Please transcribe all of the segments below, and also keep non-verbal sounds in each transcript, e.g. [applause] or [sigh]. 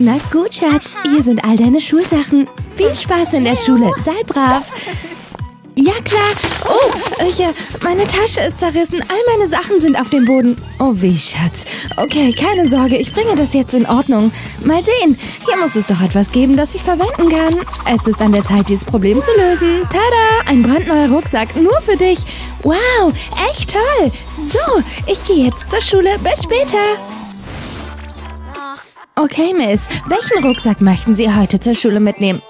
Na gut, Schatz, hier sind all deine Schulsachen. Viel Spaß in der Schule, sei brav. Ja, klar. Oh, ich, äh, meine Tasche ist zerrissen. All meine Sachen sind auf dem Boden. Oh, wie, Schatz. Okay, keine Sorge, ich bringe das jetzt in Ordnung. Mal sehen. Hier muss es doch etwas geben, das ich verwenden kann. Es ist an der Zeit, dieses Problem zu lösen. Tada, ein brandneuer Rucksack, nur für dich. Wow, echt toll. So, ich gehe jetzt zur Schule. Bis später. Okay, Miss. Welchen Rucksack möchten Sie heute zur Schule mitnehmen?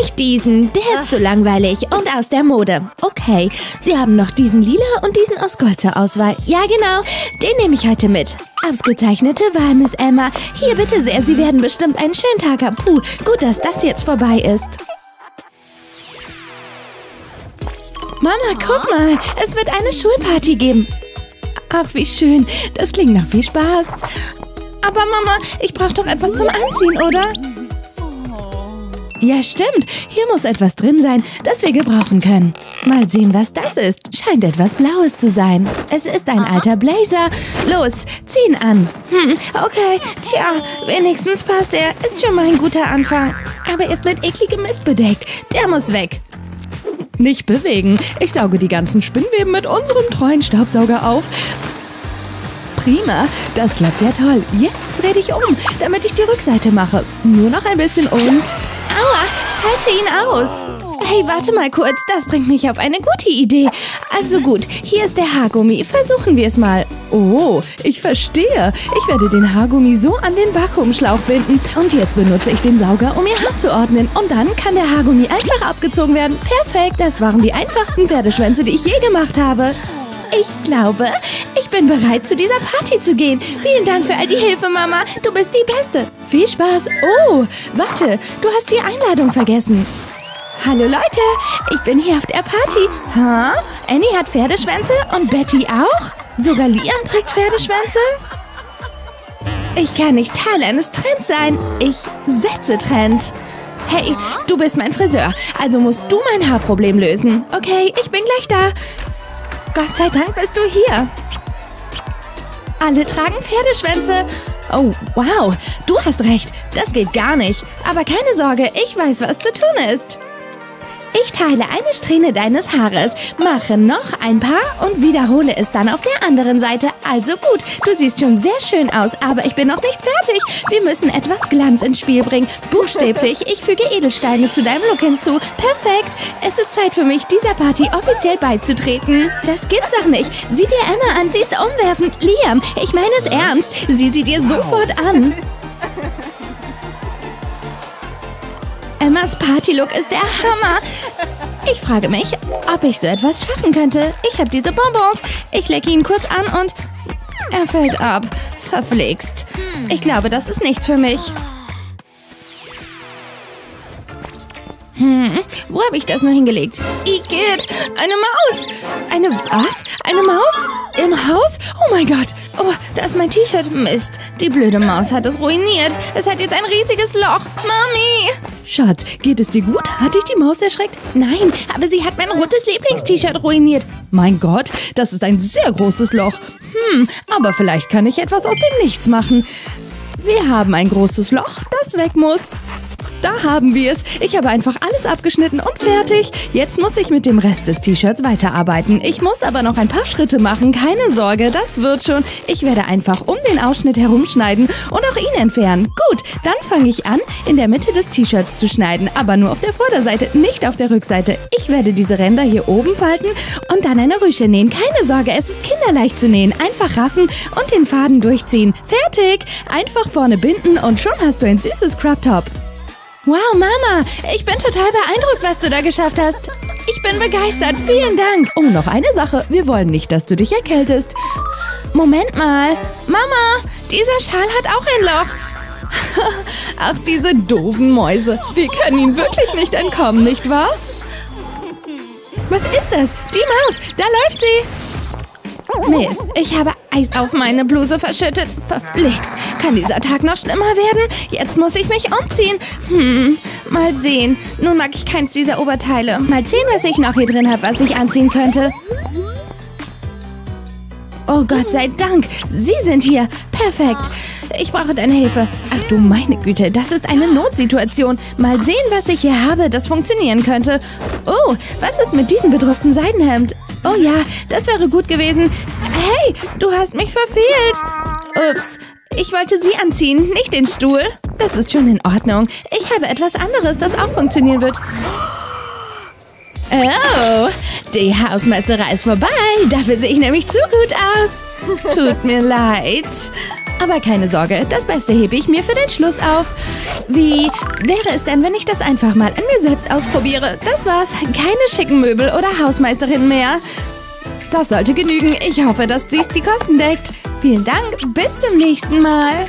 Nicht diesen, der ist zu langweilig und aus der Mode. Okay, Sie haben noch diesen lila und diesen aus Gold zur Auswahl. Ja, genau, den nehme ich heute mit. Ausgezeichnete Wahl, Miss Emma. Hier bitte sehr, Sie werden bestimmt einen schönen Tag haben. Puh, gut, dass das jetzt vorbei ist. Mama, guck mal, es wird eine Schulparty geben. Ach, wie schön. Das klingt nach viel Spaß. Aber Mama, ich brauche doch etwas zum Anziehen, oder? Ja, stimmt. Hier muss etwas drin sein, das wir gebrauchen können. Mal sehen, was das ist. Scheint etwas Blaues zu sein. Es ist ein alter Blazer. Los, zieh ihn an. Hm, okay. Tja, wenigstens passt er. Ist schon mal ein guter Anfang. Aber er ist mit ekligem Mist bedeckt. Der muss weg. Nicht bewegen. Ich sauge die ganzen Spinnweben mit unserem treuen Staubsauger auf. Prima, das klappt ja toll. Jetzt dreh dich um, damit ich die Rückseite mache. Nur noch ein bisschen und... Aua, schalte ihn aus. Hey, warte mal kurz, das bringt mich auf eine gute Idee. Also gut, hier ist der Haargummi. Versuchen wir es mal. Oh, ich verstehe. Ich werde den Haargummi so an den Vakuumschlauch binden. Und jetzt benutze ich den Sauger, um ihr Haar zu ordnen. Und dann kann der Haargummi einfach abgezogen werden. Perfekt, das waren die einfachsten Pferdeschwänze, die ich je gemacht habe. Ich glaube, ich bin bereit, zu dieser Party zu gehen. Vielen Dank für all die Hilfe, Mama. Du bist die Beste. Viel Spaß. Oh, warte, du hast die Einladung vergessen. Hallo Leute, ich bin hier auf der Party. Ha? Annie hat Pferdeschwänze und Betty auch? Sogar Liam trägt Pferdeschwänze? Ich kann nicht Teil eines Trends sein. Ich setze Trends. Hey, du bist mein Friseur, also musst du mein Haarproblem lösen. Okay, ich bin gleich da. Gott sei Dank bist du hier. Alle tragen Pferdeschwänze. Oh, wow. Du hast recht. Das geht gar nicht. Aber keine Sorge, ich weiß, was zu tun ist. Ich teile eine Strähne deines Haares, mache noch ein paar und wiederhole es dann auf der anderen Seite. Also gut, du siehst schon sehr schön aus, aber ich bin noch nicht fertig. Wir müssen etwas Glanz ins Spiel bringen. Buchstäblich, [laughs] ich füge Edelsteine zu deinem Look hinzu. Perfekt. Es ist Zeit für mich, dieser Party offiziell beizutreten. Das gibt's doch nicht. Sieh dir Emma an, sie ist umwerfend. Liam, ich meine es ernst. Sieh sie dir sofort an. [laughs] Emmas Partylook ist der Hammer. Ich frage mich, ob ich so etwas schaffen könnte. Ich habe diese Bonbons. Ich lecke ihn kurz an und er fällt ab. Verflixt. Ich glaube, das ist nichts für mich. Hm, wo habe ich das nur hingelegt? Igitt, eine Maus. Eine was? Eine Maus? Im Haus? Oh mein Gott. Oh, da ist mein T-Shirt. Mist, die blöde Maus hat es ruiniert. Es hat jetzt ein riesiges Loch. Mami! Schatz, geht es dir gut? Hat dich die Maus erschreckt? Nein, aber sie hat mein rotes Lieblingst-T-Shirt ruiniert. Mein Gott, das ist ein sehr großes Loch. Hm, aber vielleicht kann ich etwas aus dem Nichts machen. Wir haben ein großes Loch, das weg muss. Da haben wir es. Ich habe einfach alles abgeschnitten und fertig. Jetzt muss ich mit dem Rest des T-Shirts weiterarbeiten. Ich muss aber noch ein paar Schritte machen. Keine Sorge, das wird schon. Ich werde einfach um den Ausschnitt herumschneiden und auch ihn entfernen. Gut, dann fange ich an, in der Mitte des T-Shirts zu schneiden. Aber nur auf der Vorderseite, nicht auf der Rückseite. Ich werde diese Ränder hier oben falten und dann eine Rüsche nähen. Keine Sorge, es ist kinderleicht zu nähen. Einfach raffen und den Faden durchziehen. Fertig! Einfach vorne binden und schon hast du ein süßes Crop Top. Wow, Mama, ich bin total beeindruckt, was du da geschafft hast. Ich bin begeistert. Vielen Dank. Oh, noch eine Sache. Wir wollen nicht, dass du dich erkältest. Moment mal. Mama, dieser Schal hat auch ein Loch. [laughs] Ach, diese doofen Mäuse. Wir können ihnen wirklich nicht entkommen, nicht wahr? Was ist das? Die Maus. Da läuft sie. Mist, ich habe Eis auf meine Bluse verschüttet. Verflixt. Kann dieser Tag noch schlimmer werden? Jetzt muss ich mich umziehen. Hm, mal sehen. Nun mag ich keins dieser Oberteile. Mal sehen, was ich noch hier drin habe, was ich anziehen könnte. Oh Gott sei Dank, Sie sind hier. Perfekt. ich brauche deine Hilfe. Ach du meine Güte, das ist eine Notsituation. Mal sehen, was ich hier habe, das funktionieren könnte. Oh, was ist mit diesem bedruckten Seidenhemd? Oh ja, das wäre gut gewesen. Hey, du hast mich verfehlt. Ups, ich wollte sie anziehen, nicht den Stuhl. Das ist schon in Ordnung. Ich habe etwas anderes, das auch funktionieren wird. Oh, die Hausmeisterei ist vorbei. Dafür sehe ich nämlich zu gut aus. Tut mir [laughs] leid. Aber keine Sorge, das Beste hebe ich mir für den Schluss auf. Wie wäre es denn, wenn ich das einfach mal an mir selbst ausprobiere? Das war's. Keine schicken Möbel oder Hausmeisterin mehr. Das sollte genügen. Ich hoffe, dass dies die Kosten deckt. Vielen Dank. Bis zum nächsten Mal.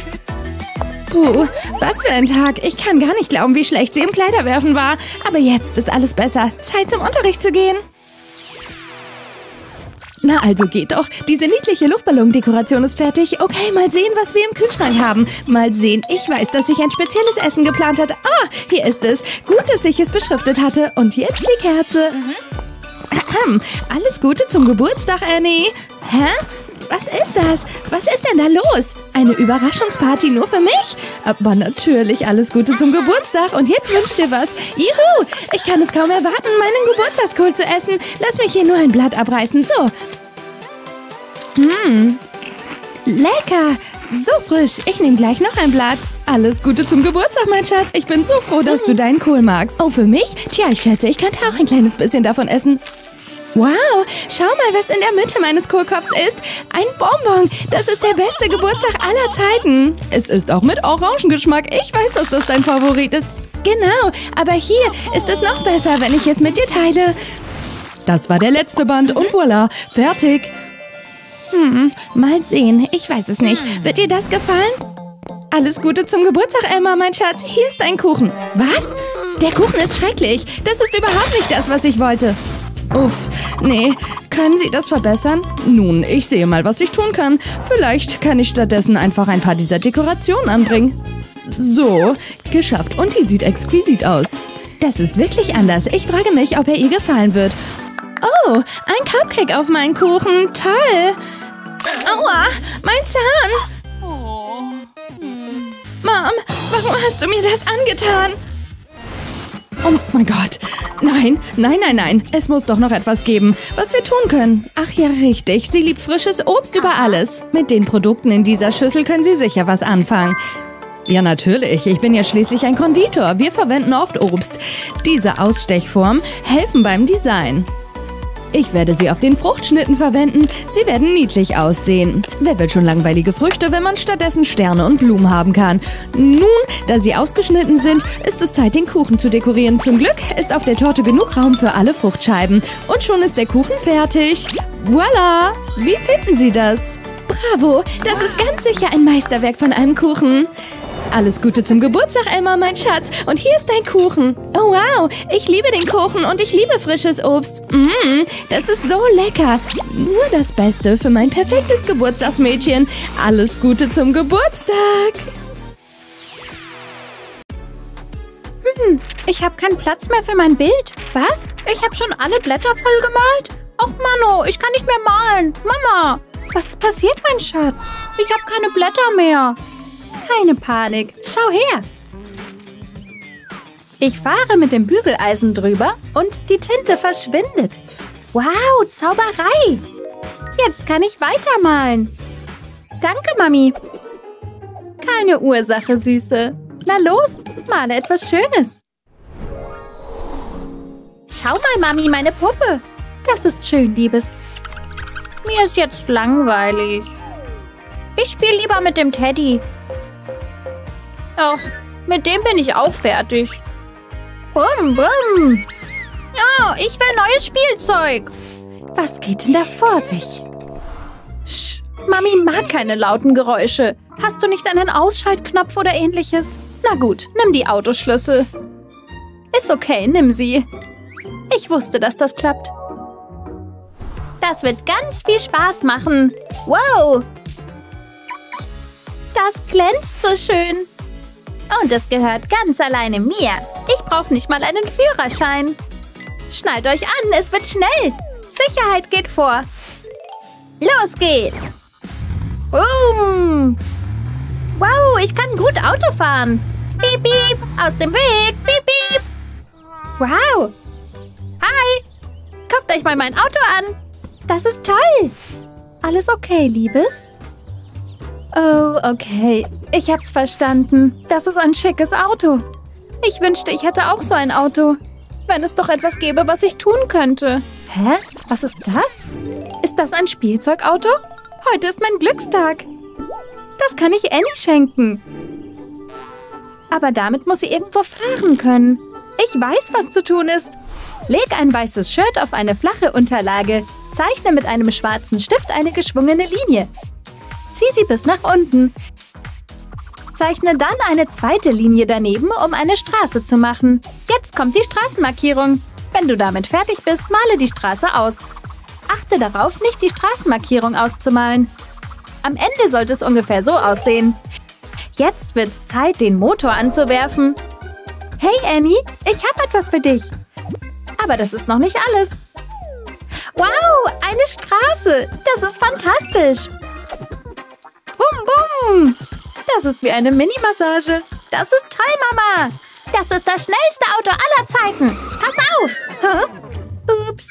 Puh, was für ein Tag. Ich kann gar nicht glauben, wie schlecht sie im Kleiderwerfen war. Aber jetzt ist alles besser. Zeit zum Unterricht zu gehen. Na also geht doch. Diese niedliche Luftballondekoration ist fertig. Okay, mal sehen, was wir im Kühlschrank haben. Mal sehen. Ich weiß, dass sich ein spezielles Essen geplant hat. Ah, hier ist es. Gut, dass ich es beschriftet hatte. Und jetzt die Kerze. Mhm. Alles Gute zum Geburtstag, Annie. Hä? Was ist das? Was ist denn da los? Eine Überraschungsparty nur für mich? Aber natürlich alles Gute zum Geburtstag. Und jetzt wünscht dir was. Juhu! Ich kann es kaum erwarten, meinen Geburtstagskohl zu essen. Lass mich hier nur ein Blatt abreißen. So. Hm. Lecker. So frisch. Ich nehme gleich noch ein Blatt. Alles Gute zum Geburtstag, mein Schatz. Ich bin so froh, dass du deinen Kohl magst. Oh, für mich? Tja, ich schätze, ich könnte auch ein kleines bisschen davon essen. Wow, schau mal, was in der Mitte meines Kohlkopfs ist. Ein Bonbon. Das ist der beste Geburtstag aller Zeiten. Es ist auch mit Orangengeschmack. Ich weiß, dass das dein Favorit ist. Genau, aber hier ist es noch besser, wenn ich es mit dir teile. Das war der letzte Band und voilà, fertig. Hm, mal sehen. Ich weiß es nicht. Wird dir das gefallen? Alles Gute zum Geburtstag, Emma, mein Schatz. Hier ist ein Kuchen. Was? Der Kuchen ist schrecklich. Das ist überhaupt nicht das, was ich wollte. Uff, nee. Können Sie das verbessern? Nun, ich sehe mal, was ich tun kann. Vielleicht kann ich stattdessen einfach ein paar dieser Dekorationen anbringen. So, geschafft. Und die sieht exquisit aus. Das ist wirklich anders. Ich frage mich, ob er ihr gefallen wird. Oh, ein Cupcake auf meinen Kuchen. Toll. Aua, mein Zahn. Mom, warum hast du mir das angetan? Oh mein Gott. Nein, nein, nein, nein. Es muss doch noch etwas geben, was wir tun können. Ach ja, richtig. Sie liebt frisches Obst über alles. Mit den Produkten in dieser Schüssel können Sie sicher was anfangen. Ja, natürlich. Ich bin ja schließlich ein Konditor. Wir verwenden oft Obst. Diese Ausstechformen helfen beim Design. Ich werde sie auf den Fruchtschnitten verwenden. Sie werden niedlich aussehen. Wer will schon langweilige Früchte, wenn man stattdessen Sterne und Blumen haben kann? Nun, da sie ausgeschnitten sind, ist es Zeit, den Kuchen zu dekorieren. Zum Glück ist auf der Torte genug Raum für alle Fruchtscheiben. Und schon ist der Kuchen fertig. Voila! Wie finden Sie das? Bravo! Das ist ganz sicher ein Meisterwerk von einem Kuchen. Alles Gute zum Geburtstag, Emma, mein Schatz. Und hier ist dein Kuchen. Oh, wow. Ich liebe den Kuchen und ich liebe frisches Obst. Mmm, das ist so lecker. Nur das Beste für mein perfektes Geburtstagsmädchen. Alles Gute zum Geburtstag. Hm, ich habe keinen Platz mehr für mein Bild. Was? Ich habe schon alle Blätter voll gemalt? Ach, Mano, ich kann nicht mehr malen. Mama, was ist passiert, mein Schatz? Ich habe keine Blätter mehr. Keine Panik. Schau her. Ich fahre mit dem Bügeleisen drüber und die Tinte verschwindet. Wow, Zauberei. Jetzt kann ich weitermalen. Danke, Mami. Keine Ursache, Süße. Na los, male etwas Schönes. Schau mal, Mami, meine Puppe. Das ist schön, Liebes. Mir ist jetzt langweilig. Ich spiele lieber mit dem Teddy. Ach, mit dem bin ich auch fertig. Bum, bum. Ja, ich will neues Spielzeug. Was geht denn da vor sich? Sch, Mami mag keine lauten Geräusche. Hast du nicht einen Ausschaltknopf oder ähnliches? Na gut, nimm die Autoschlüssel. Ist okay, nimm sie. Ich wusste, dass das klappt. Das wird ganz viel Spaß machen. Wow! Das glänzt so schön. Und es gehört ganz alleine mir. Ich brauche nicht mal einen Führerschein. Schnallt euch an, es wird schnell. Sicherheit geht vor. Los geht's. Boom. Wow, ich kann gut Auto fahren. Piep, piep, aus dem Weg. Piep, piep. Wow. Hi. Guckt euch mal mein Auto an. Das ist toll. Alles okay, Liebes? Oh, okay. Ich hab's verstanden. Das ist ein schickes Auto. Ich wünschte, ich hätte auch so ein Auto. Wenn es doch etwas gäbe, was ich tun könnte. Hä? Was ist das? Ist das ein Spielzeugauto? Heute ist mein Glückstag. Das kann ich Annie schenken. Aber damit muss sie irgendwo fahren können. Ich weiß, was zu tun ist. Leg ein weißes Shirt auf eine flache Unterlage. Zeichne mit einem schwarzen Stift eine geschwungene Linie. Zieh sie bis nach unten. Zeichne dann eine zweite Linie daneben, um eine Straße zu machen. Jetzt kommt die Straßenmarkierung. Wenn du damit fertig bist, male die Straße aus. Achte darauf, nicht die Straßenmarkierung auszumalen. Am Ende sollte es ungefähr so aussehen. Jetzt wird's Zeit, den Motor anzuwerfen. Hey Annie, ich habe etwas für dich. Aber das ist noch nicht alles. Wow, eine Straße. Das ist fantastisch. Bum, bum. Das ist wie eine Mini-Massage. Das ist toll, Mama. Das ist das schnellste Auto aller Zeiten. Pass auf. Huh? [laughs] Ups.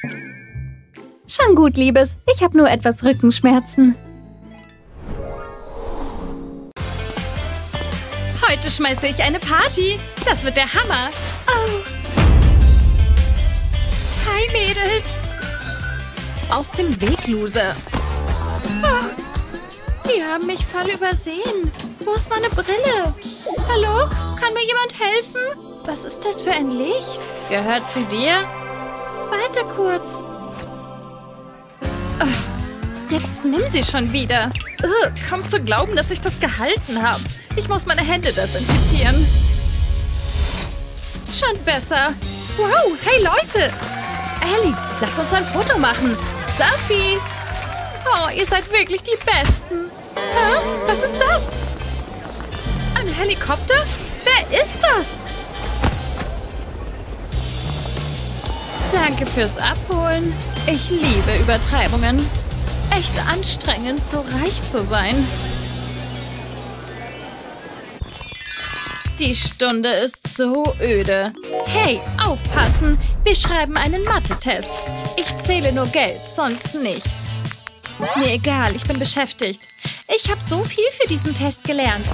Schon gut, Liebes. Ich habe nur etwas Rückenschmerzen. Heute schmeiße ich eine Party. Das wird der Hammer. Oh. Hi, Mädels. Aus dem Weg, Loser. Oh. Die haben mich voll übersehen. Wo ist meine Brille? Hallo? Kann mir jemand helfen? Was ist das für ein Licht? Gehört sie dir? Warte kurz. Ach, jetzt nimm sie schon wieder. Ugh, kaum zu glauben, dass ich das gehalten habe. Ich muss meine Hände desinfizieren. Schon besser. Wow, hey Leute. Ellie, lasst uns ein Foto machen. Selfie. Oh, ihr seid wirklich die Besten. Hä? Was ist das? Ein Helikopter? Wer ist das? Danke fürs Abholen. Ich liebe Übertreibungen. Echt anstrengend, so reich zu sein. Die Stunde ist so öde. Hey, aufpassen! Wir schreiben einen Mathe-Test. Ich zähle nur Geld, sonst nichts. Mir egal, ich bin beschäftigt. Ich habe so viel für diesen Test gelernt.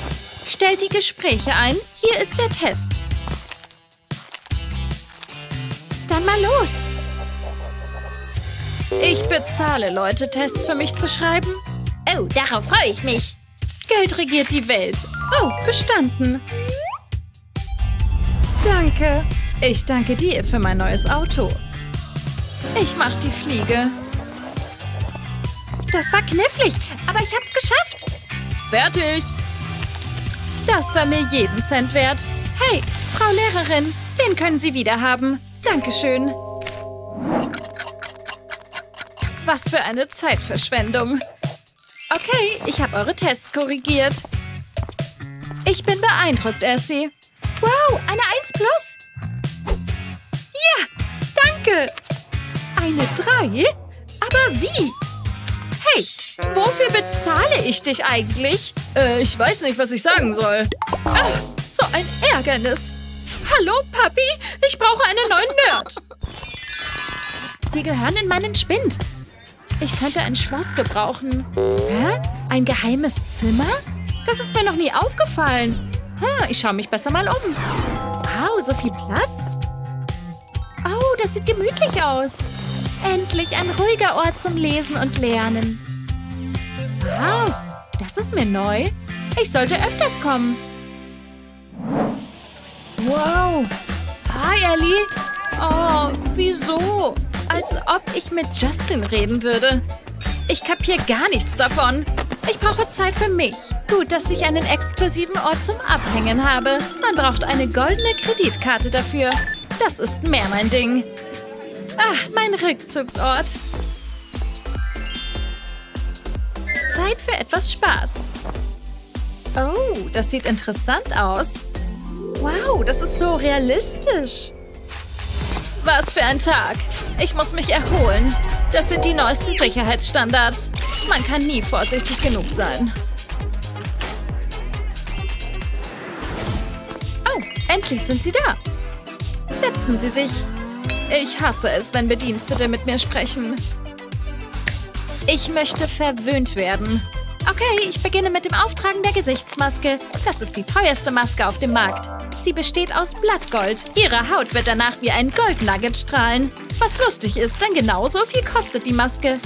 Stellt die Gespräche ein. Hier ist der Test. Dann mal los. Ich bezahle Leute, Tests für mich zu schreiben. Oh, darauf freue ich mich. Geld regiert die Welt. Oh, bestanden. Danke. Ich danke dir für mein neues Auto. Ich mach die Fliege. Das war knifflig, aber ich hab's geschafft. Fertig. Das war mir jeden Cent wert. Hey, Frau Lehrerin, den können Sie wieder haben. Dankeschön. Was für eine Zeitverschwendung. Okay, ich habe eure Tests korrigiert. Ich bin beeindruckt, Essie. Wow, eine 1 plus. Ja, danke. Eine 3? Aber wie? Hey, wofür bezahle ich dich eigentlich? Äh, ich weiß nicht, was ich sagen soll. Ach, so ein Ärgernis. Hallo, Papi, ich brauche einen neuen Nerd. Die gehören in meinen Spind. Ich könnte ein Schloss gebrauchen. Hä? Ein geheimes Zimmer? Das ist mir noch nie aufgefallen. Hm, ich schaue mich besser mal um. Wow, so viel Platz. Oh, das sieht gemütlich aus. Endlich ein ruhiger Ort zum Lesen und Lernen. Wow, das ist mir neu. Ich sollte öfters kommen. Wow. Hi, Ellie. Oh, wieso? Als ob ich mit Justin reden würde. Ich kapiere gar nichts davon. Ich brauche Zeit für mich. Gut, dass ich einen exklusiven Ort zum Abhängen habe. Man braucht eine goldene Kreditkarte dafür. Das ist mehr mein Ding. Ah, mein Rückzugsort. Zeit für etwas Spaß. Oh, das sieht interessant aus. Wow, das ist so realistisch. Was für ein Tag. Ich muss mich erholen. Das sind die neuesten Sicherheitsstandards. Man kann nie vorsichtig genug sein. Endlich sind Sie da. Setzen Sie sich. Ich hasse es, wenn Bedienstete mit mir sprechen. Ich möchte verwöhnt werden. Okay, ich beginne mit dem Auftragen der Gesichtsmaske. Das ist die teuerste Maske auf dem Markt. Sie besteht aus Blattgold. Ihre Haut wird danach wie ein Goldnugget strahlen. Was lustig ist, denn genauso viel kostet die Maske.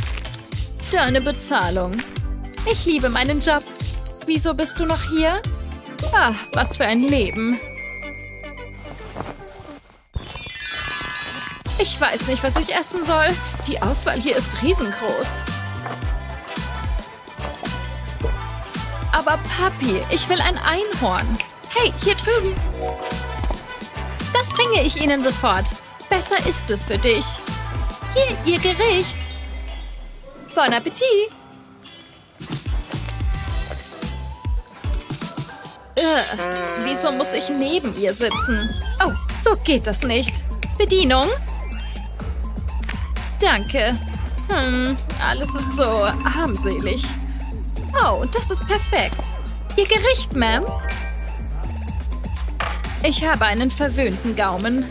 Deine Bezahlung. Ich liebe meinen Job. Wieso bist du noch hier? Ah, was für ein Leben. Ich weiß nicht, was ich essen soll. Die Auswahl hier ist riesengroß. Aber Papi, ich will ein Einhorn. Hey, hier drüben. Das bringe ich Ihnen sofort. Besser ist es für dich. Hier, Ihr Gericht. Bon Appetit. Äh, wieso muss ich neben ihr sitzen? Oh, so geht das nicht. Bedienung? Danke. Hm, alles ist so armselig. Oh, das ist perfekt. Ihr Gericht, Ma'am? Ich habe einen verwöhnten Gaumen.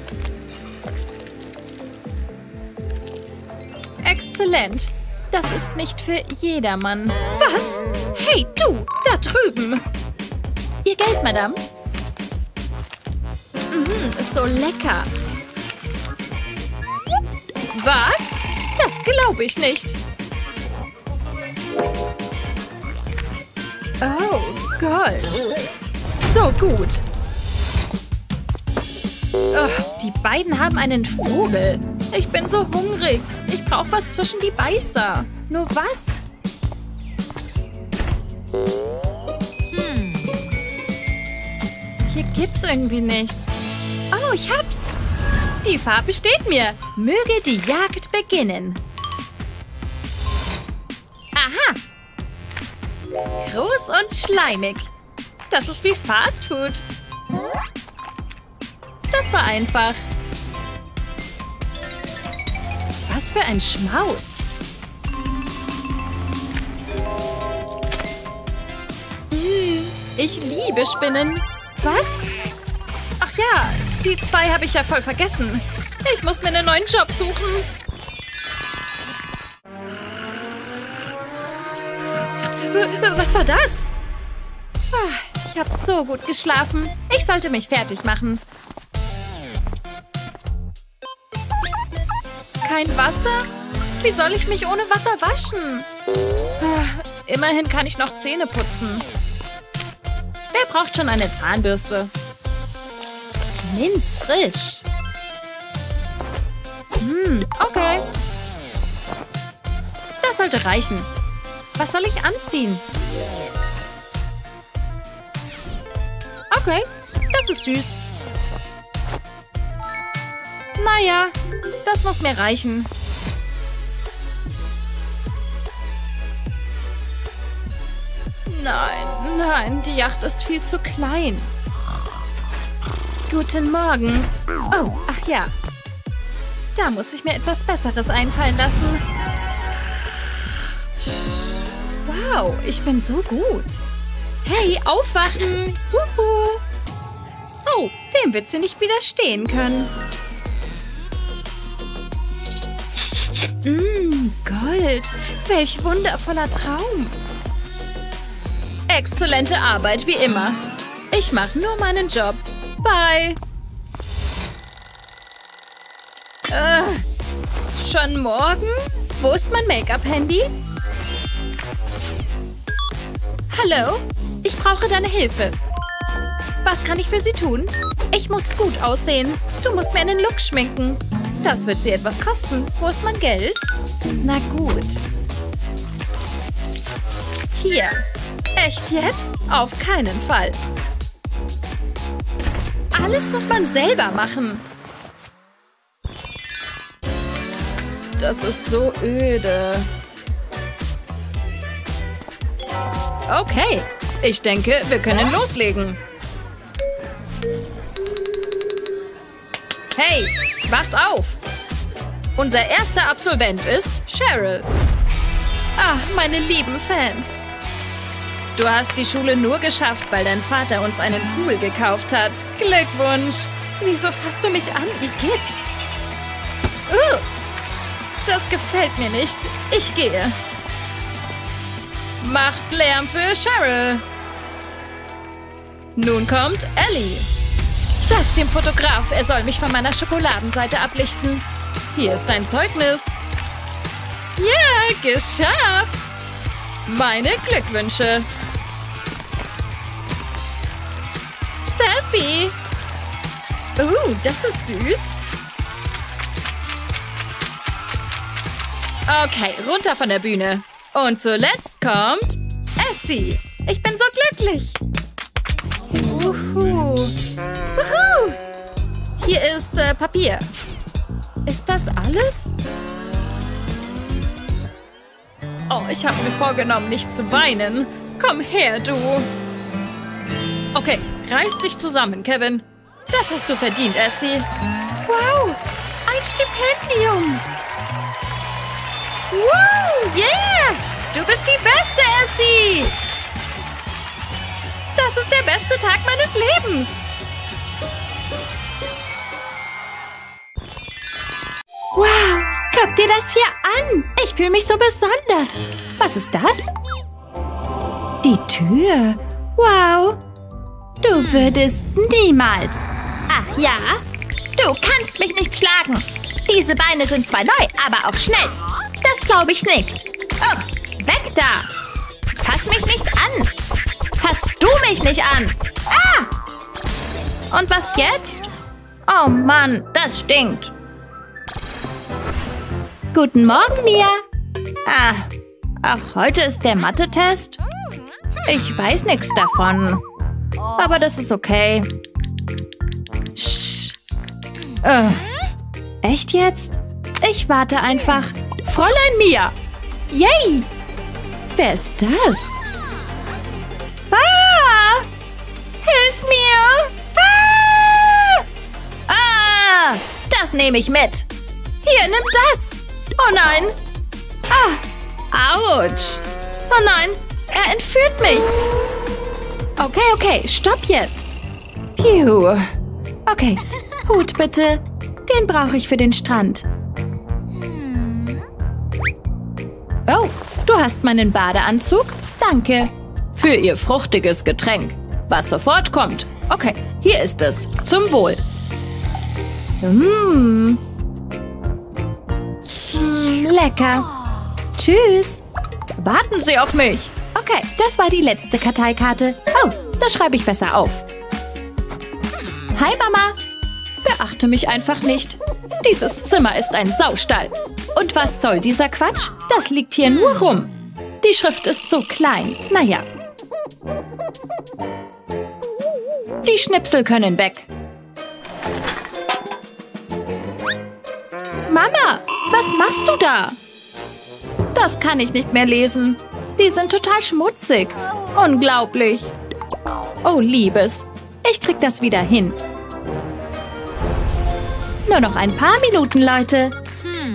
Exzellent. Das ist nicht für jedermann. Was? Hey, du, da drüben. Ihr Geld, Madame. Mhm, so lecker. Was? Das glaube ich nicht. Oh, Gold. So gut. Oh, die beiden haben einen Vogel. Ich bin so hungrig. Ich brauche was zwischen die Beißer. Nur was? Hm. Hier gibt's irgendwie nichts. Oh, ich hab's. Die Farbe steht mir. Möge die Jagd beginnen. Aha. Groß und schleimig. Das ist wie Fast Food. Das war einfach. Was für ein Schmaus. Hm, ich liebe Spinnen. Was? Ach ja, die zwei habe ich ja voll vergessen. Ich muss mir einen neuen Job suchen. Was war das? Ah, ich habe so gut geschlafen. Ich sollte mich fertig machen. Kein Wasser? Wie soll ich mich ohne Wasser waschen? Ah, immerhin kann ich noch Zähne putzen. Wer braucht schon eine Zahnbürste? Minzfrisch. Hm, okay. Das sollte reichen. Was soll ich anziehen? Okay, das ist süß. Naja, das muss mir reichen. Nein, nein, die Yacht ist viel zu klein. Guten Morgen. Oh, ach ja. Da muss ich mir etwas Besseres einfallen lassen. Wow, ich bin so gut. Hey, aufwachen! Huhu. Oh, dem wird sie nicht widerstehen können. Mmm, Gold. Welch wundervoller Traum. Exzellente Arbeit, wie immer. Ich mache nur meinen Job. Bye. Äh, schon morgen? Wo ist mein Make-up-Handy? Hallo? Ich brauche deine Hilfe. Was kann ich für Sie tun? Ich muss gut aussehen. Du musst mir einen Look schminken. Das wird Sie etwas kosten. Wo ist mein Geld? Na gut. Hier. Echt jetzt? Auf keinen Fall. Alles muss man selber machen. Das ist so öde. Okay, ich denke, wir können loslegen. Hey, wacht auf! Unser erster Absolvent ist Cheryl. Ah, meine lieben Fans. Du hast die Schule nur geschafft, weil dein Vater uns einen Pool gekauft hat. Glückwunsch! Wieso fasst du mich an, Igitt? Uh, das gefällt mir nicht. Ich gehe. Macht Lärm für Cheryl. Nun kommt Ellie. Sag dem Fotograf, er soll mich von meiner Schokoladenseite ablichten. Hier ist dein Zeugnis. Ja, yeah, geschafft. Meine Glückwünsche. Selfie. Uh, das ist süß. Okay, runter von der Bühne. Und zuletzt kommt Essie. Ich bin so glücklich. Uhu. Uhu. Hier ist äh, Papier. Ist das alles? Oh, ich habe mir vorgenommen, nicht zu weinen. Komm her, du. Okay, reiß dich zusammen, Kevin. Das hast du verdient, Essie. Wow, ein Stipendium. Wow, yeah! Du bist die Beste, Essie! Das ist der beste Tag meines Lebens! Wow, guck dir das hier an! Ich fühle mich so besonders. Was ist das? Die Tür. Wow. Du würdest niemals. Ach ja? Du kannst mich nicht schlagen. Diese Beine sind zwar neu, aber auch schnell. Das glaube ich nicht. Oh, weg da! Fass mich nicht an! Fass du mich nicht an! Ah! Und was jetzt? Oh Mann, das stinkt. Guten Morgen, Mia. Ah, ach, heute ist der Mathe-Test? Ich weiß nichts davon. Aber das ist okay. Sch äh, echt jetzt? Ich warte einfach. Fräulein Mia! Yay! Wer ist das? Ah! Hilf mir! Ah! Ah! Das nehme ich mit. Hier, nimm das. Oh nein. Ah! Autsch! Oh nein, er entführt mich. Okay, okay, stopp jetzt. Piu. Okay, [laughs] Hut bitte. Den brauche ich für den Strand. Oh, du hast meinen Badeanzug? Danke. Für Ihr fruchtiges Getränk. Was sofort kommt. Okay, hier ist es. Zum Wohl. Mmh. Lecker. Tschüss. Warten Sie auf mich. Okay, das war die letzte Karteikarte. Oh, das schreibe ich besser auf. Hi, Mama. Beachte mich einfach nicht. Dieses Zimmer ist ein Saustall. Und was soll dieser Quatsch? Das liegt hier nur rum. Die Schrift ist so klein. Naja. Die Schnipsel können weg. Mama, was machst du da? Das kann ich nicht mehr lesen. Die sind total schmutzig. Unglaublich. Oh, Liebes. Ich krieg das wieder hin. Nur noch ein paar Minuten, Leute.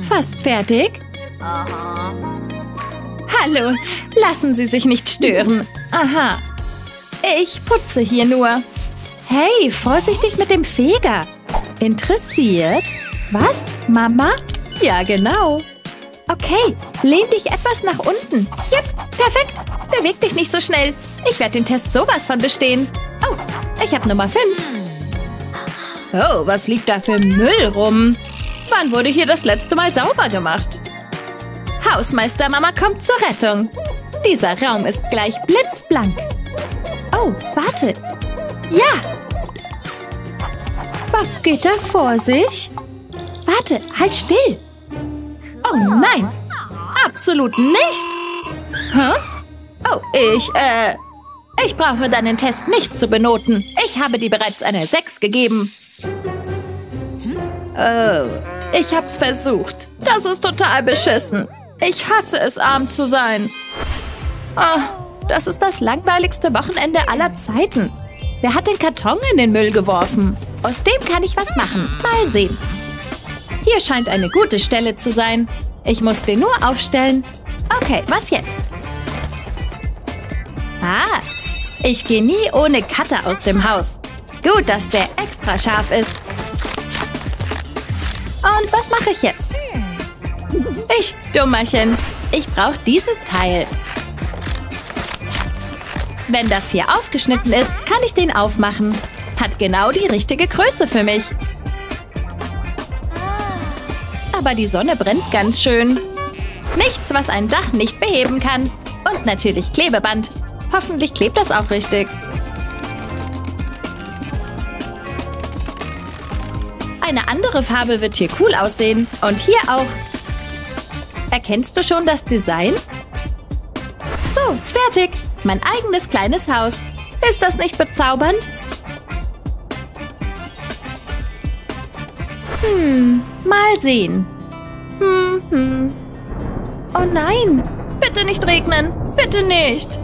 Fast fertig? Aha. Hallo, lassen Sie sich nicht stören. Aha. Ich putze hier nur. Hey, vorsichtig mit dem Feger. Interessiert? Was, Mama? Ja, genau. Okay, lehn dich etwas nach unten. Yep, perfekt. Beweg dich nicht so schnell. Ich werde den Test sowas von bestehen. Oh, ich habe Nummer 5. Oh, was liegt da für Müll rum? Wann wurde hier das letzte Mal sauber gemacht? Hausmeistermama kommt zur Rettung. Dieser Raum ist gleich blitzblank. Oh, warte. Ja. Was geht da vor sich? Warte, halt still. Oh nein, absolut nicht. Hä? Oh, ich, äh, ich brauche deinen Test nicht zu benoten. Ich habe dir bereits eine 6 gegeben. Oh, ich hab's versucht. Das ist total beschissen. Ich hasse es, arm zu sein. Oh, das ist das langweiligste Wochenende aller Zeiten. Wer hat den Karton in den Müll geworfen? Aus dem kann ich was machen. Mal sehen. Hier scheint eine gute Stelle zu sein. Ich muss den nur aufstellen. Okay, was jetzt? Ah, ich gehe nie ohne Cutter aus dem Haus. Gut, dass der extra scharf ist. Und was mache ich jetzt? Ich, Dummerchen. Ich brauche dieses Teil. Wenn das hier aufgeschnitten ist, kann ich den aufmachen. Hat genau die richtige Größe für mich. Aber die Sonne brennt ganz schön. Nichts, was ein Dach nicht beheben kann. Und natürlich Klebeband. Hoffentlich klebt das auch richtig. Eine andere Farbe wird hier cool aussehen. Und hier auch. Erkennst du schon das Design? So, fertig. Mein eigenes kleines Haus. Ist das nicht bezaubernd? Hm, mal sehen. Hm, hm. Oh nein, bitte nicht regnen. Bitte nicht.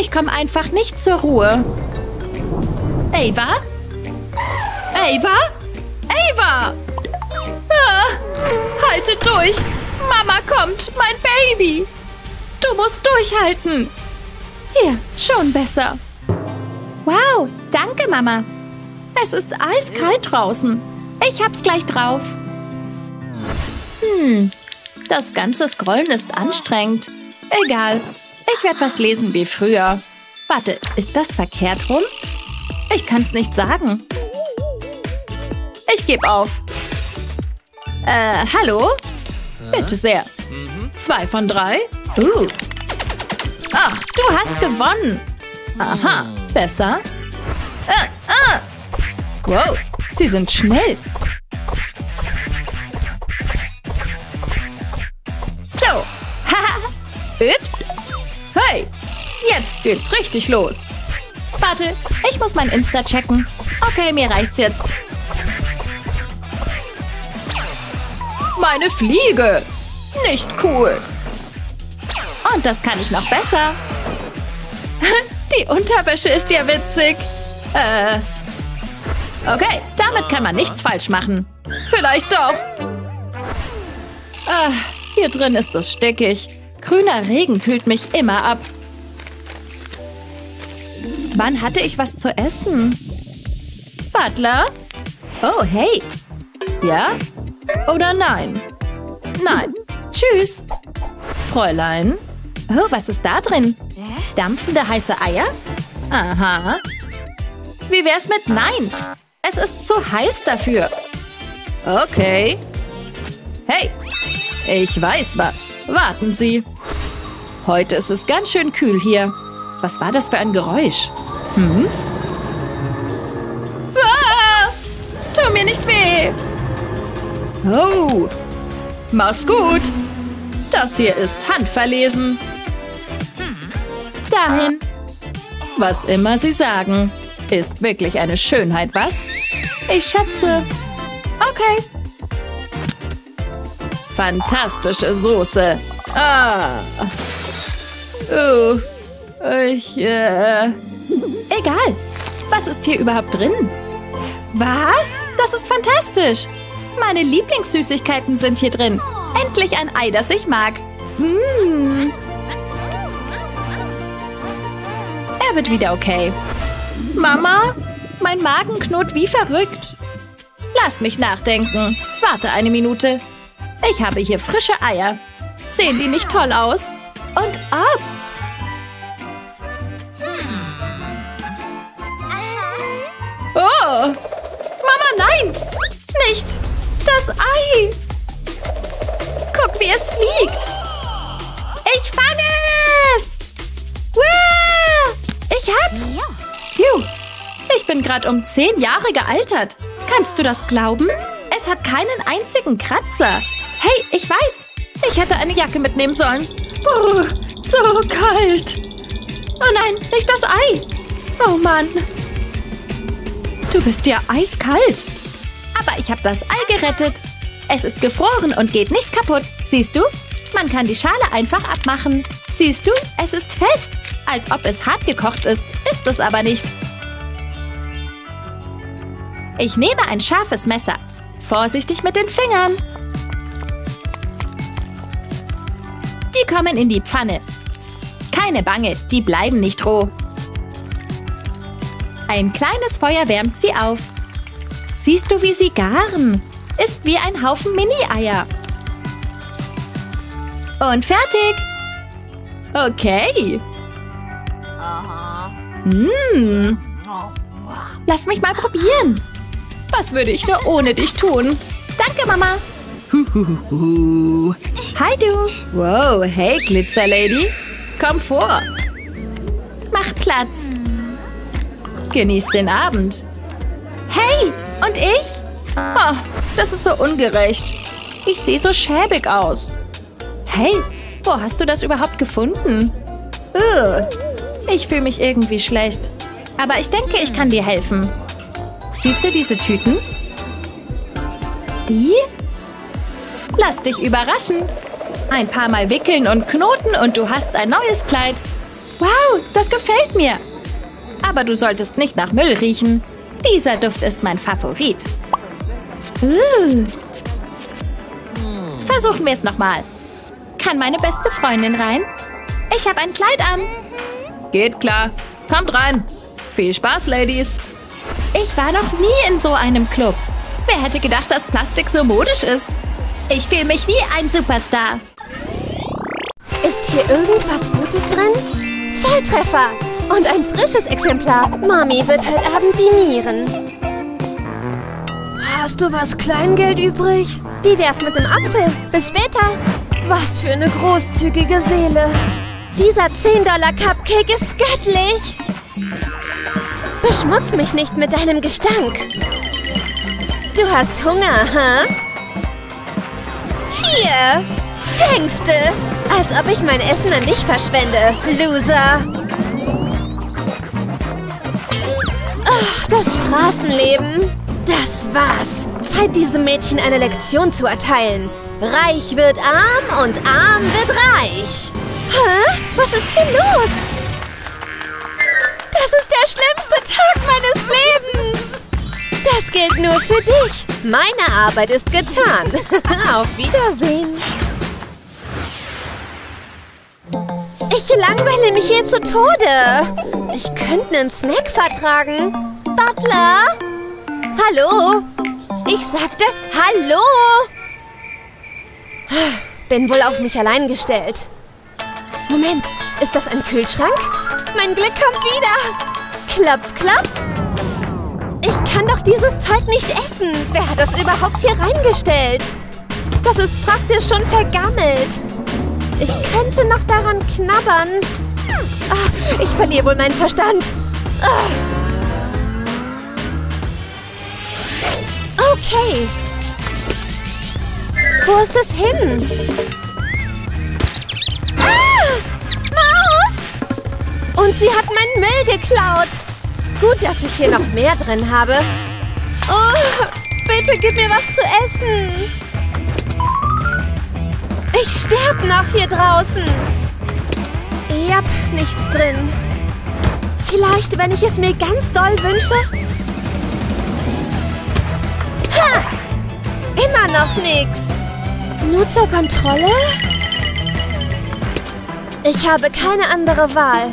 Ich komme einfach nicht zur Ruhe. Ava? Ava? Ava! Ah, haltet durch! Mama kommt! Mein Baby! Du musst durchhalten! Hier, schon besser. Wow, danke, Mama. Es ist eiskalt draußen. Ich hab's gleich drauf. Hm, das ganze Scrollen ist anstrengend. Egal, ich werde was lesen wie früher. Warte, ist das verkehrt rum? Ich kann's nicht sagen. Ich gebe auf. Äh, hallo? Bitte sehr. Zwei von drei? Uh. Ach, du hast gewonnen. Aha, besser. Äh, äh. Wow, sie sind schnell. So. Haha. [laughs] Ups. Hey, jetzt geht's richtig los. Warte, ich muss mein Insta checken. Okay, mir reicht's jetzt. Meine Fliege. Nicht cool. Und das kann ich noch besser. [laughs] Die Unterwäsche ist ja witzig. Äh. Okay, damit kann man nichts falsch machen. Vielleicht doch. Ah, hier drin ist es stickig. Grüner Regen kühlt mich immer ab. Wann hatte ich was zu essen? Butler? Oh, hey. Ja? Oder nein? Nein. Tschüss. Fräulein. Oh, was ist da drin? Dampfende heiße Eier? Aha. Wie wär's mit Nein? Es ist zu heiß dafür. Okay. Hey, ich weiß was. Warten Sie. Heute ist es ganz schön kühl hier. Was war das für ein Geräusch? Hm? Ah, tu mir nicht weh. Oh, mach's gut. Das hier ist handverlesen. Dahin. Was immer Sie sagen. Ist wirklich eine Schönheit, was? Ich schätze. Okay. Fantastische Soße. Ah. Oh. Ich, äh... Egal. Was ist hier überhaupt drin? Was? Das ist fantastisch. Meine Lieblingssüßigkeiten sind hier drin. Endlich ein Ei, das ich mag. Hm. Er wird wieder okay. Mama, mein Magen knurrt wie verrückt. Lass mich nachdenken. Warte eine Minute. Ich habe hier frische Eier. Sehen die nicht toll aus? Und ab! Oh! Mama, nein! Nicht! Das Ei! Guck, wie es fliegt! Ich fange es! Wow! Ich hab's! Phew. Ich bin gerade um zehn Jahre gealtert. Kannst du das glauben? Es hat keinen einzigen Kratzer. Hey, ich weiß. Ich hätte eine Jacke mitnehmen sollen. Puh, so kalt. Oh nein, nicht das Ei. Oh Mann. Du bist ja eiskalt. Aber ich habe das Ei gerettet. Es ist gefroren und geht nicht kaputt. Siehst du? Man kann die Schale einfach abmachen. Siehst du? Es ist fest. Als ob es hart gekocht ist. Ist es aber nicht. Ich nehme ein scharfes Messer. Vorsichtig mit den Fingern. Die kommen in die Pfanne. Keine Bange, die bleiben nicht roh. Ein kleines Feuer wärmt sie auf. Siehst du, wie sie garen? Ist wie ein Haufen Mini-Eier. Und fertig. Okay. Mmh. Lass mich mal probieren. Was würde ich nur ohne dich tun? Danke, Mama. Huhuhu. Hi, du. Wow, hey, Glitzerlady. Komm vor. Mach Platz. Genieß den Abend. Hey, und ich? Oh, das ist so ungerecht. Ich sehe so schäbig aus. Hey, wo hast du das überhaupt gefunden? Ugh. Ich fühle mich irgendwie schlecht. Aber ich denke, ich kann dir helfen. Siehst du diese Tüten? Die? Lass dich überraschen. Ein paar Mal wickeln und knoten und du hast ein neues Kleid. Wow, das gefällt mir. Aber du solltest nicht nach Müll riechen. Dieser Duft ist mein Favorit. Uh. Versuchen wir es nochmal. Kann meine beste Freundin rein? Ich habe ein Kleid an. Geht klar. Kommt rein. Viel Spaß, Ladies. Ich war noch nie in so einem Club. Wer hätte gedacht, dass Plastik so modisch ist? Ich fühle mich wie ein Superstar. Ist hier irgendwas Gutes drin? Volltreffer! Und ein frisches Exemplar. Mami wird heute Abend dinieren. Hast du was Kleingeld übrig? Wie wär's mit dem Apfel? Bis später. Was für eine großzügige Seele. Dieser 10-Dollar-Cupcake ist göttlich. Beschmutz mich nicht mit deinem Gestank. Du hast Hunger, hä? Huh? Hier. Denkste, als ob ich mein Essen an dich verschwende, Loser. Oh, das Straßenleben. Das war's. Zeit, diesem Mädchen eine Lektion zu erteilen. Reich wird arm und arm wird reich. Hä? Was ist hier los? Das ist der schlimmste Tag meines Lebens. Das gilt nur für dich. Meine Arbeit ist getan. [laughs] Auf Wiedersehen. Ich langweile mich hier zu Tode. Ich könnte einen Snack vertragen. Butler? Hallo? Ich sagte Hallo. Bin wohl auf mich allein gestellt. Moment, ist das ein Kühlschrank? Mein Glück kommt wieder. Klopf, klopf. Ich kann doch dieses Zeug nicht essen. Wer hat das überhaupt hier reingestellt? Das ist praktisch schon vergammelt. Ich könnte noch daran knabbern. Ach, ich verliere wohl meinen Verstand. Ach. Okay. Wo ist es hin? Und sie hat meinen Müll geklaut. Gut, dass ich hier noch mehr drin habe. Oh, bitte gib mir was zu essen. Ich sterb noch hier draußen. Yep, nichts drin. Vielleicht, wenn ich es mir ganz doll wünsche? Ha! Immer noch nichts. Nur zur Kontrolle? Ich habe keine andere Wahl.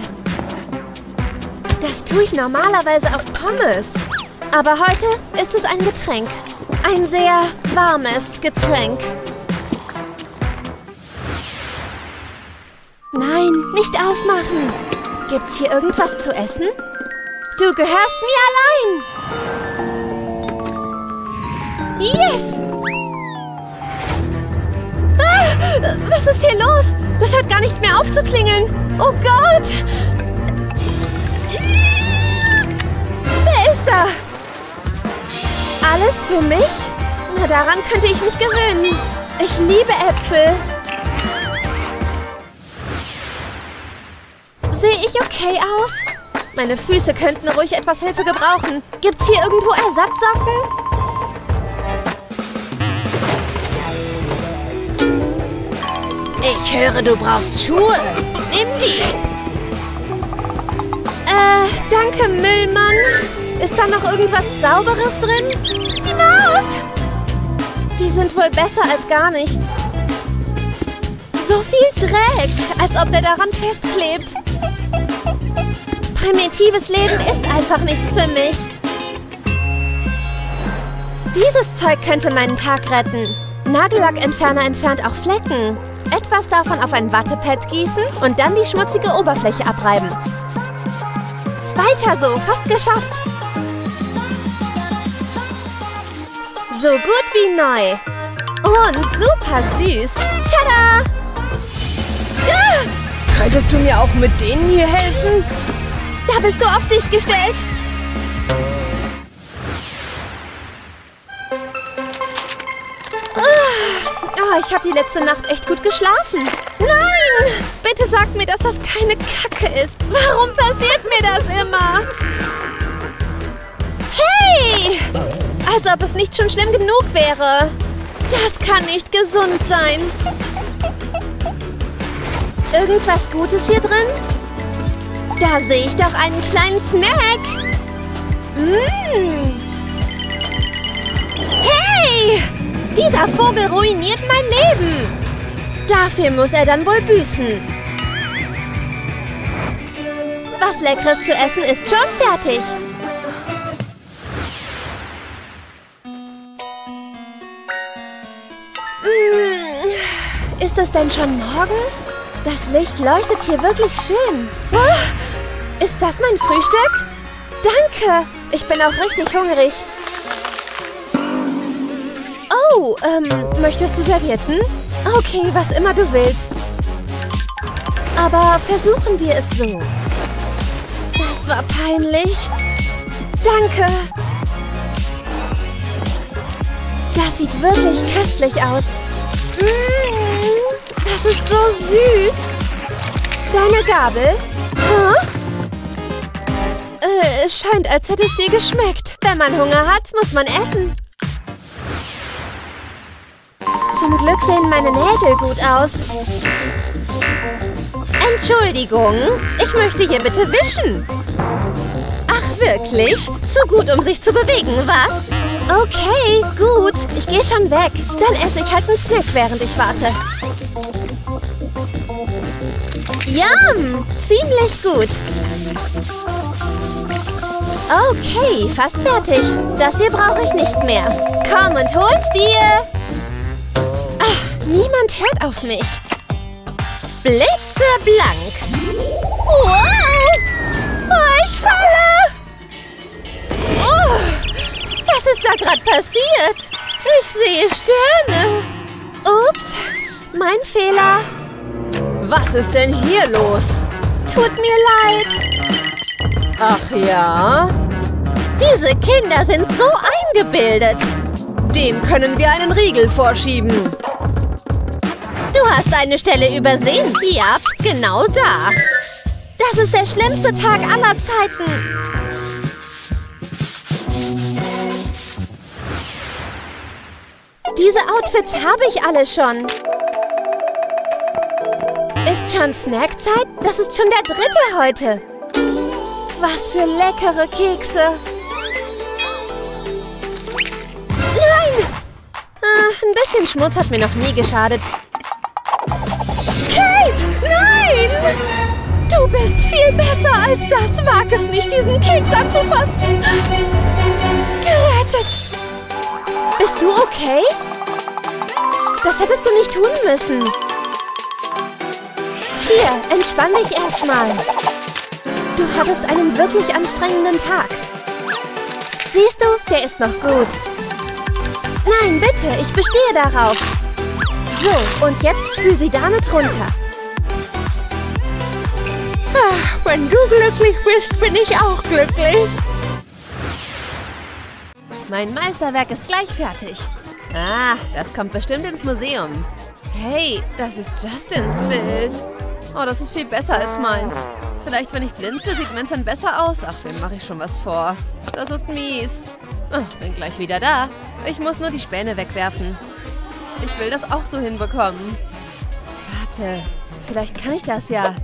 Das tue ich normalerweise auf Pommes. Aber heute ist es ein Getränk. Ein sehr warmes Getränk. Nein, nicht aufmachen. Gibt's hier irgendwas zu essen? Du gehörst mir allein. Yes! Ah, was ist hier los? Das hört gar nicht mehr auf zu klingeln. Oh Gott! Da? Alles für mich? Na, daran könnte ich mich gewöhnen. Ich liebe Äpfel. Sehe ich okay aus? Meine Füße könnten ruhig etwas Hilfe gebrauchen. Gibt's hier irgendwo Ersatzsocken? Ich höre, du brauchst Schuhe. Nimm die. Äh, danke, Müllmann. Ist da noch irgendwas Sauberes drin? Die Maus! Die sind wohl besser als gar nichts. So viel Dreck, als ob der daran festklebt. Primitives Leben ist einfach nichts für mich. Dieses Zeug könnte meinen Tag retten. Nagellackentferner entfernt auch Flecken. Etwas davon auf ein Wattepad gießen und dann die schmutzige Oberfläche abreiben. Weiter so, fast geschafft. So gut wie neu. Und super süß. Tada! Ah! Könntest du mir auch mit denen hier helfen? Da bist du auf dich gestellt. Oh, ich habe die letzte Nacht echt gut geschlafen. Nein! Bitte sag mir, dass das keine Kacke ist. Warum passiert mir das immer? Hey! Als ob es nicht schon schlimm genug wäre. Das kann nicht gesund sein. Irgendwas Gutes hier drin? Da sehe ich doch einen kleinen Snack. Mmh. Hey! Dieser Vogel ruiniert mein Leben. Dafür muss er dann wohl büßen. Was Leckeres zu essen ist schon fertig. Ist es denn schon morgen? Das Licht leuchtet hier wirklich schön. Oh, ist das mein Frühstück? Danke. Ich bin auch richtig hungrig. Oh, ähm, möchtest du Servietten? Okay, was immer du willst. Aber versuchen wir es so. Das war peinlich. Danke. Das sieht wirklich köstlich aus. Mmh, das ist so süß. Deine Gabel? Huh? Äh, es scheint, als hätte es dir geschmeckt. Wenn man Hunger hat, muss man essen. Zum Glück sehen meine Nägel gut aus. Entschuldigung, ich möchte hier bitte wischen. Ach, wirklich? Zu gut, um sich zu bewegen, was? Okay, gut. Ich gehe schon weg. Dann esse ich halt einen Snack, während ich warte. Yum! Ziemlich gut. Okay, fast fertig. Das hier brauche ich nicht mehr. Komm und hol's dir! Niemand hört auf mich. Blitzeblank. Wow! Oh, ich falle! Oh, was ist da gerade passiert? Ich sehe Sterne. Ups, mein Fehler. Was ist denn hier los? Tut mir leid. Ach ja? Diese Kinder sind so eingebildet. Dem können wir einen Riegel vorschieben. Du hast eine Stelle übersehen. Ja, genau da. Das ist der schlimmste Tag aller Zeiten. Diese Outfits habe ich alle schon. Ist schon Snackzeit? Das ist schon der dritte heute. Was für leckere Kekse. Nein! Ah, ein bisschen Schmutz hat mir noch nie geschadet. Kate! Nein! Du bist viel besser als das. Wag es nicht, diesen Keks anzufassen. Gerettet! Bist du okay? Das hättest du nicht tun müssen. Hier, entspann dich erstmal. Du hattest einen wirklich anstrengenden Tag. Siehst du, der ist noch gut. Nein, bitte, ich bestehe darauf. So, und jetzt spül sie damit runter. Ah, wenn du glücklich bist, bin ich auch glücklich. Mein Meisterwerk ist gleich fertig. Ah, das kommt bestimmt ins Museum. Hey, das ist Justins Bild. Oh, das ist viel besser als meins. Vielleicht, wenn ich blinze, sieht Vincent besser aus. Ach, wem mache ich schon was vor? Das ist mies. Oh, bin gleich wieder da. Ich muss nur die Späne wegwerfen. Ich will das auch so hinbekommen. Warte, vielleicht kann ich das ja.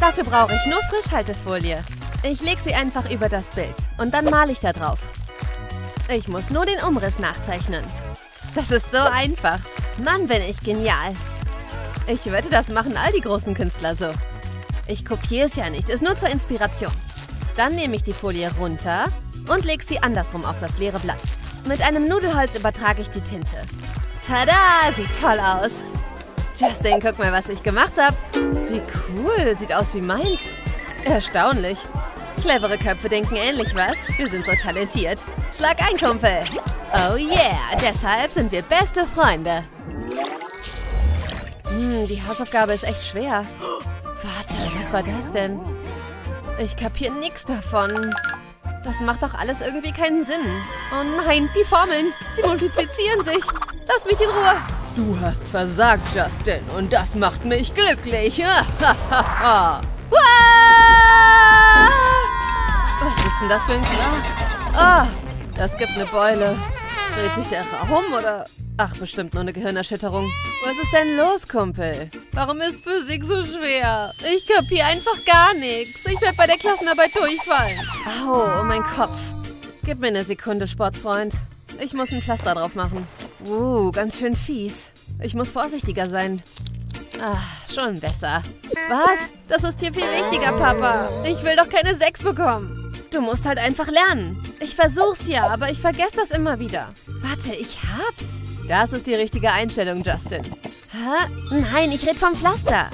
Dafür brauche ich nur Frischhaltefolie. Ich lege sie einfach über das Bild und dann male ich da drauf. Ich muss nur den Umriss nachzeichnen. Das ist so einfach. Mann, bin ich genial. Ich wette, das machen all die großen Künstler so. Ich kopiere es ja nicht, ist nur zur Inspiration. Dann nehme ich die Folie runter und lege sie andersrum auf das leere Blatt. Mit einem Nudelholz übertrage ich die Tinte. Tada, sieht toll aus. Justin, guck mal, was ich gemacht habe. Wie cool, sieht aus wie meins. Erstaunlich. Clevere Köpfe denken ähnlich, was? Wir sind so talentiert. Schlag ein, Kumpel. Oh yeah, deshalb sind wir beste Freunde. Hm, die Hausaufgabe ist echt schwer. Warte, was war das denn? Ich kapiere nichts davon. Das macht doch alles irgendwie keinen Sinn. Oh nein, die Formeln, sie multiplizieren sich. Lass mich in Ruhe. Du hast versagt, Justin, und das macht mich glücklich. [laughs] Was ist denn das für ein Klar? Ah, das gibt eine Beule. Dreht sich der Raum oder... Ach, bestimmt nur eine Gehirnerschütterung. Was ist denn los, Kumpel? Warum ist Physik so schwer? Ich kapiere einfach gar nichts. Ich werde bei der Klassenarbeit durchfallen. Au, oh mein Kopf. Gib mir eine Sekunde, Sportsfreund. Ich muss ein Pflaster drauf machen. Uh, ganz schön fies. Ich muss vorsichtiger sein. Ah, schon besser. Was? Das ist hier viel wichtiger, Papa. Ich will doch keine Sechs bekommen. Du musst halt einfach lernen. Ich versuch's ja, aber ich vergesse das immer wieder. Warte, ich hab's. Das ist die richtige Einstellung, Justin. Hä? Nein, ich rede vom Pflaster.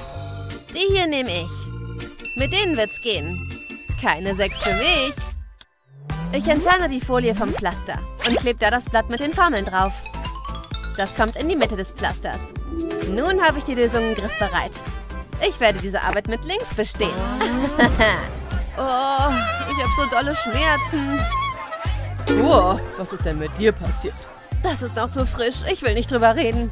Die hier nehme ich. Mit denen wird's gehen. Keine Sechs für mich. Ich entferne die Folie vom Pflaster und klebe da das Blatt mit den Formeln drauf. Das kommt in die Mitte des Pflasters. Nun habe ich die Lösung im Griff bereit. Ich werde diese Arbeit mit links bestehen. [laughs] oh, ich habe so dolle Schmerzen. Oh, was ist denn mit dir passiert? Das ist noch zu frisch. Ich will nicht drüber reden.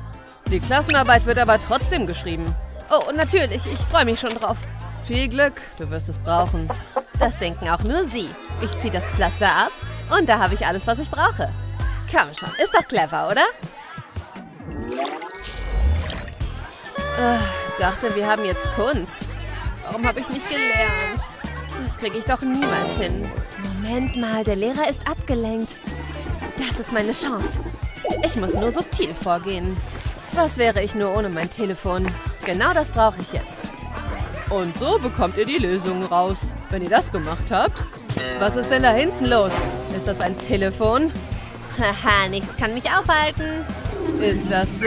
Die Klassenarbeit wird aber trotzdem geschrieben. Oh, natürlich. Ich freue mich schon drauf. Viel Glück. Du wirst es brauchen. Das denken auch nur Sie. Ich ziehe das Pflaster ab und da habe ich alles, was ich brauche. Komm schon. Ist doch clever, oder? Ach, dachte, wir haben jetzt Kunst. Warum habe ich nicht gelernt? Das kriege ich doch niemals hin. Moment mal, der Lehrer ist abgelenkt. Das ist meine Chance. Ich muss nur subtil vorgehen. Was wäre ich nur ohne mein Telefon? Genau das brauche ich jetzt. Und so bekommt ihr die Lösungen raus. Wenn ihr das gemacht habt. Was ist denn da hinten los? Ist das ein Telefon? Haha, [laughs] nichts kann mich aufhalten. Ist das so?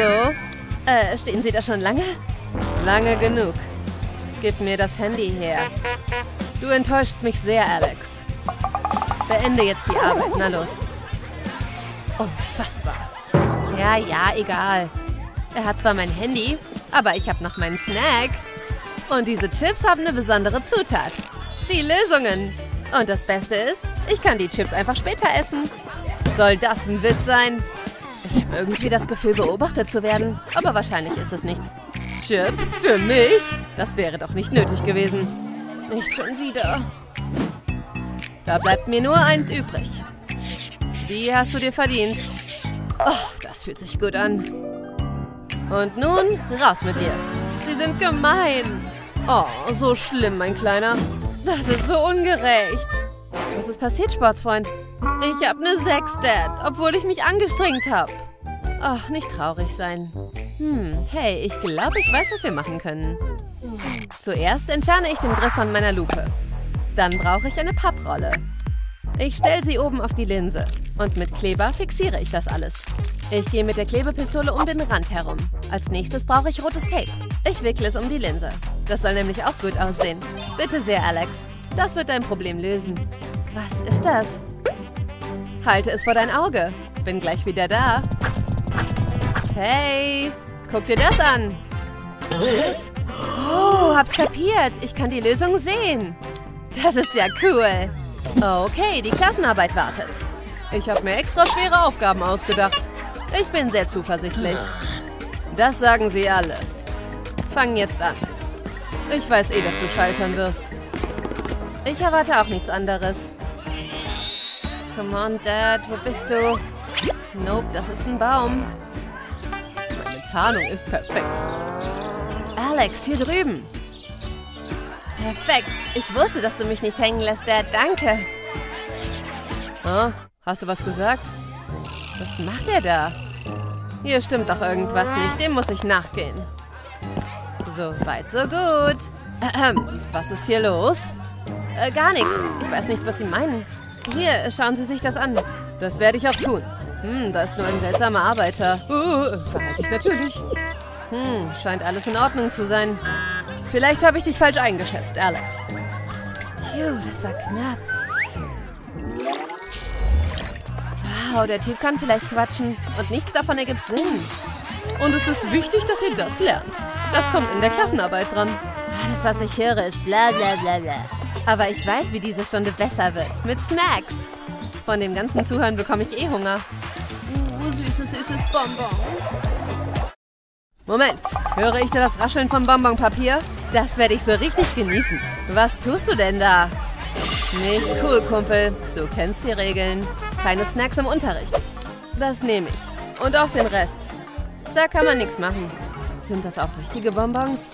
Äh, stehen Sie da schon lange? Lange genug. Gib mir das Handy her. Du enttäuscht mich sehr, Alex. Beende jetzt die Arbeit. Na los. Unfassbar. Ja, ja, egal. Er hat zwar mein Handy, aber ich habe noch meinen Snack. Und diese Chips haben eine besondere Zutat. Die Lösungen. Und das Beste ist, ich kann die Chips einfach später essen. Soll das ein Witz sein? Ich habe irgendwie das Gefühl, beobachtet zu werden. Aber wahrscheinlich ist es nichts. Chips für mich? Das wäre doch nicht nötig gewesen. Nicht schon wieder. Da bleibt mir nur eins übrig. Die hast du dir verdient. Oh, das fühlt sich gut an. Und nun, raus mit dir. Sie sind gemein. Oh, so schlimm, mein Kleiner. Das ist so ungerecht. Was ist passiert, Sportsfreund? Ich habe eine 6, Dad, obwohl ich mich angestrengt habe. Ach, nicht traurig sein. Hm, hey, ich glaube, ich weiß, was wir machen können. Zuerst entferne ich den Griff von meiner Lupe. Dann brauche ich eine Papprolle. Ich stelle sie oben auf die Linse. Und mit Kleber fixiere ich das alles. Ich gehe mit der Klebepistole um den Rand herum. Als nächstes brauche ich rotes Tape. Ich wickle es um die Linse. Das soll nämlich auch gut aussehen. Bitte sehr, Alex. Das wird dein Problem lösen. Was ist das? Halte es vor dein Auge. Bin gleich wieder da. Hey, guck dir das an. Was? Oh, hab's kapiert. Ich kann die Lösung sehen. Das ist ja cool. Okay, die Klassenarbeit wartet. Ich habe mir extra schwere Aufgaben ausgedacht. Ich bin sehr zuversichtlich. Das sagen sie alle. Fang jetzt an. Ich weiß eh, dass du scheitern wirst. Ich erwarte auch nichts anderes. Come on, Dad, wo bist du? Nope, das ist ein Baum. Tarnung ist perfekt. Alex, hier drüben. Perfekt. Ich wusste, dass du mich nicht hängen lässt, Dad. Danke. Oh, hast du was gesagt? Was macht er da? Hier stimmt doch irgendwas nicht. Dem muss ich nachgehen. So weit, so gut. Ahem. Was ist hier los? Äh, gar nichts. Ich weiß nicht, was Sie meinen. Hier, schauen Sie sich das an. Das werde ich auch tun. Hm, da ist nur ein seltsamer Arbeiter. Uh, verhalte ich natürlich. Hm, scheint alles in Ordnung zu sein. Vielleicht habe ich dich falsch eingeschätzt, Alex. Phew, das war knapp. Wow, der Typ kann vielleicht quatschen und nichts davon ergibt Sinn. Und es ist wichtig, dass ihr das lernt. Das kommt in der Klassenarbeit dran. Alles, was ich höre, ist bla bla bla bla. Aber ich weiß, wie diese Stunde besser wird. Mit Snacks. Von dem ganzen Zuhören bekomme ich eh Hunger. Süßes, süßes Bonbon. Moment, höre ich da das Rascheln vom Bonbonpapier? Das werde ich so richtig genießen. Was tust du denn da? Nicht cool, Kumpel. Du kennst die Regeln. Keine Snacks im Unterricht. Das nehme ich. Und auch den Rest. Da kann man nichts machen. Sind das auch richtige Bonbons?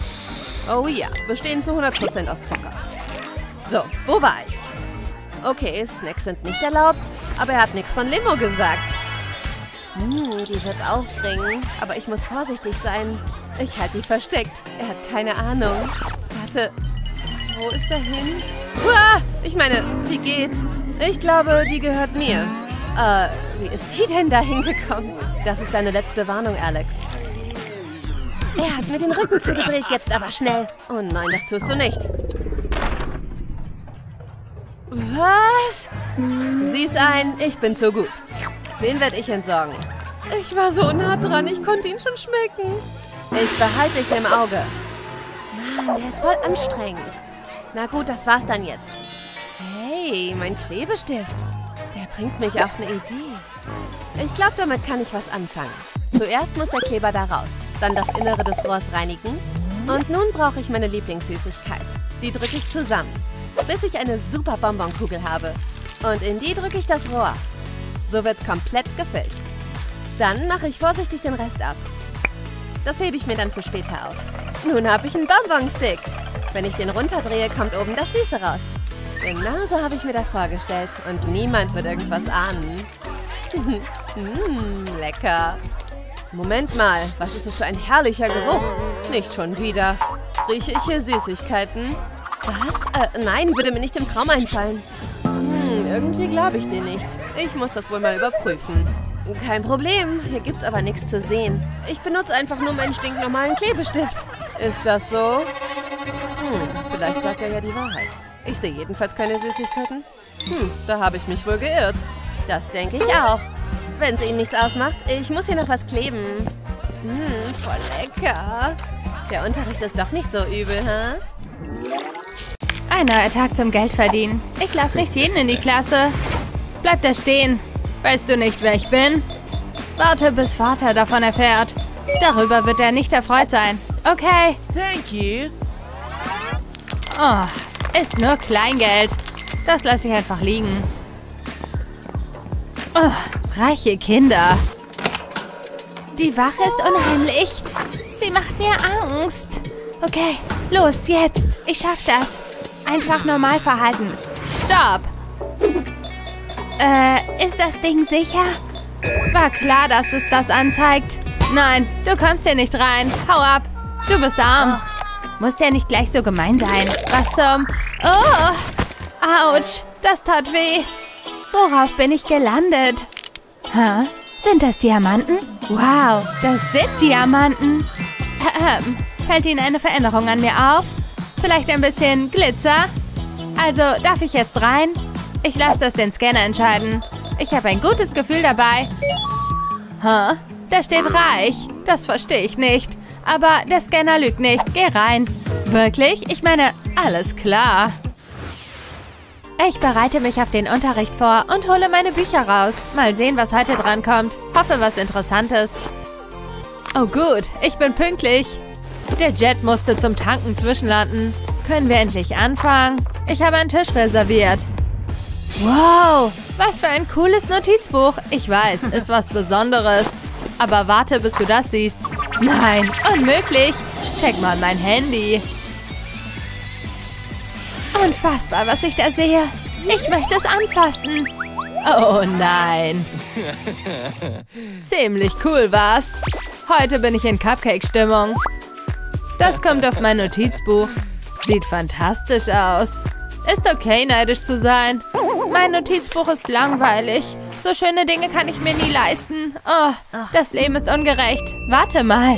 Oh ja, bestehen zu 100% aus Zucker. So, wo war ich? Okay, Snacks sind nicht erlaubt, aber er hat nichts von Limo gesagt. Hm, die wird auch bringen, aber ich muss vorsichtig sein. Ich halte die versteckt. Er hat keine Ahnung. Warte, wo ist er hin? Uah, ich meine, die geht. Ich glaube, die gehört mir. Äh, wie ist die denn da hingekommen? Das ist deine letzte Warnung, Alex. Er hat mir den Rücken zugedreht, jetzt aber schnell. Oh nein, das tust du nicht. Was? Sieh's ein, ich bin zu gut. Den werde ich entsorgen. Ich war so nah dran, ich konnte ihn schon schmecken. Ich behalte dich im Auge. Mann, der ist voll anstrengend. Na gut, das war's dann jetzt. Hey, mein Klebestift. Der bringt mich auf eine Idee. Ich glaube, damit kann ich was anfangen. Zuerst muss der Kleber da raus, dann das Innere des Rohrs reinigen. Und nun brauche ich meine Lieblingssüßigkeit. Die drücke ich zusammen, bis ich eine super Bonbonkugel habe. Und in die drücke ich das Rohr. So wird's komplett gefüllt. Dann mache ich vorsichtig den Rest ab. Das hebe ich mir dann für später auf. Nun habe ich einen Bonbonstick. Wenn ich den runterdrehe, kommt oben das Süße raus. Genau so habe ich mir das vorgestellt. Und niemand wird irgendwas ahnen. [laughs] mmh, lecker. Moment mal, was ist das für ein herrlicher Geruch? Nicht schon wieder. Rieche ich hier Süßigkeiten? Was? Äh, nein, würde mir nicht im Traum einfallen. Hm, irgendwie glaube ich dir nicht. Ich muss das wohl mal überprüfen. Kein Problem, hier gibt's aber nichts zu sehen. Ich benutze einfach nur meinen stinknormalen Klebestift. Ist das so? Hm, vielleicht sagt er ja die Wahrheit. Ich sehe jedenfalls keine Süßigkeiten. Hm, da habe ich mich wohl geirrt. Das denke ich auch. Wenn es Ihnen nichts ausmacht, ich muss hier noch was kleben. Hm, voll lecker. Der Unterricht ist doch nicht so übel, hä? Ein neuer Tag zum Geldverdienen. Ich lasse nicht jeden in die Klasse. Bleib da stehen. Weißt du nicht, wer ich bin? Warte, bis Vater davon erfährt. Darüber wird er nicht erfreut sein. Okay. Thank you. Oh, ist nur Kleingeld. Das lasse ich einfach liegen. Oh, reiche Kinder. Die Wache ist unheimlich. Sie macht mir Angst. Okay, los, jetzt. Ich schaff das. Einfach normal verhalten. Stopp. Äh, ist das Ding sicher? War klar, dass es das anzeigt. Nein, du kommst hier nicht rein. Hau ab. Du bist arm. Muss ja nicht gleich so gemein sein. Was zum... Oh! Autsch! Das tat weh. Worauf bin ich gelandet? Hä? Sind das Diamanten? Wow, das sind Diamanten. Ähm, fällt Ihnen eine Veränderung an mir auf? Vielleicht ein bisschen Glitzer? Also, darf ich jetzt rein? Ich lasse das den Scanner entscheiden. Ich habe ein gutes Gefühl dabei. Hä? Da steht reich. Das verstehe ich nicht. Aber der Scanner lügt nicht. Geh rein. Wirklich? Ich meine, alles klar. Ich bereite mich auf den Unterricht vor und hole meine Bücher raus. Mal sehen, was heute drankommt. Hoffe, was Interessantes. Oh gut, ich bin pünktlich. Der Jet musste zum Tanken zwischenlanden. Können wir endlich anfangen? Ich habe einen Tisch reserviert. Wow, was für ein cooles Notizbuch. Ich weiß, ist was Besonderes. Aber warte, bis du das siehst. Nein, unmöglich. Check mal mein Handy. Unfassbar, was ich da sehe. Ich möchte es anfassen. Oh nein. [laughs] Ziemlich cool, was? Heute bin ich in Cupcake-Stimmung. Das kommt auf mein Notizbuch. Sieht fantastisch aus. Ist okay, neidisch zu sein. Mein Notizbuch ist langweilig. So schöne Dinge kann ich mir nie leisten. Oh, das Leben ist ungerecht. Warte mal.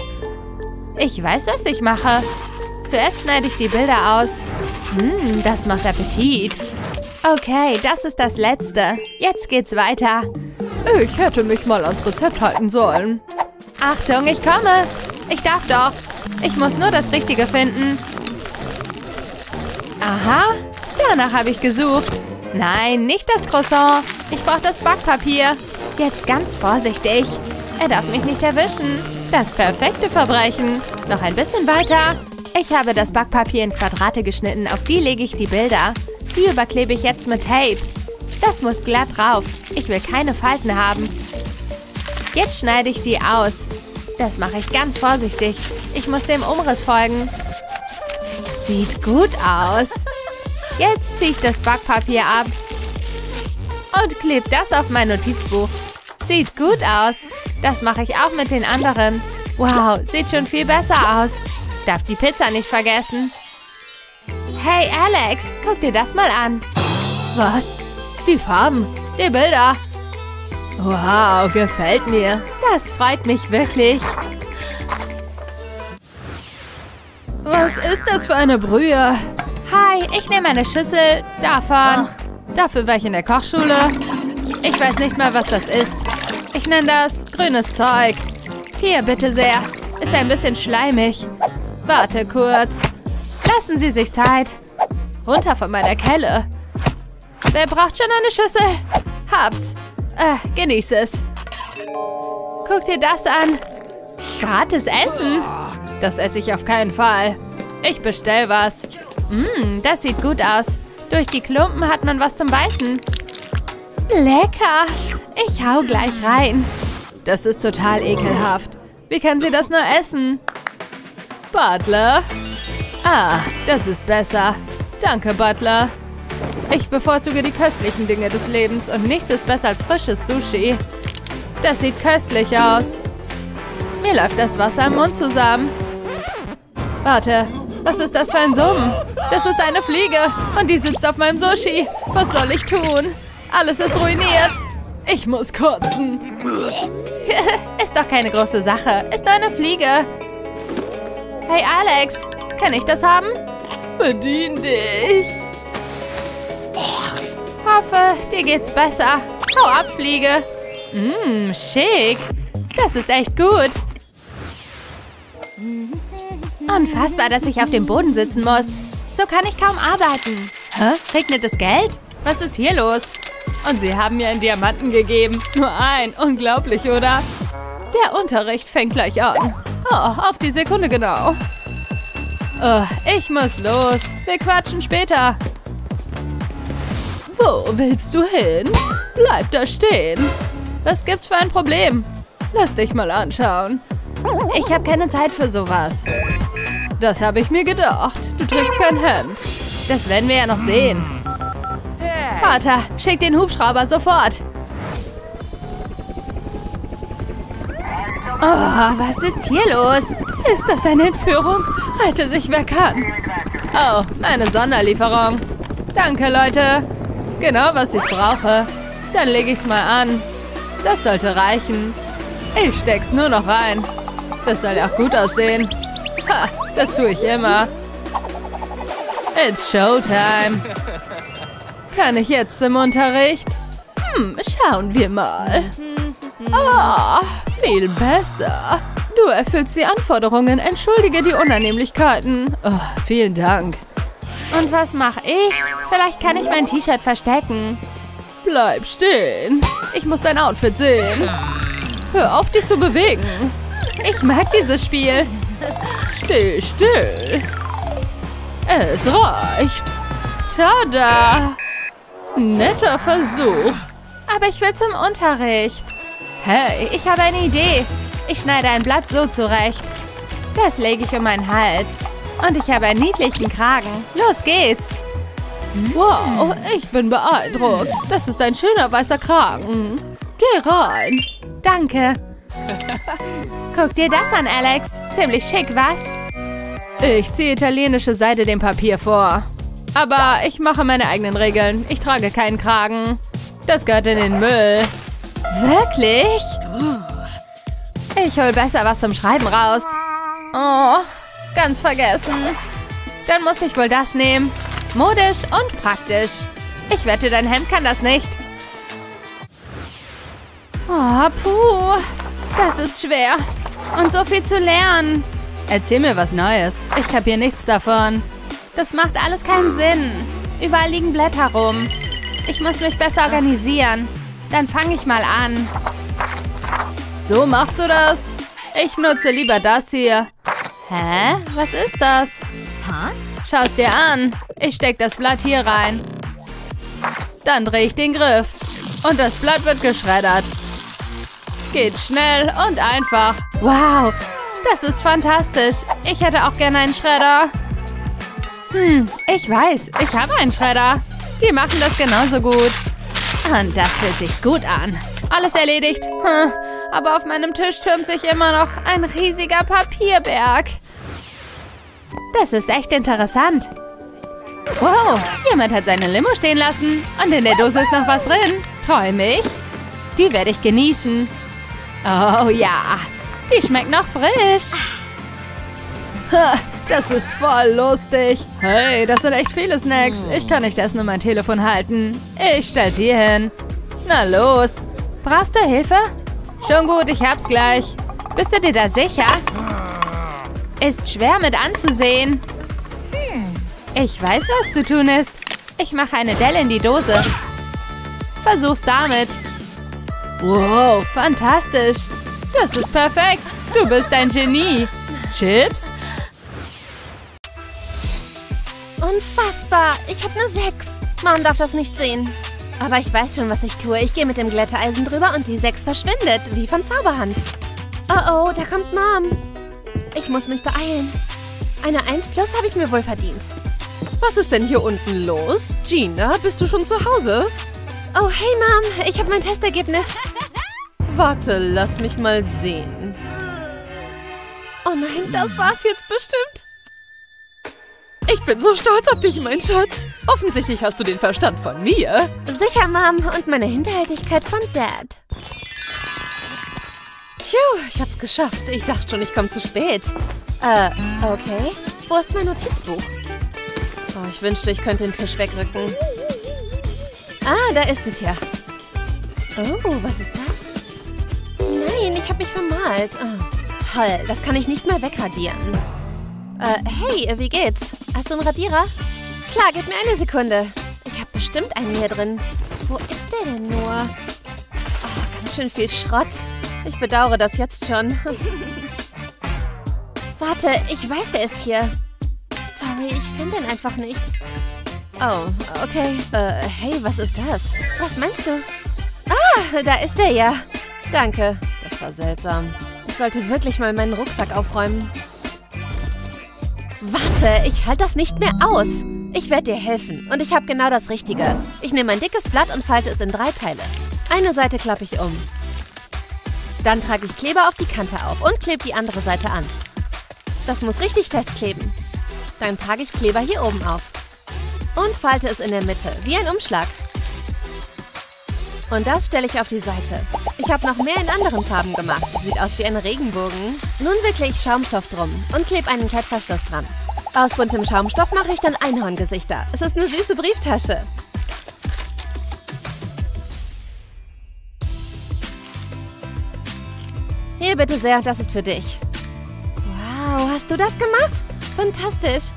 Ich weiß, was ich mache. Zuerst schneide ich die Bilder aus. Hm, das macht Appetit. Okay, das ist das Letzte. Jetzt geht's weiter. Ich hätte mich mal ans Rezept halten sollen. Achtung, ich komme. Ich darf doch. Ich muss nur das Richtige finden. Aha, danach habe ich gesucht. Nein, nicht das Croissant. Ich brauche das Backpapier. Jetzt ganz vorsichtig. Er darf mich nicht erwischen. Das perfekte Verbrechen. Noch ein bisschen weiter. Ich habe das Backpapier in Quadrate geschnitten. Auf die lege ich die Bilder. Die überklebe ich jetzt mit Tape. Das muss glatt drauf. Ich will keine Falten haben. Jetzt schneide ich die aus. Das mache ich ganz vorsichtig. Ich muss dem Umriss folgen. Sieht gut aus. Jetzt ziehe ich das Backpapier ab. Und klebe das auf mein Notizbuch. Sieht gut aus. Das mache ich auch mit den anderen. Wow, sieht schon viel besser aus. Darf die Pizza nicht vergessen. Hey Alex, guck dir das mal an. Was? Die Farben, die Bilder. Wow, gefällt mir. Das freut mich wirklich. Was ist das für eine Brühe? Hi, ich nehme eine Schüssel davon. Dafür war ich in der Kochschule. Ich weiß nicht mal, was das ist. Ich nenne das grünes Zeug. Hier, bitte sehr. Ist ein bisschen schleimig. Warte kurz. Lassen Sie sich Zeit. Runter von meiner Kelle. Wer braucht schon eine Schüssel? Hab's. Äh, genieß es. Guck dir das an. Gratis Essen. Das esse ich auf keinen Fall. Ich bestell was. Mmm, das sieht gut aus. Durch die Klumpen hat man was zum Beißen. Lecker. Ich hau gleich rein. Das ist total ekelhaft. Wie kann sie das nur essen? Butler? Ah, das ist besser. Danke, Butler. Ich bevorzuge die köstlichen Dinge des Lebens und nichts ist besser als frisches Sushi. Das sieht köstlich aus. Mir läuft das Wasser im Mund zusammen. Warte, was ist das für ein Summen? Das ist eine Fliege und die sitzt auf meinem Sushi. Was soll ich tun? Alles ist ruiniert. Ich muss kotzen. [laughs] ist doch keine große Sache. Ist nur eine Fliege. Hey Alex, kann ich das haben? Bedien dich. Hoffe, dir geht's besser. Hau ab, Fliege. Mmm, schick. Das ist echt gut. Unfassbar, dass ich auf dem Boden sitzen muss. So kann ich kaum arbeiten. Hä? Regnet es Geld? Was ist hier los? Und sie haben mir einen Diamanten gegeben. Nur ein. Unglaublich, oder? Der Unterricht fängt gleich an. Oh, auf die Sekunde genau. Oh, ich muss los. Wir quatschen später. Wo willst du hin? Bleib da stehen. Was gibt's für ein Problem? Lass dich mal anschauen. Ich habe keine Zeit für sowas. Das habe ich mir gedacht. Du trägst kein Hemd. Das werden wir ja noch sehen. Vater, schick den Hubschrauber sofort. Oh, was ist hier los? Ist das eine Entführung? Halte sich, wer kann. Oh, eine Sonderlieferung. Danke, Leute. Genau, was ich brauche. Dann lege ich's mal an. Das sollte reichen. Ich steck's nur noch rein. Das soll ja auch gut aussehen. Ha, das tue ich immer. It's Showtime. Kann ich jetzt im Unterricht? Hm, schauen wir mal. Ah, viel besser. Du erfüllst die Anforderungen. Entschuldige die Unannehmlichkeiten. Oh, vielen Dank. Und was mache ich? Vielleicht kann ich mein T-Shirt verstecken. Bleib stehen. Ich muss dein Outfit sehen. Hör auf, dich zu bewegen. Ich mag dieses Spiel. Still, still. Es reicht. Tada! Netter Versuch. Aber ich will zum Unterricht. Hey, ich habe eine Idee. Ich schneide ein Blatt so zurecht. Das lege ich um meinen Hals. Und ich habe einen niedlichen Kragen. Los geht's. Wow, ich bin beeindruckt. Das ist ein schöner weißer Kragen. Geh rein. Danke. [laughs] Guck dir das an, Alex. Ziemlich schick, was? Ich ziehe italienische Seite dem Papier vor. Aber ich mache meine eigenen Regeln. Ich trage keinen Kragen. Das gehört in den Müll. Wirklich? Ich hol besser was zum Schreiben raus. Oh, ganz vergessen. Dann muss ich wohl das nehmen. Modisch und praktisch. Ich wette, dein Hemd kann das nicht. Oh, puh. Das ist schwer. Und so viel zu lernen. Erzähl mir was Neues. Ich kapier nichts davon. Das macht alles keinen Sinn. Überall liegen Blätter rum. Ich muss mich besser organisieren. Dann fange ich mal an. So machst du das? Ich nutze lieber das hier. Hä? Was ist das? Schau es dir an. Ich steck das Blatt hier rein. Dann drehe ich den Griff. Und das Blatt wird geschreddert. Geht schnell und einfach. Wow, das ist fantastisch. Ich hätte auch gerne einen Schredder. Hm, ich weiß, ich habe einen Schredder. Die machen das genauso gut. Und das fühlt sich gut an. Alles erledigt. Hm, aber auf meinem Tisch türmt sich immer noch ein riesiger Papierberg. Das ist echt interessant. Wow, jemand hat seine Limo stehen lassen. Und in der Dose ist noch was drin. Träume ich? Die werde ich genießen. Oh ja, die schmeckt noch frisch. Das ist voll lustig. Hey, das sind echt viele Snacks. Ich kann nicht essen und mein Telefon halten. Ich stell sie hin. Na los. Brauchst du Hilfe? Schon gut, ich hab's gleich. Bist du dir da sicher? Ist schwer mit anzusehen. Ich weiß, was zu tun ist. Ich mache eine Delle in die Dose. Versuch's damit. Wow, fantastisch. Das ist perfekt. Du bist ein Genie. Chips? Unfassbar. Ich habe nur sechs. Mom darf das nicht sehen. Aber ich weiß schon, was ich tue. Ich gehe mit dem Glätteisen drüber und die sechs verschwindet. Wie von Zauberhand. Oh oh, da kommt Mom. Ich muss mich beeilen. Eine 1 plus habe ich mir wohl verdient. Was ist denn hier unten los? Gina, bist du schon zu Hause? Oh, hey Mom. Ich habe mein Testergebnis. [laughs] Warte, lass mich mal sehen. Oh nein, das war's jetzt bestimmt. Ich bin so stolz auf dich, mein Schatz. Offensichtlich hast du den Verstand von mir. Sicher, Mom. Und meine Hinterhältigkeit von Dad. Phew, ich hab's geschafft. Ich dachte schon, ich komme zu spät. Äh, okay. Wo ist mein Notizbuch? Oh, ich wünschte, ich könnte den Tisch wegrücken. Ah, da ist es ja. Oh, was ist das? Nein, ich habe mich vermalt. Oh, toll, das kann ich nicht mehr wegradieren. Äh, hey, wie geht's? Hast du einen Radierer? Klar, gib mir eine Sekunde. Ich habe bestimmt einen hier drin. Wo ist der denn nur? Oh, ganz schön viel Schrott. Ich bedauere das jetzt schon. [laughs] Warte, ich weiß, der ist hier. Sorry, ich finde ihn einfach nicht. Oh, okay. Äh, hey, was ist das? Was meinst du? Ah, da ist er ja. Danke. Das war seltsam. Ich sollte wirklich mal meinen Rucksack aufräumen. Warte, ich halte das nicht mehr aus. Ich werde dir helfen. Und ich habe genau das Richtige. Ich nehme ein dickes Blatt und falte es in drei Teile. Eine Seite klappe ich um. Dann trage ich Kleber auf die Kante auf und klebe die andere Seite an. Das muss richtig festkleben. Dann trage ich Kleber hier oben auf. Und falte es in der Mitte, wie ein Umschlag. Und das stelle ich auf die Seite. Ich habe noch mehr in anderen Farben gemacht. Sieht aus wie ein Regenbogen. Nun wickle ich Schaumstoff drum und klebe einen Klettverschluss dran. Aus buntem Schaumstoff mache ich dann Einhorngesichter. Es ist eine süße Brieftasche. Hier bitte sehr, das ist für dich. Wow, hast du das gemacht? Fantastisch.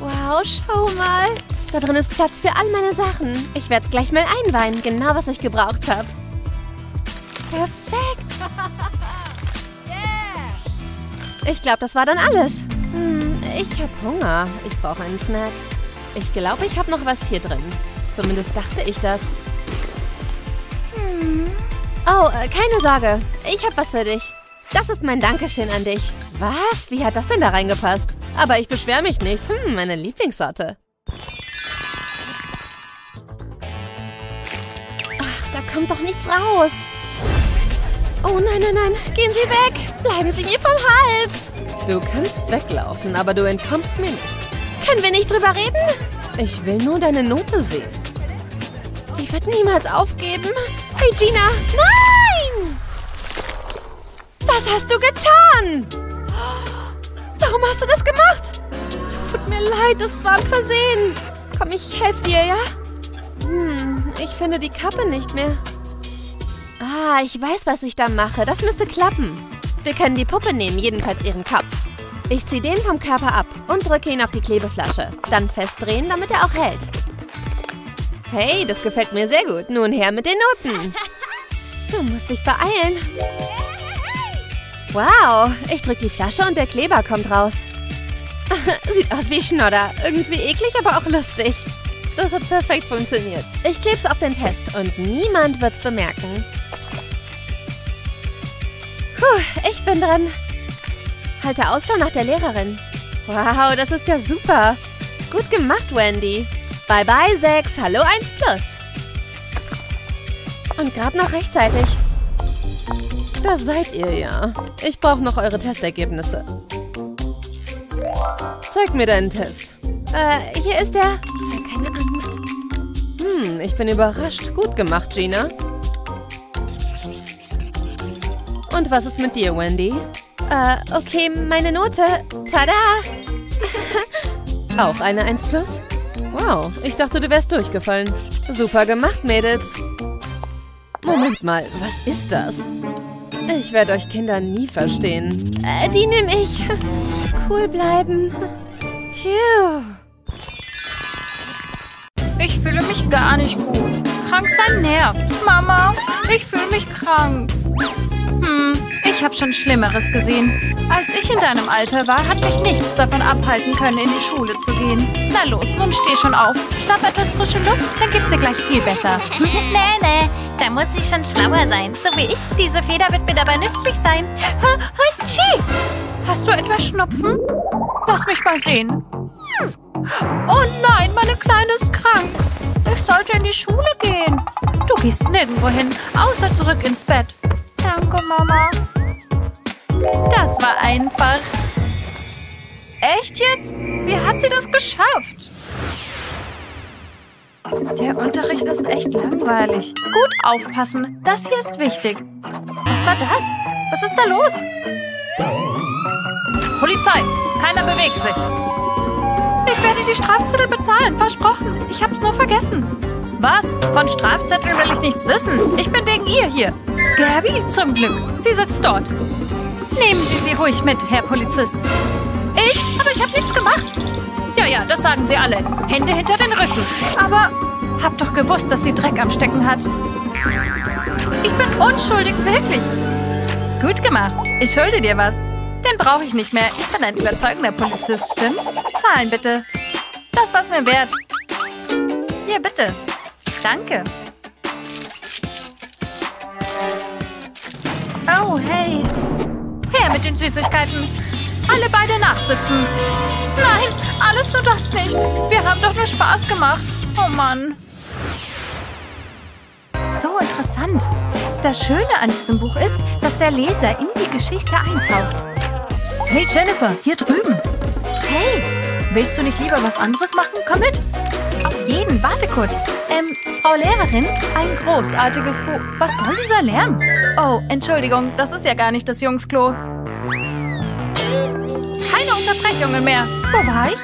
Wow, schau mal. Da drin ist Platz für all meine Sachen. Ich werde es gleich mal einweihen. Genau, was ich gebraucht habe. Perfekt. [laughs] Ich glaube, das war dann alles. Hm, ich habe Hunger. Ich brauche einen Snack. Ich glaube, ich habe noch was hier drin. Zumindest dachte ich das. Hm. Oh, äh, keine Sorge. Ich habe was für dich. Das ist mein Dankeschön an dich. Was? Wie hat das denn da reingepasst? Aber ich beschwere mich nicht. Hm, meine Lieblingssorte. Kommt doch nichts raus. Oh nein, nein, nein. Gehen Sie weg. Bleiben Sie mir vom Hals! Du kannst weglaufen, aber du entkommst mir nicht. Können wir nicht drüber reden? Ich will nur deine Note sehen. Sie wird niemals aufgeben. Hey, Gina! Nein! Was hast du getan? Warum hast du das gemacht? Tut mir leid, es war ein Versehen. Komm, ich helfe dir, ja? Hm, ich finde die Kappe nicht mehr. Ah, ich weiß, was ich da mache. Das müsste klappen. Wir können die Puppe nehmen, jedenfalls ihren Kopf. Ich ziehe den vom Körper ab und drücke ihn auf die Klebeflasche. Dann festdrehen, damit er auch hält. Hey, das gefällt mir sehr gut. Nun her mit den Noten. [laughs] Du musst dich beeilen. Wow, ich drücke die Flasche und der Kleber kommt raus. [laughs] Sieht aus wie Schnodder. Irgendwie eklig, aber auch lustig. Das hat perfekt funktioniert. Ich kleb's auf den Test und niemand wird's bemerken. Puh, ich bin dran. Halte Ausschau nach der Lehrerin. Wow, das ist ja super. Gut gemacht, Wendy. Bye bye, 6. Hallo, 1 plus. Und gerade noch rechtzeitig. Da seid ihr ja. Ich brauche noch eure Testergebnisse. Zeig mir deinen Test. Äh, hier ist er. Zeig keine Angst. Hm, ich bin überrascht. Gut gemacht, Gina. Und was ist mit dir, Wendy? Äh, okay, meine Note. Tada! [laughs] Auch eine 1 plus? Wow, ich dachte, du wärst durchgefallen. Super gemacht, Mädels. Moment mal, was ist das? Ich werde euch Kinder nie verstehen. Äh, die nehme ich. Cool bleiben. Phew. Ich fühle mich gar nicht gut. Krank sein nervt. Mama, ich fühle mich krank. Ich habe schon Schlimmeres gesehen. Als ich in deinem Alter war, hat mich nichts davon abhalten können, in die Schule zu gehen. Na los, nun steh schon auf. Schnapp etwas frische Luft, dann geht's dir gleich viel besser. [laughs] nee, nee, da muss ich schon schlauer sein. So wie ich. Diese Feder wird mir dabei nützlich sein. Hatschi! Hast du etwas Schnupfen? Lass mich mal sehen. Oh nein, meine Kleine ist krank. Ich sollte in die Schule gehen. Du gehst nirgendwo hin, außer zurück ins Bett. Danke, Mama. Das war einfach. Echt jetzt? Wie hat sie das geschafft? Der Unterricht ist echt langweilig. Gut aufpassen, das hier ist wichtig. Was war das? Was ist da los? Polizei! Keiner bewegt sich. Ich werde die Strafzettel bezahlen, versprochen. Ich hab's nur vergessen. Was? Von Strafzetteln will ich nichts wissen. Ich bin wegen ihr hier. Gabby? Zum Glück. Sie sitzt dort. Nehmen Sie sie ruhig mit, Herr Polizist. Ich? Aber ich habe nichts gemacht. Ja, ja, das sagen Sie alle. Hände hinter den Rücken. Aber hab doch gewusst, dass sie Dreck am Stecken hat. Ich bin unschuldig, wirklich. Gut gemacht. Ich schulde dir was. Den brauche ich nicht mehr. Ich bin ein überzeugender Polizist, stimmt? Zahlen bitte. Das war's mir wert. Hier, bitte. Danke. Oh, hey. Her mit den Süßigkeiten. Alle beide nachsitzen. Nein, alles nur das nicht. Wir haben doch nur Spaß gemacht. Oh Mann. So interessant. Das Schöne an diesem Buch ist, dass der Leser in die Geschichte eintaucht. Hey Jennifer, hier drüben. Hey, willst du nicht lieber was anderes machen? Komm mit. Auf jeden, warte kurz. Ähm, Frau Lehrerin, ein großartiges Buch. Was soll dieser Lärm? Oh, Entschuldigung, das ist ja gar nicht das Jungsklo. Keine Unterbrechungen mehr. Wo war ich?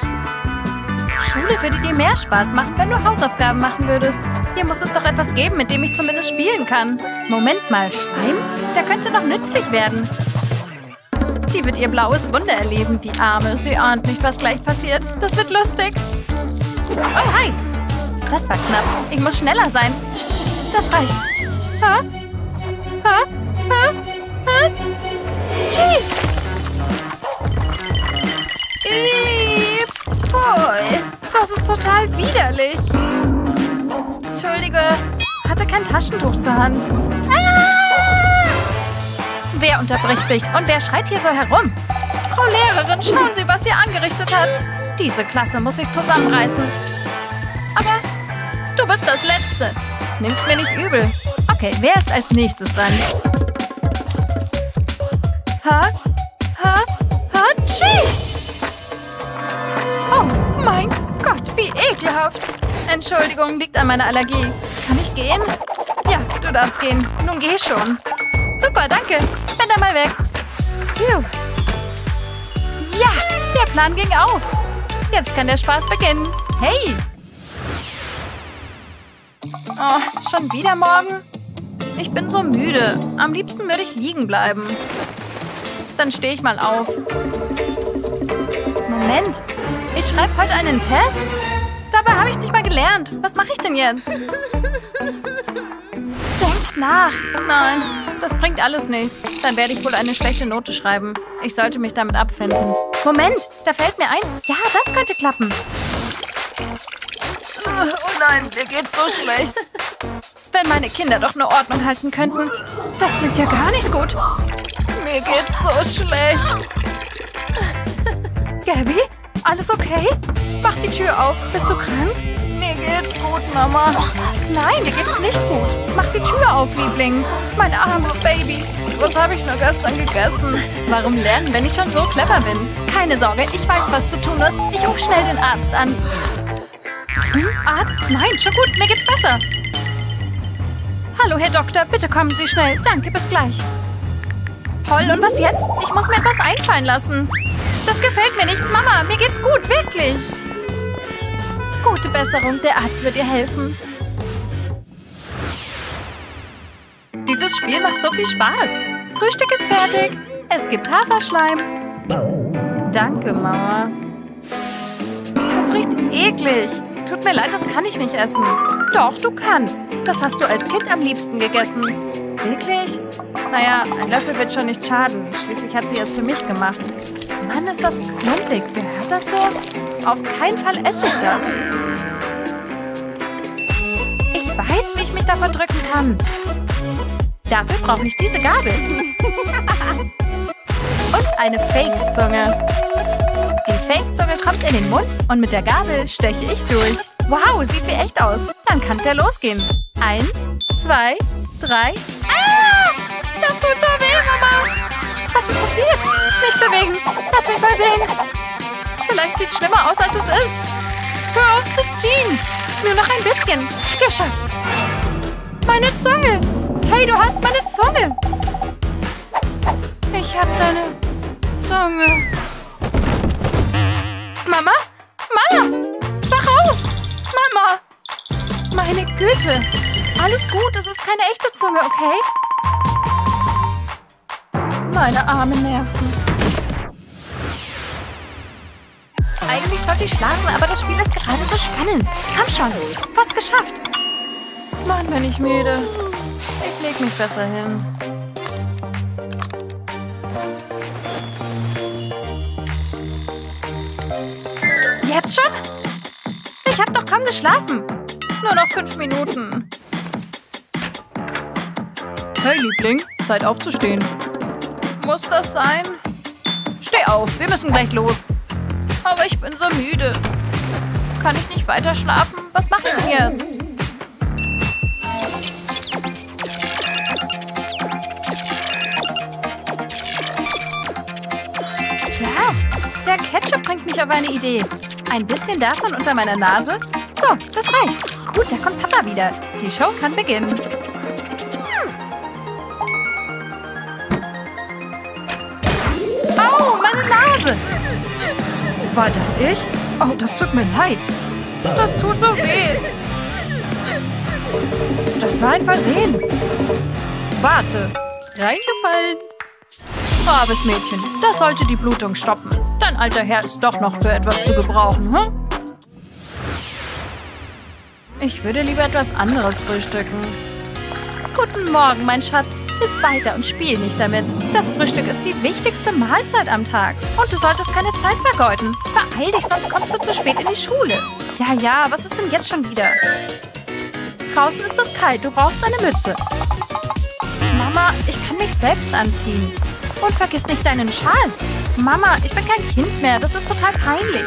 Schule würde dir mehr Spaß machen, wenn du Hausaufgaben machen würdest. Hier muss es doch etwas geben, mit dem ich zumindest spielen kann. Moment mal, Schleim? Der könnte noch nützlich werden. Die wird ihr blaues Wunder erleben, die Arme. Sie ahnt nicht, was gleich passiert. Das wird lustig. Oh, hi. Das war knapp. Ich muss schneller sein. Das reicht. Ha? Ha? Ha? Ha? Pfui. Das ist total widerlich. Entschuldige, hatte kein Taschentuch zur Hand. Ah! Wer unterbricht mich und wer schreit hier so herum? Frau Lehrerin, schauen Sie, was ihr angerichtet hat. Diese Klasse muss sich zusammenreißen. Aber du bist das Letzte. Nimm's mir nicht übel. Okay, wer ist als nächstes dran? Ha? Ha? Ha? Oh mein Gott, wie ekelhaft. Entschuldigung, liegt an meiner Allergie. Kann ich gehen? Ja, du darfst gehen. Nun geh schon. Super, danke. Bin dann mal weg. Phew. Ja, der Plan ging auf. Jetzt kann der Spaß beginnen. Hey! Oh, schon wieder morgen? Ich bin so müde. Am liebsten würde ich liegen bleiben. Dann stehe ich mal auf. Moment. Ich schreibe heute einen Test? Dabei habe ich nicht mal gelernt. Was mache ich denn jetzt? Denkt nach. Nein, das bringt alles nichts. Dann werde ich wohl eine schlechte Note schreiben. Ich sollte mich damit abfinden. Moment, da fällt mir ein. Ja, das könnte klappen. Oh nein, mir geht's so schlecht. Wenn meine Kinder doch eine Ordnung halten könnten. Das klingt ja gar nicht gut. Mir geht's so schlecht. Gabby? Alles okay? Mach die Tür auf. Bist du krank? Mir geht's gut, Mama. Nein, dir geht's nicht gut. Mach die Tür auf, Liebling. Mein armes Baby. Was habe ich nur gestern gegessen? Warum lernen, wenn ich schon so clever bin? Keine Sorge, ich weiß, was zu tun ist. Ich rufe schnell den Arzt an. Hm, Arzt? Nein, schon gut, mir geht's besser. Hallo, Herr Doktor, bitte kommen Sie schnell. Danke, bis gleich. Toll, und was jetzt? Ich muss mir etwas einfallen lassen. Das gefällt mir nicht. Mama, mir geht's gut, wirklich. Gute Besserung, der Arzt wird ihr helfen. Dieses Spiel macht so viel Spaß. Frühstück ist fertig. Es gibt Haferschleim. Danke, Mama. Das riecht eklig. Tut mir leid, das kann ich nicht essen. Doch, du kannst. Das hast du als Kind am liebsten gegessen. Wirklich? Naja, ein Löffel wird schon nicht schaden. Schließlich hat sie es für mich gemacht. Mann, ist das klumpig. Gehört das so? Auf keinen Fall esse ich das. Ich weiß, wie ich mich davon drücken kann. Dafür brauche ich diese Gabel. [laughs] Und eine Fake-Zunge. Die Fake-Zunge kommt in den Mund und mit der Gabel steche ich durch. Wow, sieht wie echt aus. Dann kann es ja losgehen. Eins, zwei, drei. Das tut so weh, Mama. Was ist passiert? Nicht bewegen. Lass mich mal sehen. Vielleicht sieht es schlimmer aus, als es ist. Hör auf zu ziehen. Nur noch ein bisschen. Geschafft. Meine Zunge. Hey, du hast meine Zunge. Ich hab deine Zunge. Mama? Mama! Wach auf! Mama! Meine Güte. Alles gut, es ist keine echte Zunge, okay? Meine armen Nerven. Eigentlich sollte ich schlafen, aber das Spiel ist gerade so spannend. Komm schon, fast geschafft. Mann, bin ich müde. Ich leg mich besser hin. Jetzt schon? Ich hab doch kaum geschlafen. Nur noch fünf Minuten. Hey, Liebling, Zeit aufzustehen. Muss das sein? Steh auf, wir müssen gleich los. Aber ich bin so müde. Kann ich nicht weiter schlafen? Was mache ich denn jetzt? Ja, der Ketchup bringt mich auf eine Idee. Ein bisschen davon unter meiner Nase. So, das reicht. Gut, da kommt Papa wieder. Die Show kann beginnen. War das ich? Oh, das tut mir leid. Das tut so weh. Das war ein Versehen. Warte. Reingefallen. Braves Mädchen, das sollte die Blutung stoppen. Dein alter Herr ist doch noch für etwas zu gebrauchen, hm? Ich würde lieber etwas anderes frühstücken. Guten Morgen, mein Schatz. Iss weiter und spiel nicht damit. Das Frühstück ist die wichtigste Mahlzeit am Tag. Und du solltest keine Zeit vergeuden. Beeil dich, sonst kommst du zu spät in die Schule. Ja, ja, was ist denn jetzt schon wieder? Draußen ist es kalt, du brauchst eine Mütze. Mama, ich kann mich selbst anziehen. Und vergiss nicht deinen Schal. Mama, ich bin kein Kind mehr. Das ist total peinlich.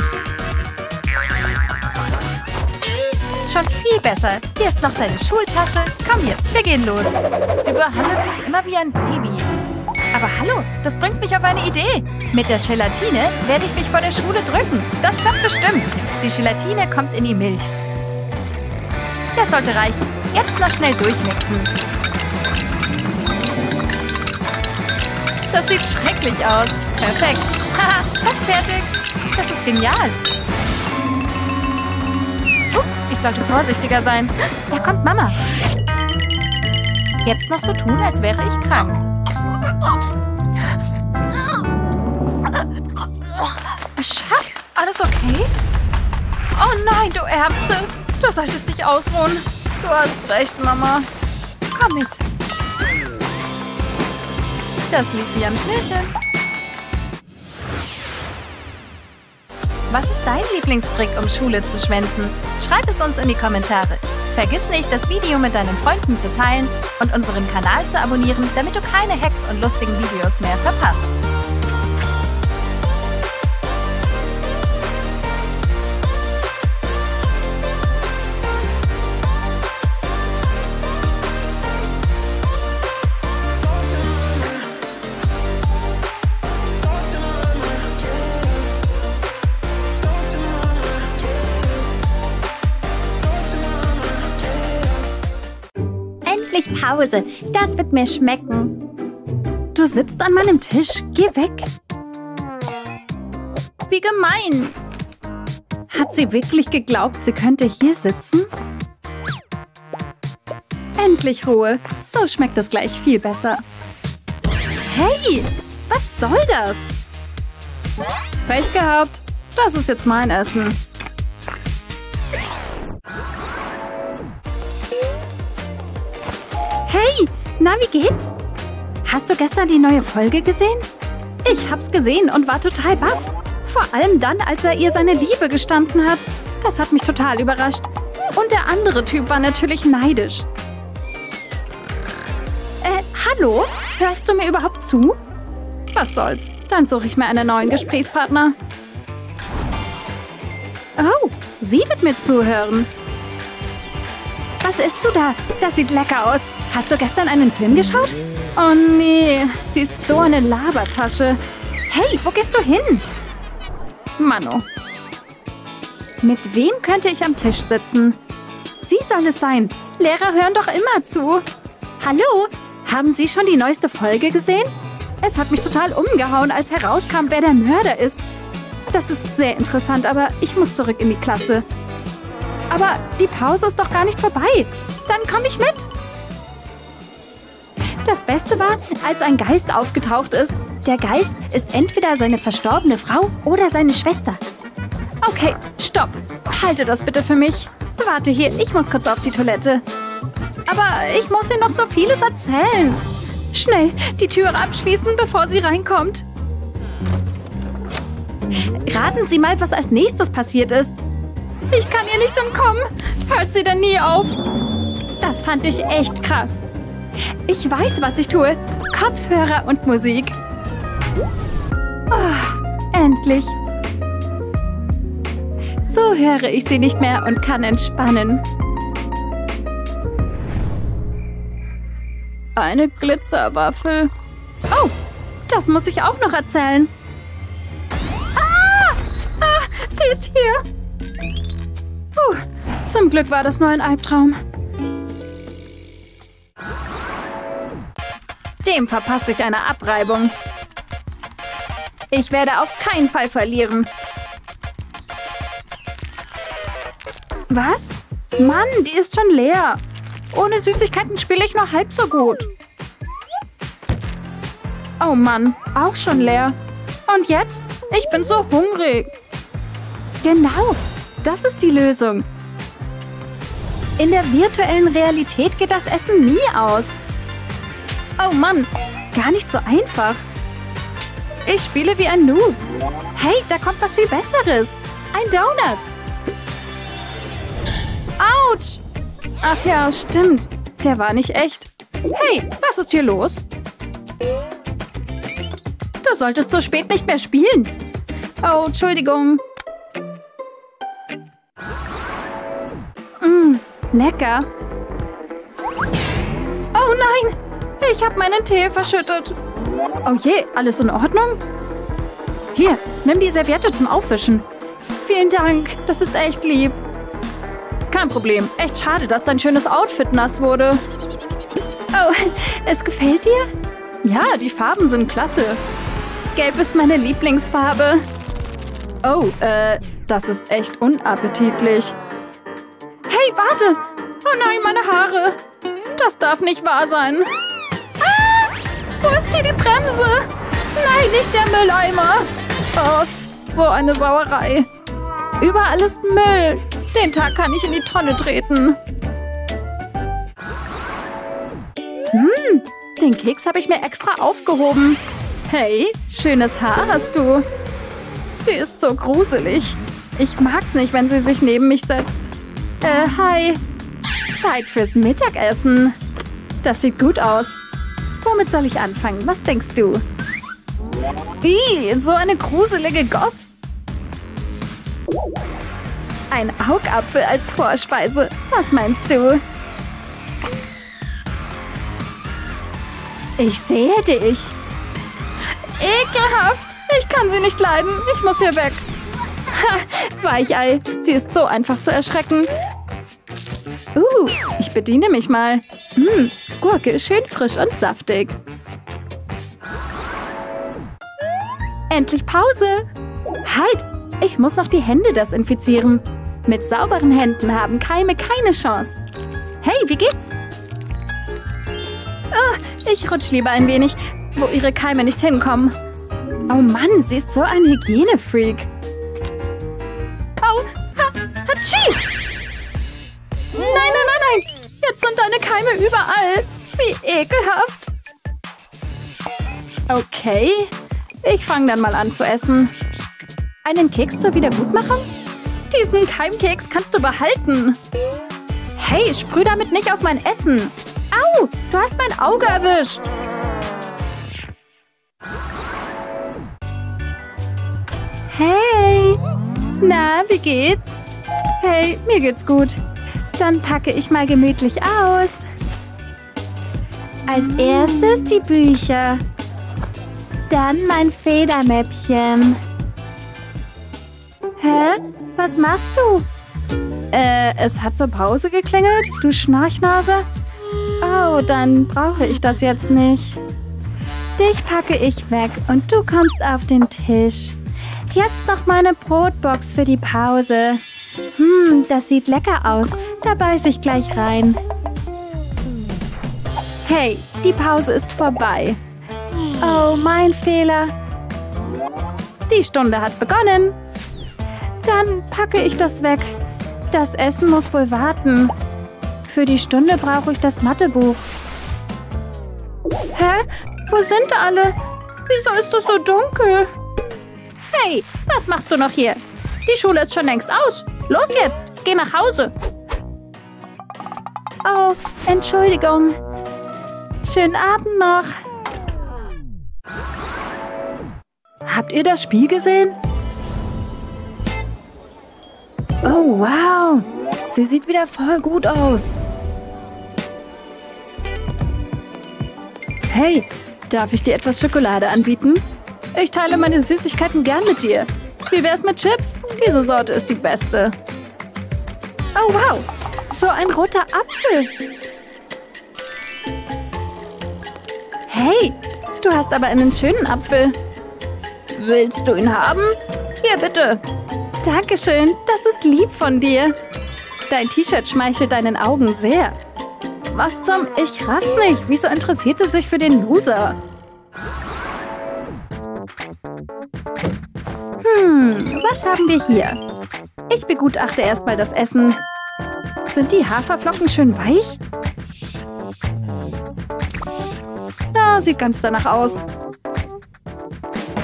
Schon viel besser. Hier ist noch deine Schultasche. Komm jetzt, wir gehen los. Sie behandelt mich immer wie ein Baby. Aber hallo, das bringt mich auf eine Idee. Mit der Gelatine werde ich mich vor der Schule drücken. Das klappt bestimmt. Die Gelatine kommt in die Milch. Das sollte reichen. Jetzt noch schnell durchmixen. Das sieht schrecklich aus. Perfekt. [laughs] Haha, fast fertig. Das ist genial. Ups, ich sollte vorsichtiger sein. Da kommt Mama. Jetzt noch so tun, als wäre ich krank. Schatz, alles okay? Oh nein, du Ärmste. Du solltest dich ausruhen. Du hast recht, Mama. Komm mit. Das liegt wie am Schnürchen. Was ist dein Lieblingstrick, um Schule zu schwänzen? Schreib es uns in die Kommentare. Vergiss nicht, das Video mit deinen Freunden zu teilen und unseren Kanal zu abonnieren, damit du keine Hacks und lustigen Videos mehr verpasst. Pause. Das wird mir schmecken. Du sitzt an meinem Tisch. Geh weg. Wie gemein. Hat sie wirklich geglaubt, sie könnte hier sitzen? Endlich Ruhe. So schmeckt es gleich viel besser. Hey, was soll das? Pech gehabt. Das ist jetzt mein Essen. Hey, na, wie geht's? Hast du gestern die neue Folge gesehen? Ich hab's gesehen und war total baff. Vor allem dann, als er ihr seine Liebe gestanden hat. Das hat mich total überrascht. Und der andere Typ war natürlich neidisch. Äh, hallo? Hörst du mir überhaupt zu? Was soll's? Dann suche ich mir einen neuen Gesprächspartner. Oh, sie wird mir zuhören. Was isst du da? Das sieht lecker aus. Hast du gestern einen Film geschaut? Oh nee, sie ist so eine Labertasche. Hey, wo gehst du hin? Mano. Mit wem könnte ich am Tisch sitzen? Sie soll es sein. Lehrer hören doch immer zu. Hallo? Haben Sie schon die neueste Folge gesehen? Es hat mich total umgehauen, als herauskam, wer der Mörder ist. Das ist sehr interessant, aber ich muss zurück in die Klasse. Aber die Pause ist doch gar nicht vorbei. Dann komme ich mit. Das Beste war, als ein Geist aufgetaucht ist. Der Geist ist entweder seine verstorbene Frau oder seine Schwester. Okay, stopp. Halte das bitte für mich. Warte hier, ich muss kurz auf die Toilette. Aber ich muss ihr noch so vieles erzählen. Schnell, die Tür abschließen, bevor sie reinkommt. Raten Sie mal, was als nächstes passiert ist. Ich kann ihr nicht entkommen. Hört sie denn nie auf? Das fand ich echt krass. Ich weiß, was ich tue. Kopfhörer und Musik. Oh, endlich. So höre ich sie nicht mehr und kann entspannen. Eine Glitzerwaffel. Oh, das muss ich auch noch erzählen. Ah! Ah, sie ist hier. Puh, zum Glück war das nur ein Albtraum. Dem verpasse ich eine Abreibung. Ich werde auf keinen Fall verlieren. Was? Mann, die ist schon leer. Ohne Süßigkeiten spiele ich nur halb so gut. Oh Mann, auch schon leer. Und jetzt? Ich bin so hungrig. Genau, das ist die Lösung. In der virtuellen Realität geht das Essen nie aus. Oh Mann, gar nicht so einfach. Ich spiele wie ein Noob. Hey, da kommt was viel Besseres. Ein Donut. Autsch! Ach ja, stimmt. Der war nicht echt. Hey, was ist hier los? Du solltest so spät nicht mehr spielen. Oh, Entschuldigung. Mmm, lecker. Oh nein! Ich habe meinen Tee verschüttet. Oh je, alles in Ordnung? Hier, nimm die Serviette zum Aufwischen. Vielen Dank, das ist echt lieb. Kein Problem. Echt schade, dass dein schönes Outfit nass wurde. Oh, [laughs] es gefällt dir? Ja, die Farben sind klasse. Gelb ist meine Lieblingsfarbe. Oh, äh, das ist echt unappetitlich. Hey, warte! Oh nein, meine Haare! Das darf nicht wahr sein. Ah! Wo ist hier die Bremse? Nein, nicht der Mülleimer! Oh, so eine Sauerei. Überall ist Müll. Den Tag kann ich in die Tonne treten. Hm, den Keks habe ich mir extra aufgehoben. Hey, schönes Haar hast du. Sie ist so gruselig. Ich mag's nicht, wenn sie sich neben mich setzt. Äh, hi. Zeit fürs Mittagessen. Das sieht gut aus. Womit soll ich anfangen? Was denkst du? Ih, so eine gruselige Gopf. Ein Augapfel als Vorspeise. Was meinst du? Ich sehe dich. Ekelhaft. Ich kann sie nicht leiden. Ich muss hier weg. [laughs] Weichei. Sie ist so einfach zu erschrecken. Uh, ich bediene mich mal. Hm, Gurke ist schön frisch und saftig. Endlich Pause. Halt, ich muss noch die Hände desinfizieren. Mit sauberen Händen haben Keime keine Chance. Hey, wie geht's? Oh, ich rutsch lieber ein wenig, wo ihre Keime nicht hinkommen. Oh Mann, sie ist so ein Hygienefreak. Oh, ha, hatschi! Nein, nein, nein, nein! Jetzt sind deine Keime überall. Wie ekelhaft. Okay, ich fange dann mal an zu essen. Einen Keks zur Wiedergutmachung? Diesen Keimkeks kannst du behalten. Hey, sprüh damit nicht auf mein Essen. Au, du hast mein Auge erwischt. Hey, na, wie geht's? Hey, mir geht's gut. Dann packe ich mal gemütlich aus. Als erstes die Bücher. Dann mein Federmäppchen. Hä? Was machst du? Äh, es hat zur Pause geklingelt? Du Schnarchnase? Oh, dann brauche ich das jetzt nicht. Dich packe ich weg und du kommst auf den Tisch. Jetzt noch meine Brotbox für die Pause. Hm, das sieht lecker aus. Da beiß ich gleich rein. Hey, die Pause ist vorbei. Oh, mein Fehler. Die Stunde hat begonnen. Dann packe ich das weg. Das Essen muss wohl warten. Für die Stunde brauche ich das Mathebuch. Hä? Wo sind alle? Wieso ist es so dunkel? Hey, was machst du noch hier? Die Schule ist schon längst aus. Los jetzt, geh nach Hause. Oh, Entschuldigung. Schönen Abend noch. Habt ihr das Spiel gesehen? Oh, wow. Sie sieht wieder voll gut aus. Hey, darf ich dir etwas Schokolade anbieten? Ich teile meine Süßigkeiten gern mit dir. Wie wär's mit Chips? Diese Sorte ist die beste. Oh, wow. So ein roter Apfel. Hey, du hast aber einen schönen Apfel. Willst du ihn haben? Hier, bitte. Dankeschön, das ist lieb von dir. Dein T-Shirt schmeichelt deinen Augen sehr. Was zum... Ich raff's nicht. Wieso interessiert sie sich für den Loser? Hm, was haben wir hier? Ich begutachte erstmal das Essen. Sind die Haferflocken schön weich? Ja, sieht ganz danach aus.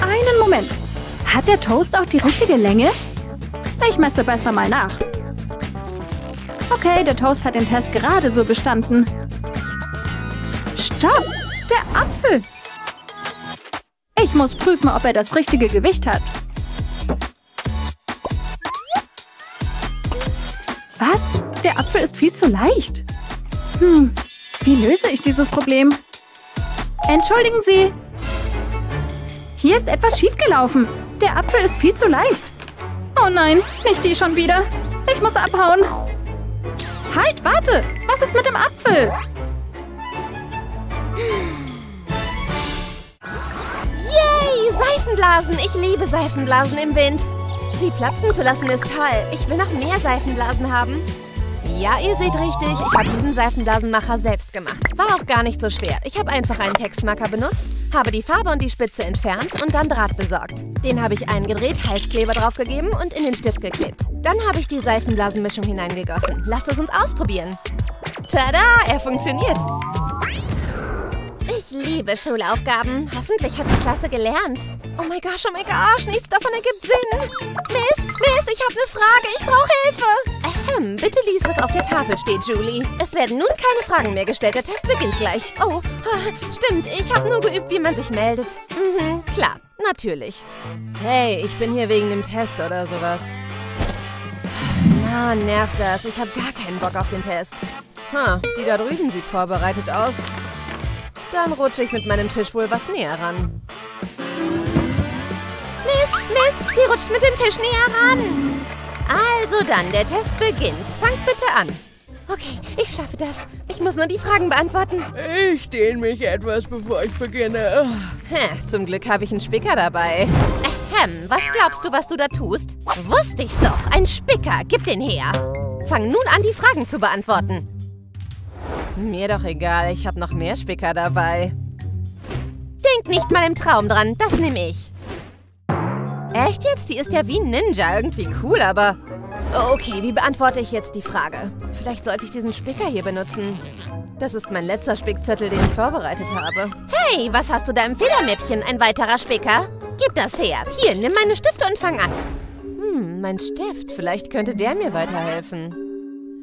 Einen Moment. Hat der Toast auch die richtige Länge? Ich messe besser mal nach. Okay, der Toast hat den Test gerade so bestanden. Stopp! Muss prüfen, ob er das richtige Gewicht hat. Was? Der Apfel ist viel zu leicht. Hm, wie löse ich dieses Problem? Entschuldigen Sie. Hier ist etwas schiefgelaufen. Der Apfel ist viel zu leicht. Oh nein, nicht die schon wieder. Ich muss abhauen. Halt, warte. Was ist mit dem Apfel? Seifenblasen. Ich liebe Seifenblasen im Wind. Sie platzen zu lassen ist toll. Ich will noch mehr Seifenblasen haben. Ja, ihr seht richtig, ich habe diesen Seifenblasenmacher selbst gemacht. War auch gar nicht so schwer. Ich habe einfach einen Textmarker benutzt, habe die Farbe und die Spitze entfernt und dann Draht besorgt. Den habe ich eingedreht, Heißkleber draufgegeben und in den Stift geklebt. Dann habe ich die Seifenblasenmischung hineingegossen. Lasst es uns ausprobieren. Tada, er funktioniert. Ich liebe Schulaufgaben. Hoffentlich hat die Klasse gelernt. Oh mein gosh, oh mein gosh, nichts davon ergibt Sinn. Miss, Miss, ich habe eine Frage. Ich brauche Hilfe. Ahem, bitte lies, was auf der Tafel steht, Julie. Es werden nun keine Fragen mehr gestellt. Der Test beginnt gleich. Oh, stimmt. Ich habe nur geübt, wie man sich meldet. Mhm, klar, natürlich. Hey, ich bin hier wegen dem Test oder sowas. Mann, nervt das. Ich habe gar keinen Bock auf den Test. Ha, die da drüben sieht vorbereitet aus. Dann rutsche ich mit meinem Tisch wohl was näher ran. Miss, Miss, sie rutscht mit dem Tisch näher ran. Also dann, der Test beginnt. Fangt bitte an. Okay, ich schaffe das. Ich muss nur die Fragen beantworten. Ich dehne mich etwas, bevor ich beginne. Hä, zum Glück habe ich einen Spicker dabei. Ahem, was glaubst du, was du da tust? Wusste ich's doch. Ein Spicker. Gib den her. Fang nun an, die Fragen zu beantworten. Mir doch egal, ich habe noch mehr Spicker dabei. Denk nicht mal im Traum dran, das nehme ich. Echt jetzt? Die ist ja wie ein Ninja. Irgendwie cool, aber... Okay, wie beantworte ich jetzt die Frage? Vielleicht sollte ich diesen Spicker hier benutzen. Das ist mein letzter Spickzettel, den ich vorbereitet habe. Hey, was hast du da im Federmäppchen? Ein weiterer Spicker? Gib das her. Hier, nimm meine Stifte und fang an. Hm, mein Stift. Vielleicht könnte der mir weiterhelfen.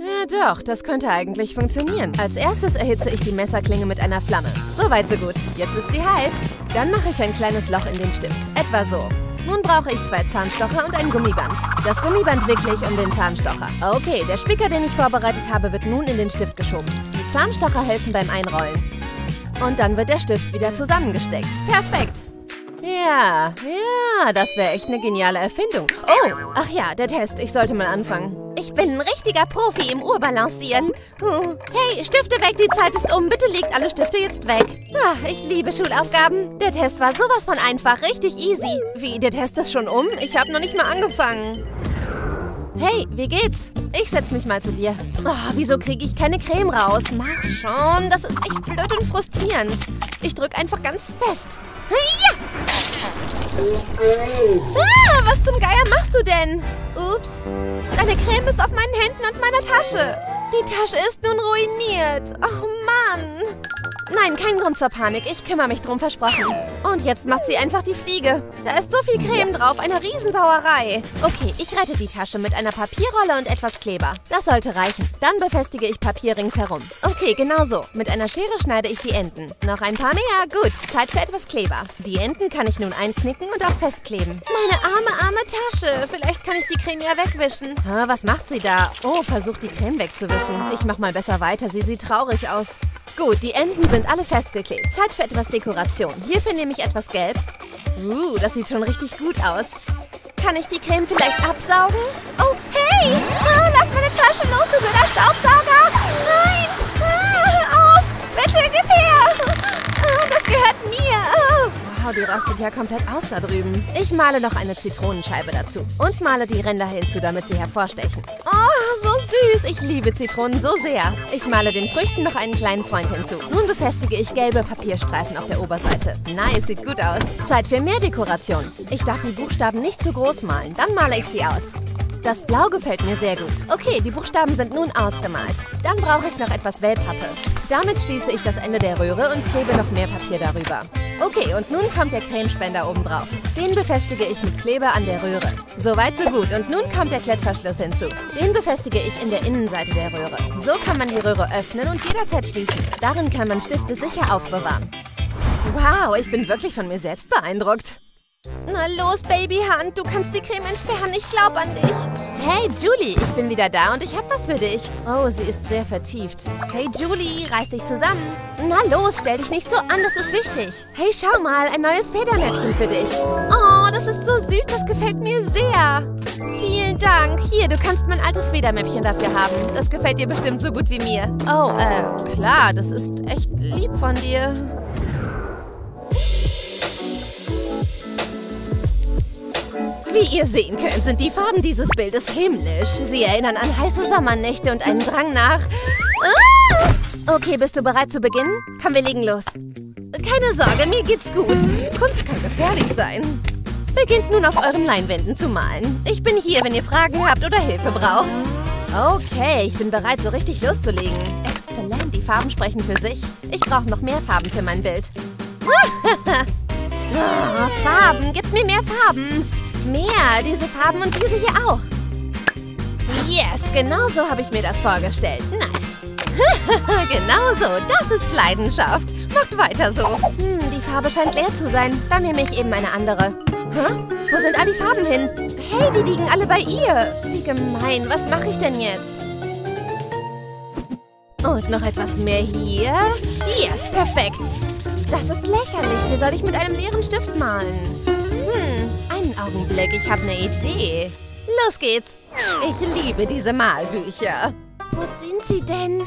Ja, doch, das könnte eigentlich funktionieren. Als erstes erhitze ich die Messerklinge mit einer Flamme. So weit, so gut. Jetzt ist sie heiß. Dann mache ich ein kleines Loch in den Stift. Etwa so. Nun brauche ich zwei Zahnstocher und ein Gummiband. Das Gummiband wickle ich um den Zahnstocher. Okay, der Spicker, den ich vorbereitet habe, wird nun in den Stift geschoben. Die Zahnstocher helfen beim Einrollen. Und dann wird der Stift wieder zusammengesteckt. Perfekt. Ja, ja, das wäre echt eine geniale Erfindung. Oh, ach ja, der Test. Ich sollte mal anfangen. Ich bin ein richtiger Profi im Urbalancieren. Hm. Hey, Stifte weg, die Zeit ist um. Bitte legt alle Stifte jetzt weg. Ach, ich liebe Schulaufgaben. Der Test war sowas von einfach, richtig easy. Wie, der Test ist schon um? Ich habe noch nicht mal angefangen. Hey, wie geht's? Ich setz mich mal zu dir. Oh, wieso kriege ich keine Creme raus? Mach schon, das ist echt blöd und frustrierend. Ich drück einfach ganz fest. Ah, was zum Geier machst du denn? Ups, deine Creme ist auf meinen Händen und meiner Tasche. Die Tasche ist nun ruiniert. Oh Mann. Nein, kein Grund zur Panik. Ich kümmere mich drum, versprochen. Und jetzt macht sie einfach die Fliege. Da ist so viel Creme drauf, eine Riesensauerei. Okay, ich rette die Tasche mit einer Papierrolle und etwas Kleber. Das sollte reichen. Dann befestige ich Papier ringsherum. Okay, genau so. Mit einer Schere schneide ich die Enden. Noch ein paar mehr. Gut, Zeit für etwas Kleber. Die Enden kann ich nun einknicken und auch festkleben. Meine arme, arme Tasche. Vielleicht kann ich die Creme ja wegwischen. Ha, was macht sie da? Oh, versucht die Creme wegzuwischen. Ich mach mal besser weiter. Sie sieht traurig aus. Gut, die Enden sind alle festgeklebt. Zeit für etwas Dekoration. Hierfür nehme ich etwas Gelb. Uh, das sieht schon richtig gut aus. Kann ich die Creme vielleicht absaugen? Oh, hey! Oh, lass meine Tasche los, du blöder Staubsauger! Nein! Ah, auf! Bitte, gib her! Oh, das gehört mir! Wow, die rastet ja komplett aus da drüben. Ich male noch eine Zitronenscheibe dazu. Und male die Ränder hinzu, damit sie hervorstechen. Oh, so süß. Ich liebe Zitronen so sehr. Ich male den Früchten noch einen kleinen Freund hinzu. Nun befestige ich gelbe Papierstreifen auf der Oberseite. Nice, sieht gut aus. Zeit für mehr Dekoration. Ich darf die Buchstaben nicht zu groß malen. Dann male ich sie aus. Das Blau gefällt mir sehr gut. Okay, die Buchstaben sind nun ausgemalt. Dann brauche ich noch etwas Wellpappe. Damit schließe ich das Ende der Röhre und klebe noch mehr Papier darüber. Okay, und nun kommt der Cremespender oben drauf. Den befestige ich mit Kleber an der Röhre. Soweit so gut. Und nun kommt der Klettverschluss hinzu. Den befestige ich in der Innenseite der Röhre. So kann man die Röhre öffnen und jederzeit schließen. Darin kann man Stifte sicher aufbewahren. Wow, ich bin wirklich von mir selbst beeindruckt. Na los, Babyhand, du kannst die Creme entfernen. Ich glaube an dich. Hey Julie, ich bin wieder da und ich hab was für dich. Oh, sie ist sehr vertieft. Hey Julie, reiß dich zusammen. Na los, stell dich nicht so an, das ist wichtig. Hey, schau mal, ein neues Federnäpfchen für dich. Oh, das ist so süß, das gefällt mir sehr. Vielen Dank. Hier, du kannst mein altes Federmäppchen dafür haben. Das gefällt dir bestimmt so gut wie mir. Oh, äh, klar, das ist echt lieb von dir. Wie ihr sehen könnt, sind die Farben dieses Bildes himmlisch. Sie erinnern an heiße Sommernächte und einen Drang nach... Ah! Okay, bist du bereit zu beginnen? Komm, wir legen los. Keine Sorge, mir geht's gut. Kunst kann gefährlich sein. Beginnt nun auf euren Leinwänden zu malen. Ich bin hier, wenn ihr Fragen habt oder Hilfe braucht. Okay, ich bin bereit, so richtig loszulegen. Exzellent, die Farben sprechen für sich. Ich brauche noch mehr Farben für mein Bild. oh, [laughs] Farben, gib mir mehr Farben. Mehr, diese Farben und diese hier auch. Yes, genau so habe ich mir das vorgestellt. Nice. [laughs] genau so, das ist Leidenschaft. Macht weiter so. Hm, die Farbe scheint leer zu sein. Dann nehme ich eben eine andere. Hä? Wo sind all die Farben hin? Hey, die liegen alle bei ihr. Wie gemein. Was mache ich denn jetzt? Und noch etwas mehr hier. Yes, perfekt. Das ist lächerlich. Wie soll ich mit einem leeren Stift malen? Hm, einen Augenblick. Ich habe eine Idee. Los geht's. Ich liebe diese Malbücher. Wo sind sie denn?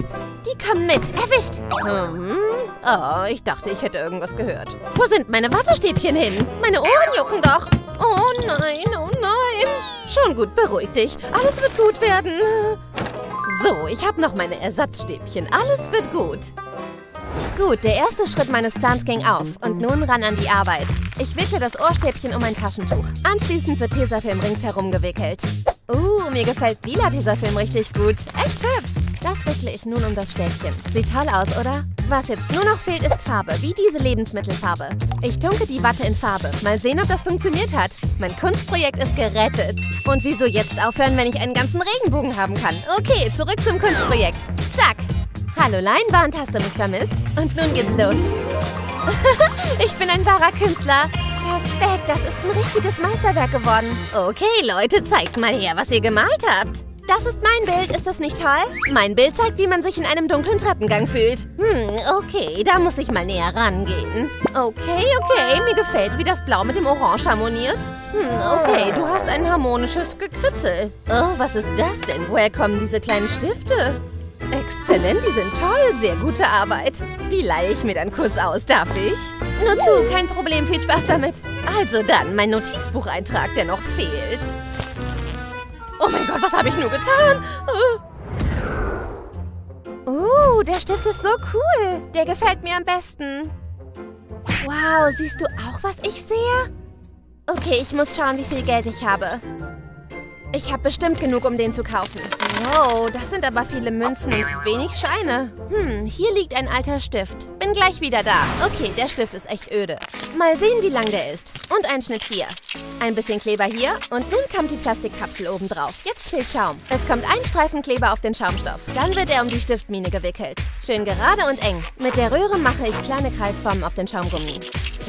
Die kommen mit. Erwischt. Hm. Oh, ich dachte, ich hätte irgendwas gehört. Wo sind meine Wattestäbchen hin? Meine Ohren jucken doch. Oh nein, oh nein. Schon gut, beruhig dich. Alles wird gut werden. So, ich habe noch meine Ersatzstäbchen. Alles wird gut. Gut, der erste Schritt meines Plans ging auf und nun ran an die Arbeit. Ich wickle das Ohrstäbchen um ein Taschentuch. Anschließend wird Tesafilm ringsherum gewickelt. Uh, mir gefällt lila Tesafilm richtig gut. Echt hübsch. Das wickle ich nun um das Stäbchen. Sieht toll aus, oder? Was jetzt nur noch fehlt, ist Farbe, wie diese Lebensmittelfarbe. Ich tunke die Watte in Farbe. Mal sehen, ob das funktioniert hat. Mein Kunstprojekt ist gerettet. Und wieso jetzt aufhören, wenn ich einen ganzen Regenbogen haben kann? Okay, zurück zum Kunstprojekt. Zack. Hallo Leinwand, hast du mich vermisst? Und nun geht's los. [laughs] ich bin ein wahrer Künstler. Perfekt, das ist ein richtiges Meisterwerk geworden. Okay, Leute, zeigt mal her, was ihr gemalt habt. Das ist mein Bild, ist das nicht toll? Mein Bild zeigt, wie man sich in einem dunklen Treppengang fühlt. Hm, okay, da muss ich mal näher rangehen. Okay, okay, mir gefällt, wie das Blau mit dem Orange harmoniert. Hm, okay, du hast ein harmonisches Gekritzel. Oh, was ist das denn? Woher kommen diese kleinen Stifte? Exzellent, die sind toll. Sehr gute Arbeit. Die leihe ich mir dann kurz aus, darf ich? Nur zu, kein Problem, viel Spaß damit. Also dann, mein Notizbucheintrag, der noch fehlt. Oh mein Gott, was habe ich nur getan? Uh, der Stift ist so cool. Der gefällt mir am besten. Wow, siehst du auch, was ich sehe? Okay, ich muss schauen, wie viel Geld ich habe. Ich habe bestimmt genug, um den zu kaufen. Wow, das sind aber viele Münzen und wenig Scheine. Hm, hier liegt ein alter Stift. Bin gleich wieder da. Okay, der Stift ist echt öde. Mal sehen, wie lang der ist. Und ein Schnitt hier. Ein bisschen Kleber hier und nun kommt die Plastikkapsel oben drauf. Jetzt fehlt Schaum. Es kommt ein Streifen Kleber auf den Schaumstoff. Dann wird er um die Stiftmine gewickelt. Schön gerade und eng. Mit der Röhre mache ich kleine Kreisformen auf den Schaumgummi.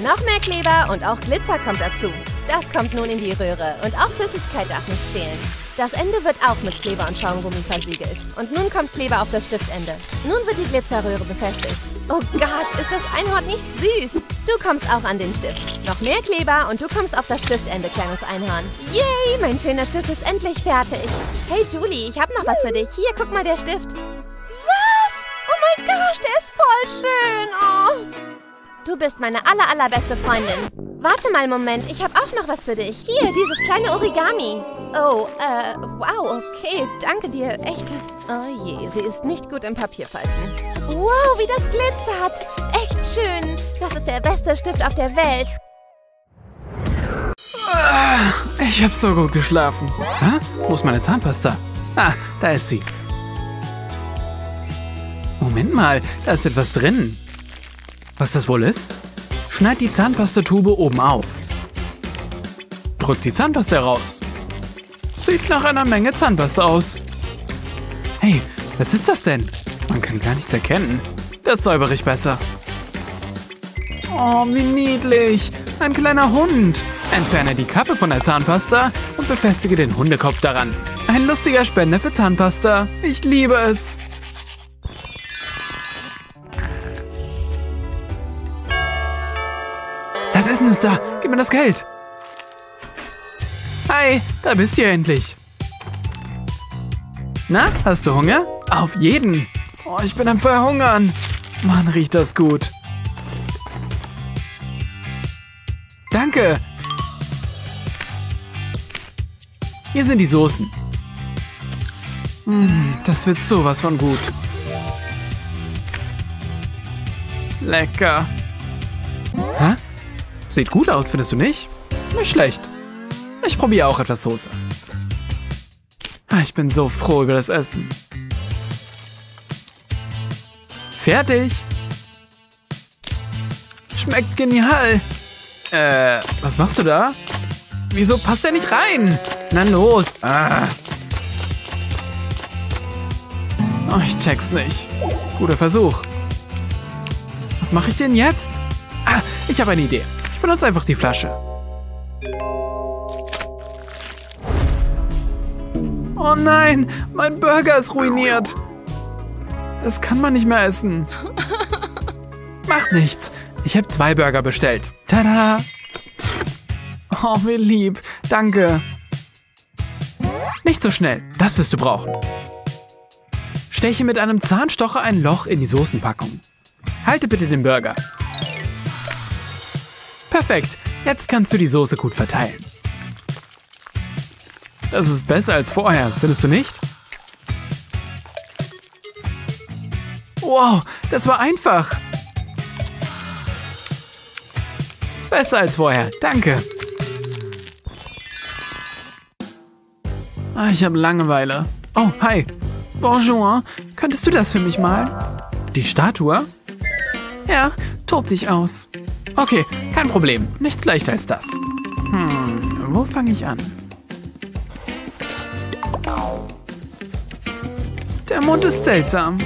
Noch mehr Kleber und auch Glitzer kommt dazu. Das kommt nun in die Röhre und auch Flüssigkeit darf nicht fehlen. Das Ende wird auch mit Kleber und Schaumgummi versiegelt. Und nun kommt Kleber auf das Stiftende. Nun wird die Glitzerröhre befestigt. Oh Gott, ist das Einhorn nicht süß? Du kommst auch an den Stift. Noch mehr Kleber und du kommst auf das Stiftende, kleines Einhorn. Yay, mein schöner Stift ist endlich fertig. Hey Julie, ich habe noch was für dich. Hier, guck mal der Stift. Was? Oh mein Gott, der ist voll schön. Oh. Du bist meine aller, allerbeste Freundin. Warte mal einen Moment, ich habe auch noch was für dich. Hier, dieses kleine Origami. Oh, äh, wow, okay, danke dir, echt. Oh je, sie ist nicht gut im Papierfalten. Wow, wie das glitzert. Echt schön. Das ist der beste Stift auf der Welt. Ah, Ich habe so gut geschlafen. Hä? Wo ist meine Zahnpasta? Ah, da ist sie. Moment mal, da ist etwas drin. Was das wohl ist? Schneid die Zahnpastatube oben auf. Drück die Zahnpasta raus. Sieht nach einer Menge Zahnpasta aus. Hey, was ist das denn? Man kann gar nichts erkennen. Das säubere ich besser. Oh, wie niedlich. Ein kleiner Hund. Entferne die Kappe von der Zahnpasta und befestige den Hundekopf daran. Ein lustiger Spender für Zahnpasta. Ich liebe es. Essen ist da. Gib mir das Geld. Hi, da bist du endlich. Na, hast du Hunger? Auf jeden. Oh, ich bin am Verhungern. Mann, riecht das gut. Danke. Hier sind die Soßen. Mm, das wird sowas von gut. Lecker. Hä? Sieht gut aus, findest du nicht? Nicht schlecht. Ich probiere auch etwas Soße. Ah, Ich bin so froh über das Essen. Fertig. Schmeckt genial. Äh, was machst du da? Wieso passt der nicht rein? Na los. Ah. Oh, ich check's nicht. Guter Versuch. Was mache ich denn jetzt? Ah, ich habe eine Idee. Benutze einfach die Flasche. Oh nein, mein Burger ist ruiniert. Das kann man nicht mehr essen. [laughs] Macht nichts. Ich habe zwei Burger bestellt. Tada! Oh, wie lieb. Danke. Nicht so schnell. Das wirst du brauchen. Steche mit einem Zahnstocher ein Loch in die Soßenpackung. Halte bitte den Burger. Perfekt. Jetzt kannst du die Soße gut verteilen. Das ist besser als vorher, findest du nicht? Wow, das war einfach. Besser als vorher, danke. Ah, ich habe Langeweile. Oh, hi. Bonjour. Könntest du das für mich mal? Die Statue? Ja, tob dich aus. Okay, kein Problem. Nichts leichter als das. Hm, wo fange ich an? Der Mund ist seltsam.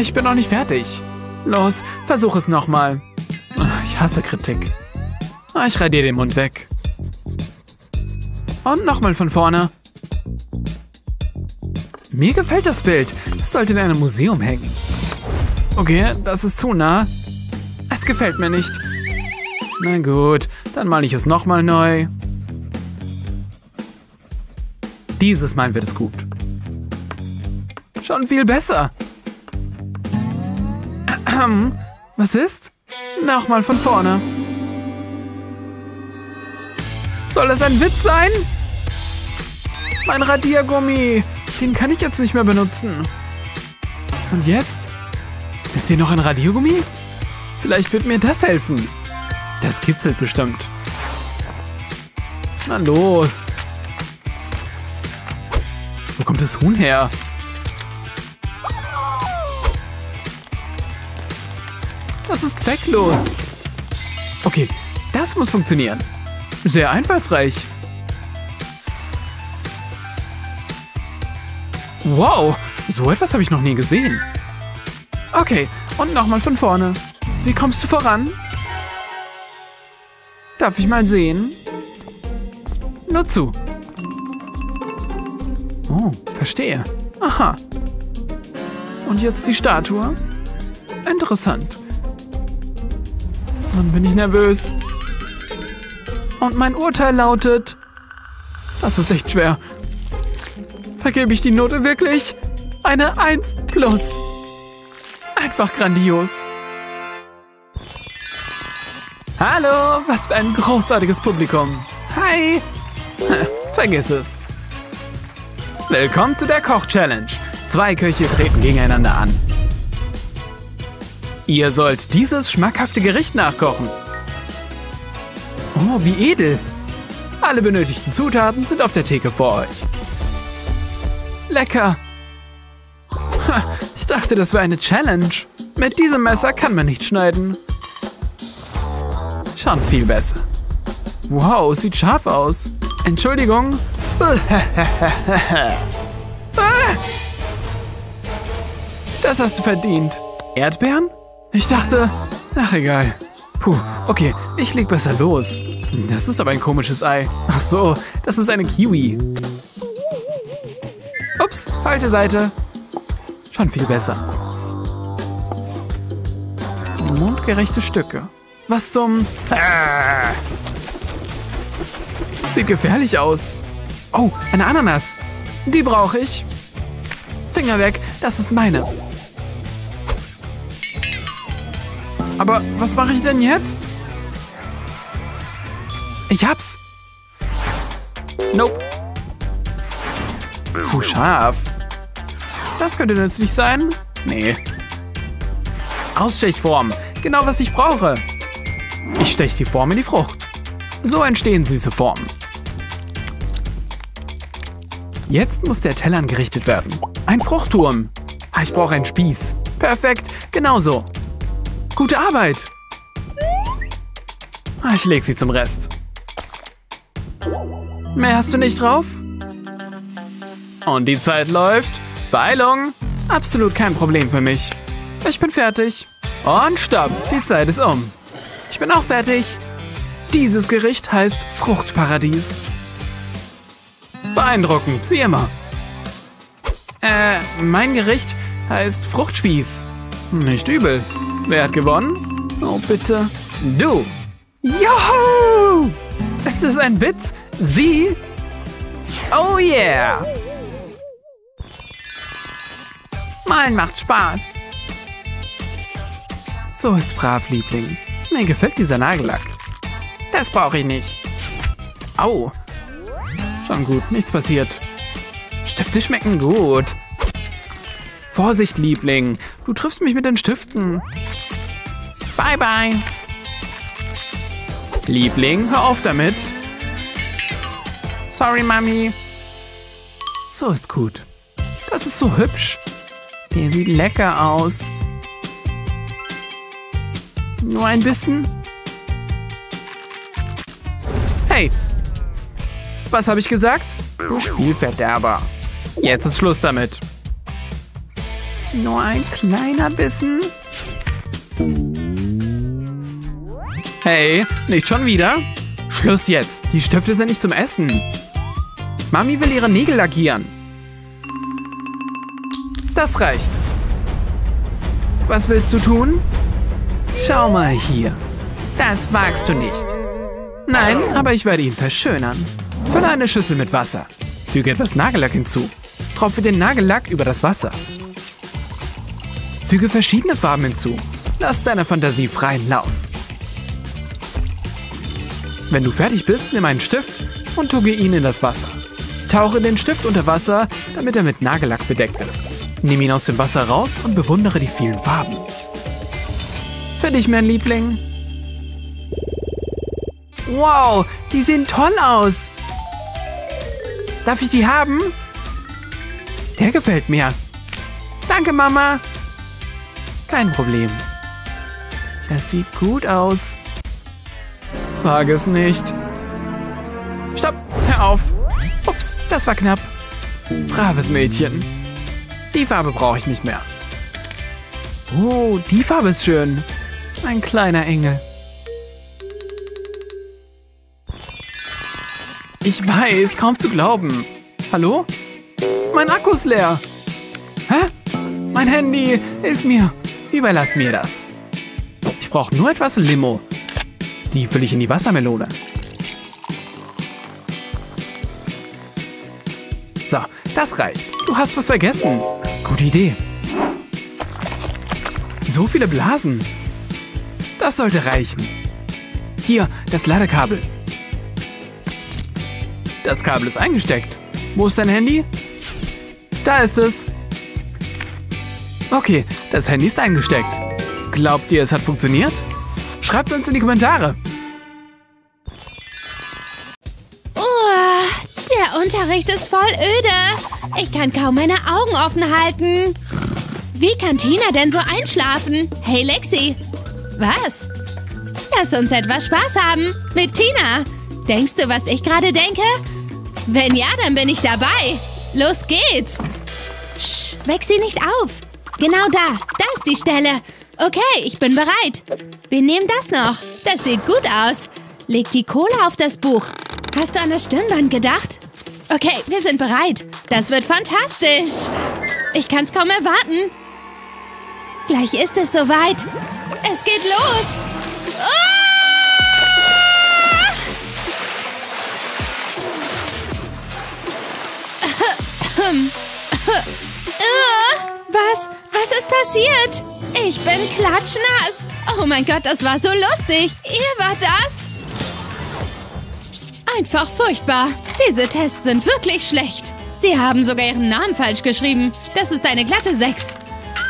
Ich bin noch nicht fertig. Los, versuch es nochmal. Ich hasse Kritik. Ich radiere den Mund weg. Und nochmal von vorne. Mir gefällt das Bild. Es sollte in einem Museum hängen. Okay, das ist zu nah. Gefällt mir nicht. Na gut, dann male ich es nochmal neu. Dieses Mal wird es gut. Schon viel besser. [clears throat] Was ist? Nochmal von vorne. Soll das ein Witz sein? Mein Radiergummi. Den kann ich jetzt nicht mehr benutzen. Und jetzt? Ist hier noch ein Radiergummi? Vielleicht wird mir das helfen. Das kitzelt bestimmt. Na los. Wo kommt das Huhn her? Das ist zwecklos. Okay, das muss funktionieren. Sehr einfallsreich. Wow, so etwas habe ich noch nie gesehen. Okay, und nochmal von vorne. Wie kommst du voran? Darf ich mal sehen? Nur zu. Oh, verstehe. Aha. Und jetzt die Statue? Interessant. Dann bin ich nervös. Und mein Urteil lautet... Das ist echt schwer. Vergebe ich die Note wirklich? Eine 1 plus. Einfach grandios. Hallo, was für ein großartiges Publikum. Hi. [laughs] Vergiss es. Willkommen zu der Koch-Challenge. Zwei Köche treten gegeneinander an. Ihr sollt dieses schmackhafte Gericht nachkochen. Oh, wie edel. Alle benötigten Zutaten sind auf der Theke vor euch. Lecker. Ich dachte, das wäre eine Challenge. Mit diesem Messer kann man nicht schneiden. Schon viel besser. Wow, sieht scharf aus. Entschuldigung. [laughs] Das hast du verdient. Erdbeeren? Ich dachte... Ach, egal. Puh, okay, ich leg besser los. Das ist aber ein komisches Ei. Ach so, das ist eine Kiwi. Ups, falsche Seite. Schon viel besser. Mundgerechte Stücke. Was zum... Ah. Sieht gefährlich aus. Oh, eine Ananas. Die brauche ich. Finger weg, das ist meine. Aber was mache ich denn jetzt? Ich hab's. Nope. Zu scharf. Das könnte nützlich sein. Nee. Ausstechform. Genau, was ich brauche. Ich steche die Form in die Frucht. So entstehen süße Formen. Jetzt muss der Teller angerichtet werden. Ein Fruchtturm. Ah, ich brauche einen Spieß. Perfekt, genau so. Gute Arbeit. Ah, ich leg sie zum Rest. Mehr hast du nicht drauf? Und die Zeit läuft. Beeilung. Absolut kein Problem für mich. Ich bin fertig. Und stopp, die Zeit ist um. Ich bin auch fertig. Dieses Gericht heißt Fruchtparadies. Beeindruckend, wie immer. Äh, mein Gericht heißt Fruchtspieß. Nicht übel. Wer hat gewonnen? Oh, bitte. Du. Juhu! Ist das ein Witz? Sie? Oh yeah! Malen macht Spaß. So ist brav, Liebling. Mir gefällt dieser Nagellack. Das brauche ich nicht. Au. Schon gut, nichts passiert. Stifte schmecken gut. Vorsicht, Liebling. Du triffst mich mit den Stiften. Bye, bye. Liebling, hör auf damit. Sorry, Mami. So ist gut. Das ist so hübsch. Der sieht lecker aus. Nur ein bisschen. Hey. Was habe ich gesagt? Du Spielverderber. Jetzt ist Schluss damit. Nur ein kleiner Bissen. Hey, nicht schon wieder? Schluss jetzt. Die Stifte sind nicht zum Essen. Mami will ihre Nägel lackieren. Das reicht. Was willst du tun? Schau mal hier. Das wagst du nicht. Nein, aber ich werde ihn verschönern. Fülle eine Schüssel mit Wasser. Füge etwas Nagellack hinzu. Tropfe den Nagellack über das Wasser. Füge verschiedene Farben hinzu. Lass deiner Fantasie freien Lauf. Wenn du fertig bist, nimm einen Stift und tugge ihn in das Wasser. Tauche den Stift unter Wasser, damit er mit Nagellack bedeckt ist. Nimm ihn aus dem Wasser raus und bewundere die vielen Farben. Für dich, mein Liebling. Wow, die sehen toll aus. Darf ich die haben? Der gefällt mir. Danke, Mama. Kein Problem. Das sieht gut aus. Wage es nicht. Stopp, hör auf. Ups, das war knapp. Braves Mädchen. Die Farbe brauche ich nicht mehr. Oh, die Farbe ist schön. Ein kleiner Engel. Ich weiß, kaum zu glauben. Hallo? Mein Akku ist leer. Hä? Mein Handy, hilf mir. Überlass mir das. Ich brauche nur etwas Limo. Die fülle ich in die Wassermelone. So, das reicht. Du hast was vergessen. Gute Idee. So viele Blasen. Das sollte reichen. Hier, das Ladekabel. Das Kabel ist eingesteckt. Wo ist dein Handy? Da ist es. Okay, das Handy ist eingesteckt. Glaubt ihr, es hat funktioniert? Schreibt uns in die Kommentare. Oh, der Unterricht ist voll öde. Ich kann kaum meine Augen offen halten. Wie kann Tina denn so einschlafen? Hey Lexi. Was? Lass uns etwas Spaß haben. Mit Tina. Denkst du, was ich gerade denke? Wenn ja, dann bin ich dabei. Los geht's. Sch, weck sie nicht auf. Genau da. Da ist die Stelle. Okay, ich bin bereit. Wir nehmen das noch. Das sieht gut aus. Leg die Kohle auf das Buch. Hast du an das Stirnband gedacht? Okay, wir sind bereit. Das wird fantastisch. Ich kann's kaum erwarten. Gleich ist es soweit. Es geht los. Ah! Was? Was ist passiert? Ich bin klatschnass. Oh mein Gott, das war so lustig. Ihr war das? Einfach furchtbar. Diese Tests sind wirklich schlecht. Sie haben sogar ihren Namen falsch geschrieben. Das ist eine glatte 6.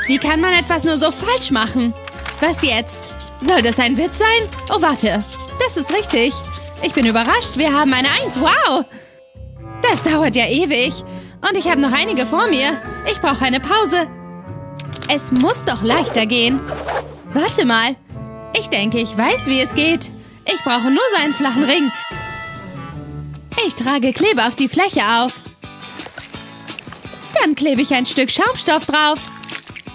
Wie kann man etwas nur so falsch machen? Was jetzt? Soll das ein Witz sein? Oh, warte. Das ist richtig. Ich bin überrascht. Wir haben eine 1. Wow. Das dauert ja ewig. Und ich habe noch einige vor mir. Ich brauche eine Pause. Es muss doch leichter gehen. Warte mal. Ich denke, ich weiß, wie es geht. Ich brauche nur so einen flachen Ring. Ich trage Kleber auf die Fläche auf. Dann klebe ich ein Stück Schaumstoff drauf.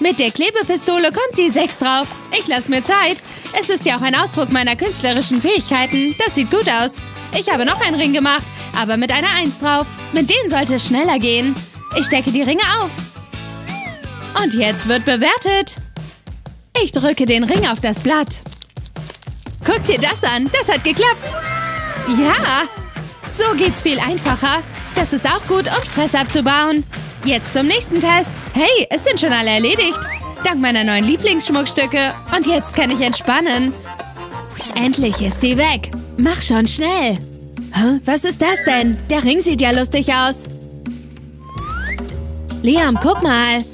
Mit der Klebepistole kommt die 6 drauf. Ich lasse mir Zeit. Es ist ja auch ein Ausdruck meiner künstlerischen Fähigkeiten. Das sieht gut aus. Ich habe noch einen Ring gemacht, aber mit einer 1 drauf. Mit denen sollte es schneller gehen. Ich stecke die Ringe auf. Und jetzt wird bewertet. Ich drücke den Ring auf das Blatt. Guck dir das an. Das hat geklappt. Ja, so geht's viel einfacher. Das ist auch gut, um Stress abzubauen. Jetzt zum nächsten Test. Hey, es sind schon alle erledigt. Dank meiner neuen Lieblingsschmuckstücke. Und jetzt kann ich entspannen. Endlich ist sie weg. Mach schon schnell. Hä? Was ist das denn? Der Ring sieht ja lustig aus. Liam, guck mal.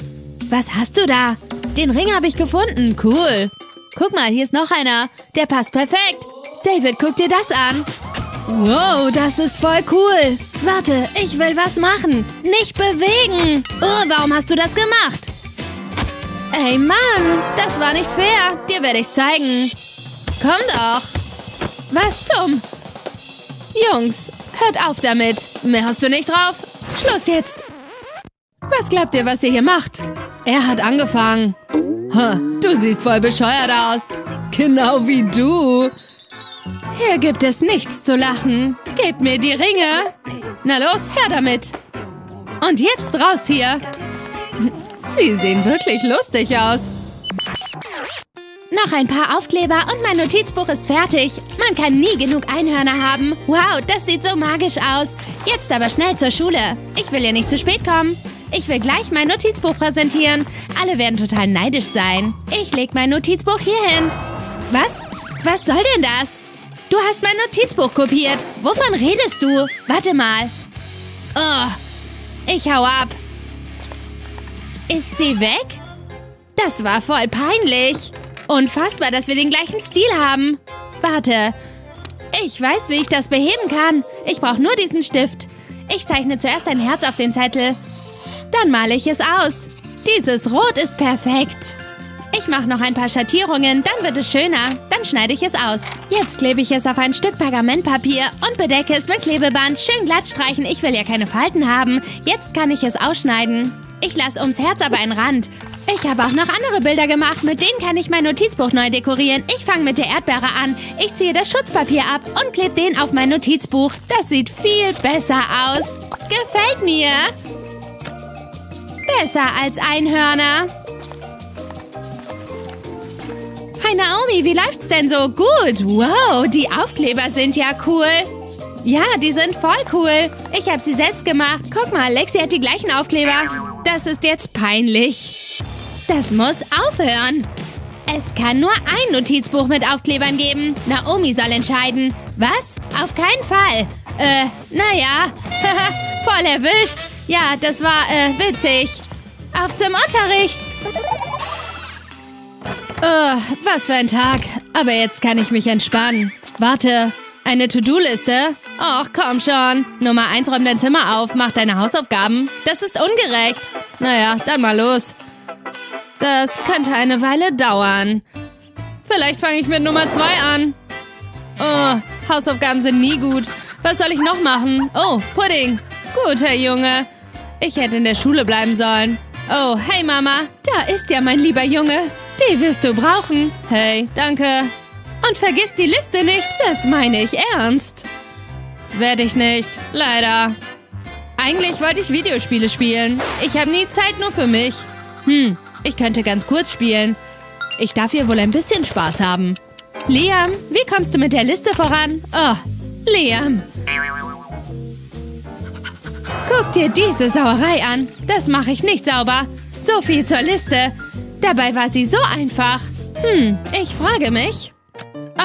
Was hast du da? Den Ring habe ich gefunden. Cool. Guck mal, hier ist noch einer. Der passt perfekt. David, guck dir das an. Wow, das ist voll cool. Warte, ich will was machen. Nicht bewegen. Oh, warum hast du das gemacht? Ey, Mann, das war nicht fair. Dir werde ich zeigen. Komm doch. Was zum? Jungs, hört auf damit. Mehr hast du nicht drauf. Schluss jetzt. Was glaubt ihr, was ihr hier macht? Er hat angefangen. Du siehst voll bescheuert aus. Genau wie du. Hier gibt es nichts zu lachen. Gebt mir die Ringe. Na los, her damit. Und jetzt raus hier. Sie sehen wirklich lustig aus. Noch ein paar Aufkleber und mein Notizbuch ist fertig. Man kann nie genug Einhörner haben. Wow, das sieht so magisch aus. Jetzt aber schnell zur Schule. Ich will ja nicht zu spät kommen. Ich will gleich mein Notizbuch präsentieren. Alle werden total neidisch sein. Ich leg mein Notizbuch hier hin. Was? Was soll denn das? Du hast mein Notizbuch kopiert. Wovon redest du? Warte mal. Oh, ich hau ab. Ist sie weg? Das war voll peinlich. Unfassbar, dass wir den gleichen Stil haben. Warte. Ich weiß, wie ich das beheben kann. Ich brauche nur diesen Stift. Ich zeichne zuerst ein Herz auf den Zettel. Dann male ich es aus. Dieses Rot ist perfekt. Ich mache noch ein paar Schattierungen, dann wird es schöner. Dann schneide ich es aus. Jetzt klebe ich es auf ein Stück Pergamentpapier und bedecke es mit Klebeband. Schön glatt streichen, ich will ja keine Falten haben. Jetzt kann ich es ausschneiden. Ich lasse ums Herz aber einen Rand. Ich habe auch noch andere Bilder gemacht, mit denen kann ich mein Notizbuch neu dekorieren. Ich fange mit der Erdbeere an. Ich ziehe das Schutzpapier ab und klebe den auf mein Notizbuch. Das sieht viel besser aus. Gefällt mir. Besser als Einhörner. Hi Naomi, wie läuft's denn so? Gut. Wow, die Aufkleber sind ja cool. Ja, die sind voll cool. Ich habe sie selbst gemacht. Guck mal, Lexi hat die gleichen Aufkleber. Das ist jetzt peinlich. Das muss aufhören. Es kann nur ein Notizbuch mit Aufklebern geben. Naomi soll entscheiden. Was? Auf keinen Fall. Äh, naja. [laughs] voll erwischt. Ja, das war, äh, witzig. Auf zum Unterricht. Oh, was für ein Tag. Aber jetzt kann ich mich entspannen. Warte, eine To-Do-Liste? Och, komm schon. Nummer eins, räum dein Zimmer auf, mach deine Hausaufgaben. Das ist ungerecht. Naja, dann mal los. Das könnte eine Weile dauern. Vielleicht fange ich mit Nummer zwei an. Oh, Hausaufgaben sind nie gut. Was soll ich noch machen? Oh, Pudding. Guter Junge. Ich hätte in der Schule bleiben sollen. Oh, hey Mama. Da ist ja mein lieber Junge. Die wirst du brauchen. Hey, danke. Und vergiss die Liste nicht. Das meine ich ernst. Werde ich nicht. Leider. Eigentlich wollte ich Videospiele spielen. Ich habe nie Zeit nur für mich. Hm, ich könnte ganz kurz spielen. Ich darf hier wohl ein bisschen Spaß haben. Liam, wie kommst du mit der Liste voran? Oh, Liam. Guck dir diese Sauerei an. Das mache ich nicht sauber. So viel zur Liste. Dabei war sie so einfach. Hm, ich frage mich,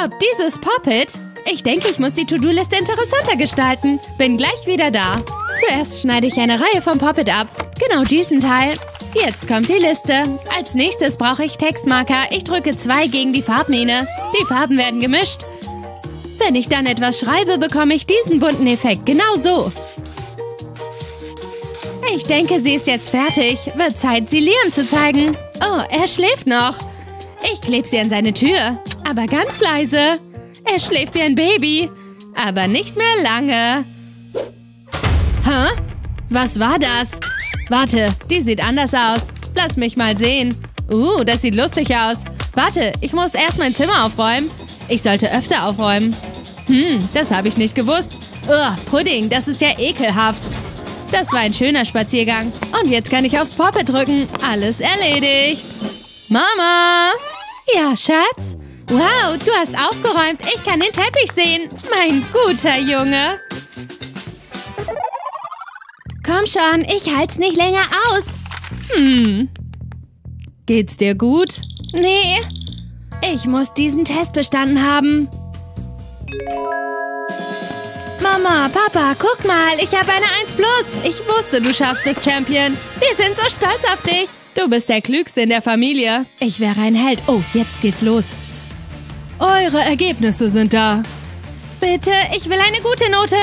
ob dieses Poppet... Ich denke, ich muss die To-Do-Liste interessanter gestalten. Bin gleich wieder da. Zuerst schneide ich eine Reihe vom Poppet ab. Genau diesen Teil. Jetzt kommt die Liste. Als nächstes brauche ich Textmarker. Ich drücke zwei gegen die Farbmähne. Die Farben werden gemischt. Wenn ich dann etwas schreibe, bekomme ich diesen bunten Effekt. Genau so. Ich denke, sie ist jetzt fertig. Wird Zeit, sie Liam zu zeigen. Oh, er schläft noch. Ich klebe sie an seine Tür. Aber ganz leise. Er schläft wie ein Baby. Aber nicht mehr lange. Hä? Was war das? Warte, die sieht anders aus. Lass mich mal sehen. Uh, das sieht lustig aus. Warte, ich muss erst mein Zimmer aufräumen. Ich sollte öfter aufräumen. Hm, das habe ich nicht gewusst. Ugh, Pudding, das ist ja ekelhaft. Das war ein schöner Spaziergang. Und jetzt kann ich aufs Poppet drücken. Alles erledigt. Mama! Ja, Schatz? Wow, du hast aufgeräumt. Ich kann den Teppich sehen. Mein guter Junge. Komm schon, ich halt's nicht länger aus. Hm. Geht's dir gut? Nee. Ich muss diesen Test bestanden haben. Mama, Papa, guck mal, ich habe eine 1 Plus. Ich wusste, du schaffst es, Champion. Wir sind so stolz auf dich. Du bist der Klügste in der Familie. Ich wäre ein Held. Oh, jetzt geht's los. Eure Ergebnisse sind da. Bitte, ich will eine gute Note.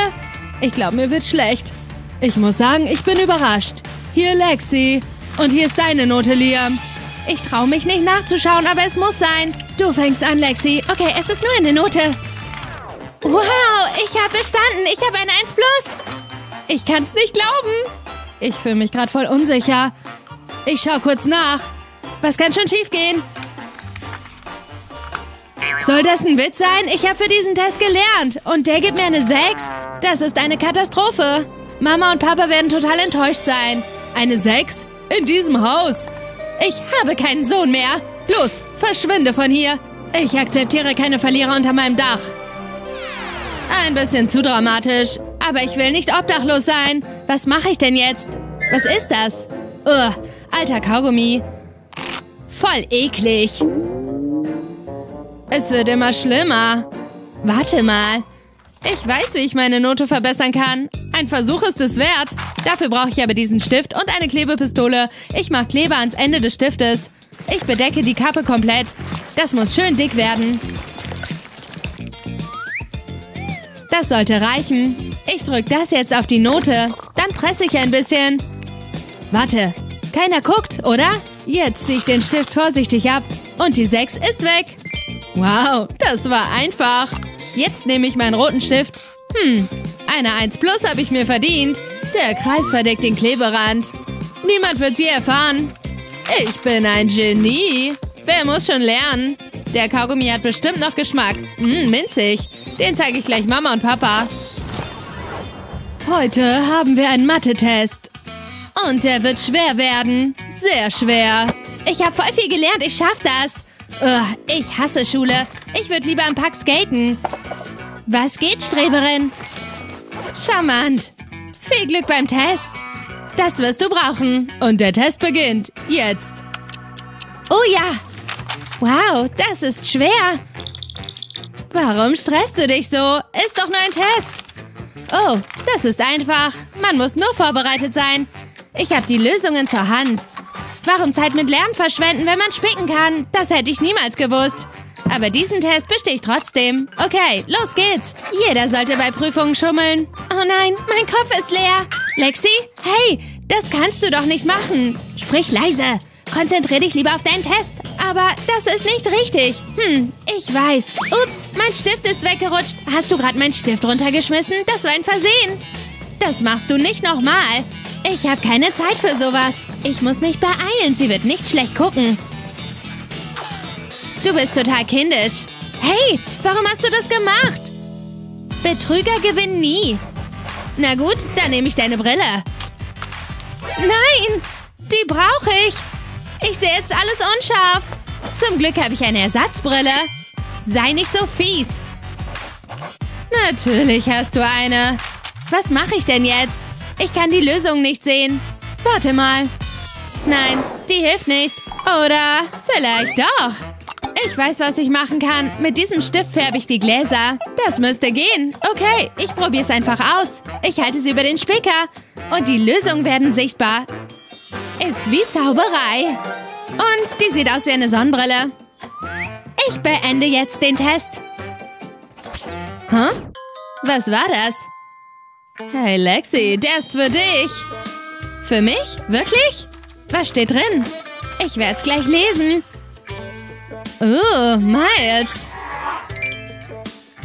Ich glaube, mir wird schlecht. Ich muss sagen, ich bin überrascht. Hier Lexi. Und hier ist deine Note, Liam. Ich traue mich nicht nachzuschauen, aber es muss sein. Du fängst an, Lexi. Okay, es ist nur eine Note. Wow, ich habe bestanden. Ich habe eine 1 Plus. Ich kann es nicht glauben. Ich fühle mich gerade voll unsicher. Ich schaue kurz nach. Was kann schon schiefgehen? Soll das ein Witz sein? Ich habe für diesen Test gelernt. Und der gibt mir eine 6? Das ist eine Katastrophe. Mama und Papa werden total enttäuscht sein. Eine 6? In diesem Haus. Ich habe keinen Sohn mehr. Los, verschwinde von hier. Ich akzeptiere keine Verlierer unter meinem Dach. Ein bisschen zu dramatisch. Aber ich will nicht obdachlos sein. Was mache ich denn jetzt? Was ist das? Ugh, alter Kaugummi. Voll eklig. Es wird immer schlimmer. Warte mal. Ich weiß, wie ich meine Note verbessern kann. Ein Versuch ist es wert. Dafür brauche ich aber diesen Stift und eine Klebepistole. Ich mache Kleber ans Ende des Stiftes. Ich bedecke die Kappe komplett. Das muss schön dick werden. Das sollte reichen. Ich drücke das jetzt auf die Note. Dann presse ich ein bisschen. Warte, keiner guckt, oder? Jetzt ziehe ich den Stift vorsichtig ab. Und die 6 ist weg. Wow, das war einfach. Jetzt nehme ich meinen roten Stift. Hm, eine 1 Plus habe ich mir verdient. Der Kreis verdeckt den Kleberand. Niemand wird sie erfahren. Ich bin ein Genie. Wer muss schon lernen? Der Kaugummi hat bestimmt noch Geschmack. Hm, minzig. Den zeige ich gleich Mama und Papa. Heute haben wir einen Mathe-Test. Und der wird schwer werden. Sehr schwer. Ich habe voll viel gelernt. Ich schaff das. Ugh, ich hasse Schule. Ich würde lieber am Park skaten. Was geht, Streberin? Charmant. Viel Glück beim Test. Das wirst du brauchen. Und der Test beginnt. Jetzt. Oh ja. Wow, das ist schwer. Warum stresst du dich so? Ist doch nur ein Test. Oh, das ist einfach. Man muss nur vorbereitet sein. Ich habe die Lösungen zur Hand. Warum Zeit mit Lernen verschwenden, wenn man spicken kann? Das hätte ich niemals gewusst. Aber diesen Test bestehe ich trotzdem. Okay, los geht's. Jeder sollte bei Prüfungen schummeln. Oh nein, mein Kopf ist leer. Lexi? Hey, das kannst du doch nicht machen. Sprich leise. Konzentrier dich lieber auf deinen Test. Aber das ist nicht richtig. Hm, ich weiß. Ups, mein Stift ist weggerutscht. Hast du gerade meinen Stift runtergeschmissen? Das war ein Versehen. Das machst du nicht nochmal. Ich habe keine Zeit für sowas. Ich muss mich beeilen. Sie wird nicht schlecht gucken. Du bist total kindisch. Hey, warum hast du das gemacht? Betrüger gewinnen nie. Na gut, dann nehme ich deine Brille. Nein, die brauche ich. Ich sehe jetzt alles unscharf. Zum Glück habe ich eine Ersatzbrille. Sei nicht so fies. Natürlich hast du eine. Was mache ich denn jetzt? Ich kann die Lösung nicht sehen. Warte mal. Nein, die hilft nicht. Oder vielleicht doch. Ich weiß, was ich machen kann. Mit diesem Stift färbe ich die Gläser. Das müsste gehen. Okay, ich probiere es einfach aus. Ich halte sie über den Spicker. Und die Lösungen werden sichtbar. Ist wie Zauberei. Und die sieht aus wie eine Sonnenbrille. Ich beende jetzt den Test. Hä? Was war das? Hey Lexi, der ist für dich. Für mich? Wirklich? Was steht drin? Ich werde es gleich lesen. Oh, Miles.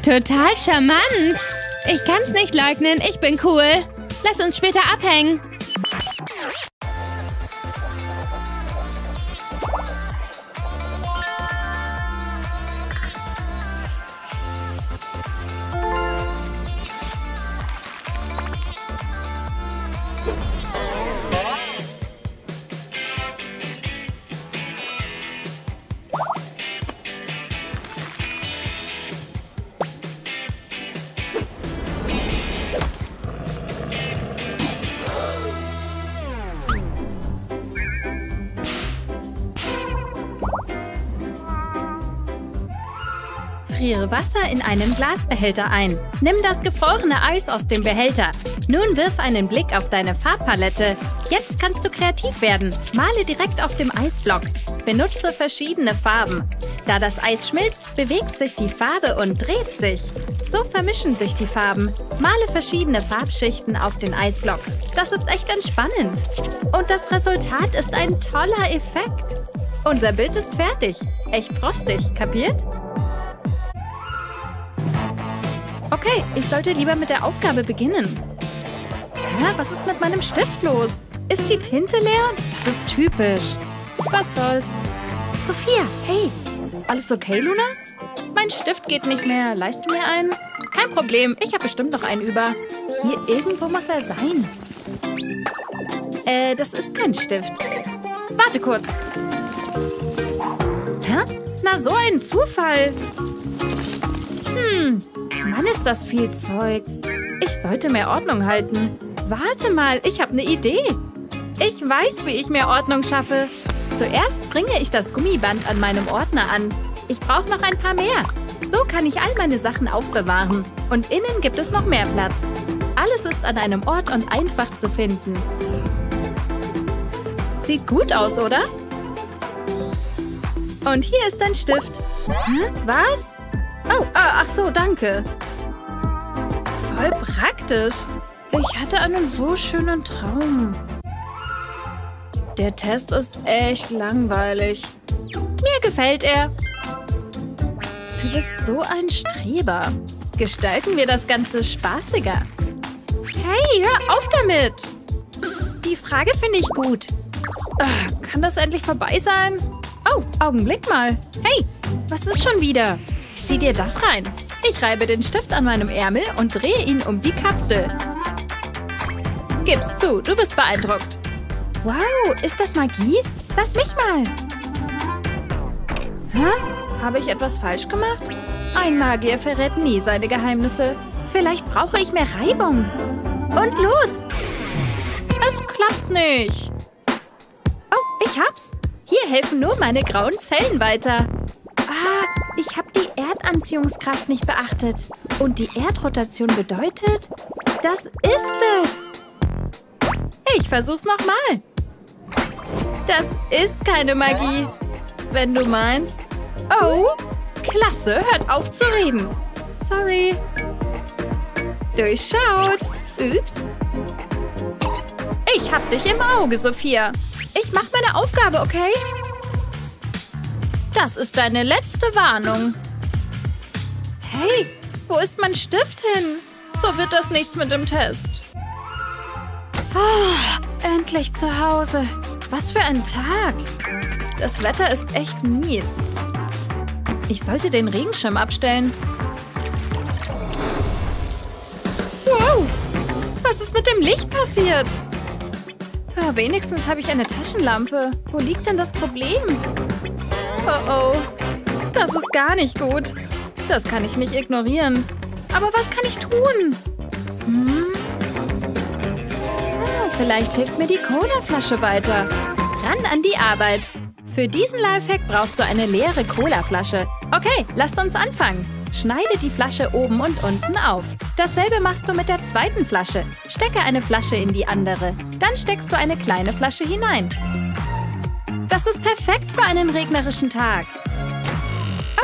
Total charmant. Ich kann's nicht leugnen, ich bin cool. Lass uns später abhängen. Friere Wasser in einen Glasbehälter ein. Nimm das gefrorene Eis aus dem Behälter. Nun wirf einen Blick auf deine Farbpalette. Jetzt kannst du kreativ werden. Male direkt auf dem Eisblock. Benutze verschiedene Farben. Da das Eis schmilzt, bewegt sich die Farbe und dreht sich. So vermischen sich die Farben. Male verschiedene Farbschichten auf den Eisblock. Das ist echt entspannend. Und das Resultat ist ein toller Effekt. Unser Bild ist fertig. Echt frostig, kapiert? Okay, ich sollte lieber mit der Aufgabe beginnen. Hä, was ist mit meinem Stift los? Ist die Tinte leer? Das ist typisch. Was soll's? Sophia, hey. Alles okay, Luna? Mein Stift geht nicht mehr. Leist du mir einen? Kein Problem, ich habe bestimmt noch einen über. Hier irgendwo muss er sein. Äh, das ist kein Stift. Warte kurz. Hä? Na, so ein Zufall. Hm, Mann, ist das viel Zeugs. Ich sollte mehr Ordnung halten. Warte mal, ich habe eine Idee. Ich weiß, wie ich mehr Ordnung schaffe. Zuerst bringe ich das Gummiband an meinem Ordner an. Ich brauche noch ein paar mehr. So kann ich all meine Sachen aufbewahren. Und innen gibt es noch mehr Platz. Alles ist an einem Ort und einfach zu finden. Sieht gut aus, oder? Und hier ist dein Stift. Hä? Was? Oh, ah, ach so, danke. Voll praktisch. Ich hatte einen so schönen Traum. Der Test ist echt langweilig. Mir gefällt er. Du bist so ein Streber. Gestalten wir das Ganze spaßiger. Hey, hör auf damit. Die Frage finde ich gut. Ach, kann das endlich vorbei sein? Oh, Augenblick mal. Hey, was ist schon wieder? Zieh dir das rein. Ich reibe den Stift an meinem Ärmel und drehe ihn um die Kapsel. Gib's zu, du bist beeindruckt. Wow, ist das Magie? Lass mich mal. Hä? Habe ich etwas falsch gemacht? Ein Magier verrät nie seine Geheimnisse. Vielleicht brauche ich mehr Reibung. Und los! Es klappt nicht. Oh, ich hab's. Hier helfen nur meine grauen Zellen weiter. Ich habe die Erdanziehungskraft nicht beachtet. Und die Erdrotation bedeutet, das ist es. Ich versuch's nochmal. Das ist keine Magie. Wenn du meinst. Oh, klasse, hört auf zu reden. Sorry. Durchschaut. Ups. Ich hab dich im Auge, Sophia. Ich mach meine Aufgabe, okay? Das ist deine letzte Warnung. Hey, wo ist mein Stift hin? So wird das nichts mit dem Test. Oh, endlich zu Hause. Was für ein Tag. Das Wetter ist echt mies. Ich sollte den Regenschirm abstellen. Wow! Was ist mit dem Licht passiert? Ah, wenigstens habe ich eine Taschenlampe. Wo liegt denn das Problem? Oh oh. Das ist gar nicht gut. Das kann ich nicht ignorieren. Aber was kann ich tun? Hm? Ah, vielleicht hilft mir die Colaflasche weiter. Ran an die Arbeit. Für diesen Lifehack brauchst du eine leere Colaflasche. Okay, lasst uns anfangen. Schneide die Flasche oben und unten auf. Dasselbe machst du mit der zweiten Flasche. Stecke eine Flasche in die andere. Dann steckst du eine kleine Flasche hinein. Das ist perfekt für einen regnerischen Tag.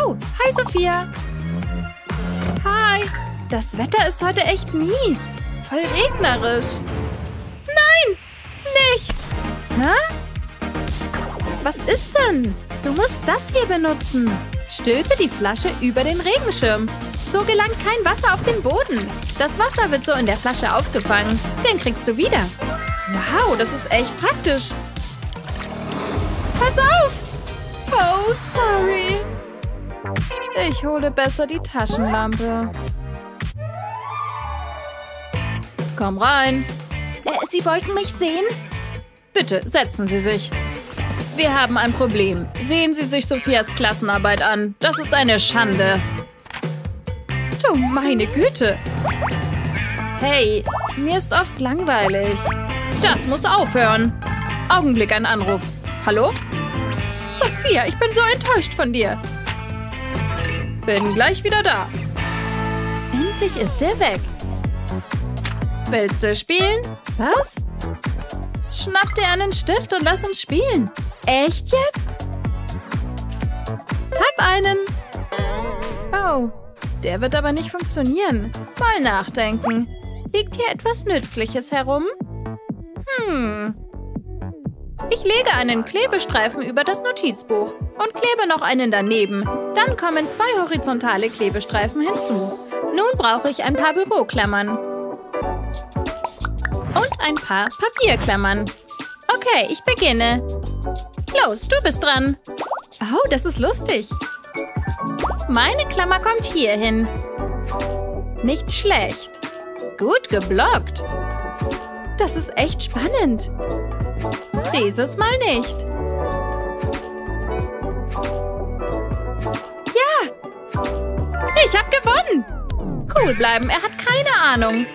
Oh, hi Sophia. Hi. Das Wetter ist heute echt mies. Voll regnerisch. Nein, nicht. Hä? Was ist denn? Du musst das hier benutzen. Stülpe die Flasche über den Regenschirm. So gelangt kein Wasser auf den Boden. Das Wasser wird so in der Flasche aufgefangen. Den kriegst du wieder. Wow, das ist echt praktisch. Pass auf! Oh, sorry. Ich hole besser die Taschenlampe. Komm rein. Äh, Sie wollten mich sehen? Bitte, setzen Sie sich. Wir haben ein Problem. Sehen Sie sich Sophias Klassenarbeit an. Das ist eine Schande. Du meine Güte. Hey, mir ist oft langweilig. Das muss aufhören. Augenblick, ein Anruf. Hallo? Sophia, ich bin so enttäuscht von dir. Bin gleich wieder da. Endlich ist er weg. Willst du spielen? Was? Schnapp dir einen Stift und lass uns spielen. Echt jetzt? Hab einen. Oh, der wird aber nicht funktionieren. Mal nachdenken. Liegt hier etwas Nützliches herum? Hm. Ich lege einen Klebestreifen über das Notizbuch und klebe noch einen daneben. Dann kommen zwei horizontale Klebestreifen hinzu. Nun brauche ich ein paar Büroklammern. Und ein paar Papierklammern. Okay, ich beginne. Los, du bist dran. Oh, das ist lustig. Meine Klammer kommt hier hin. Nicht schlecht. Gut geblockt. Das ist echt spannend. Dieses Mal nicht. Ja! Ich habe gewonnen! Cool bleiben, er hat keine Ahnung.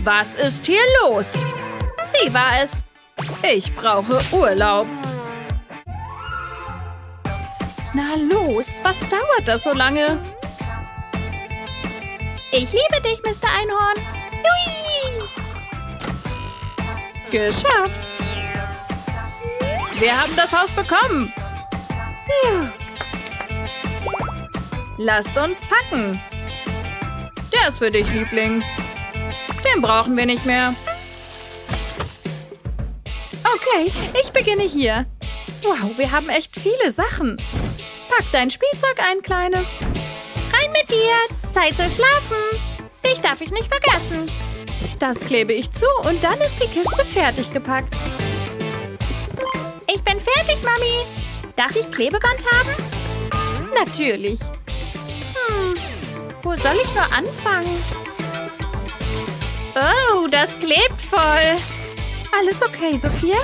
Was ist hier los? Sie war es. Ich brauche Urlaub. Na los, was dauert das so lange? Ich liebe dich, Mr. Einhorn. Hui! Geschafft. Wir haben das Haus bekommen. Ja. Lasst uns packen. Der ist für dich, Liebling. Den brauchen wir nicht mehr. Okay, ich beginne hier. Wow, wir haben echt viele Sachen. Pack dein Spielzeug ein, Kleines. Rein mit dir. Zeit zu schlafen. Dich darf ich nicht vergessen. Das klebe ich zu und dann ist die Kiste fertig gepackt. Ich bin fertig, Mami. Darf ich Klebeband haben? Natürlich. Hm, wo soll ich nur anfangen? Oh, das klebt voll. Alles okay, Sophia?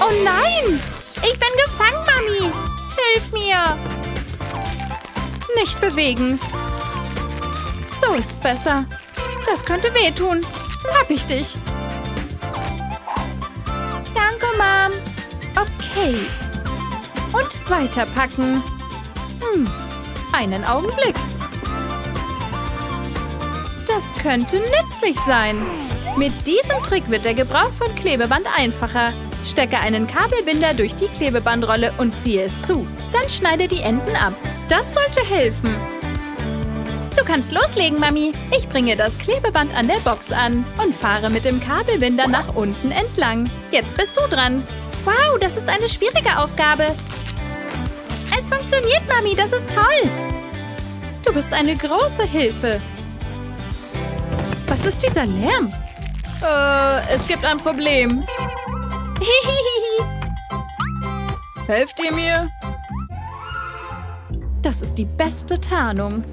Oh nein! Ich bin gefangen, Mami. Hilf mir. Nicht bewegen. So ist's besser. Das könnte wehtun. Hab ich dich. Danke, Mom. Okay. Und weiterpacken. Hm, einen Augenblick. Das könnte nützlich sein. Mit diesem Trick wird der Gebrauch von Klebeband einfacher. Stecke einen Kabelbinder durch die Klebebandrolle und ziehe es zu. Dann schneide die Enden ab. Das sollte helfen. Du kannst loslegen, Mami. Ich bringe das Klebeband an der Box an und fahre mit dem Kabelbinder nach unten entlang. Jetzt bist du dran. Wow, das ist eine schwierige Aufgabe. Es funktioniert, Mami. Das ist toll. Du bist eine große Hilfe. Was ist dieser Lärm? Äh, es gibt ein Problem. [laughs] Helft ihr mir? Das ist die beste Tarnung.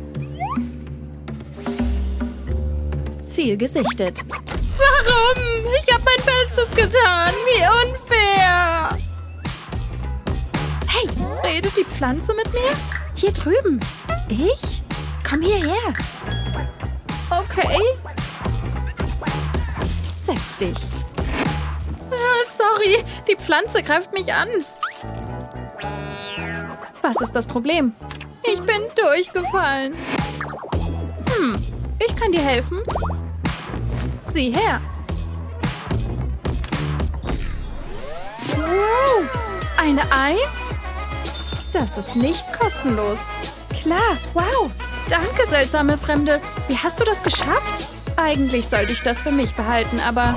Ziel gesichtet. Warum? Ich habe mein Bestes getan. Wie unfair. Hey, redet die Pflanze mit mir? Hier drüben. Ich? Komm hierher. Okay. Setz dich. Ah, sorry, die Pflanze greift mich an. Was ist das Problem? Ich bin durchgefallen. Hm, ich kann dir helfen. Sieh her. Wow, eine Eins? Das ist nicht kostenlos. Klar, wow. Danke, seltsame Fremde. Wie hast du das geschafft? Eigentlich sollte ich das für mich behalten, aber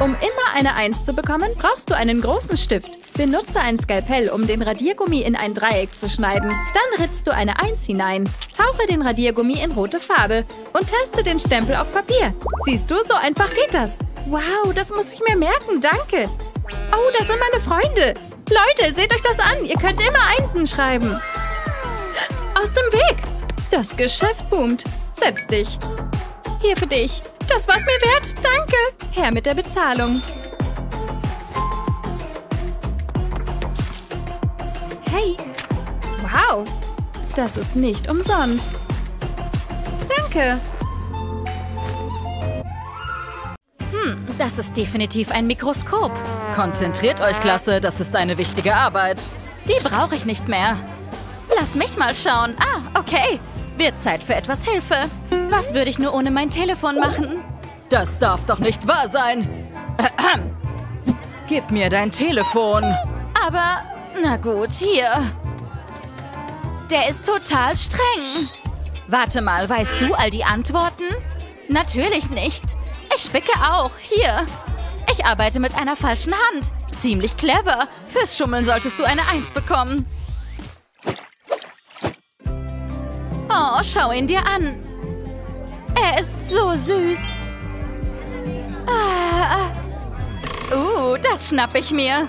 um immer eine Eins zu bekommen, brauchst du einen großen Stift. Benutze ein Skalpell, um den Radiergummi in ein Dreieck zu schneiden. Dann ritzt du eine Eins hinein. Tauche den Radiergummi in rote Farbe und teste den Stempel auf Papier. Siehst du, so einfach geht das. Wow, das muss ich mir merken, danke. Oh, das sind meine Freunde. Leute, seht euch das an. Ihr könnt immer Einsen schreiben. Aus dem Weg. Das Geschäft boomt. Setz dich. Hier für dich. Das war's mir wert. Danke. Her mit der Bezahlung. Hey. Wow. Das ist nicht umsonst. Danke. Das ist definitiv ein Mikroskop. Konzentriert euch, Klasse, das ist eine wichtige Arbeit. Die brauche ich nicht mehr. Lass mich mal schauen. Ah, okay. Wird Zeit für etwas Hilfe. Was würde ich nur ohne mein Telefon machen? Das darf doch nicht wahr sein. Ahem. Gib mir dein Telefon. Aber, na gut, hier. Der ist total streng. Warte mal, weißt du all die Antworten? Natürlich nicht. Ich spicke auch. Hier. Ich arbeite mit einer falschen Hand. Ziemlich clever. Fürs Schummeln solltest du eine Eins bekommen. Oh, schau ihn dir an. Er ist so süß. Ah. Uh, das schnapp ich mir.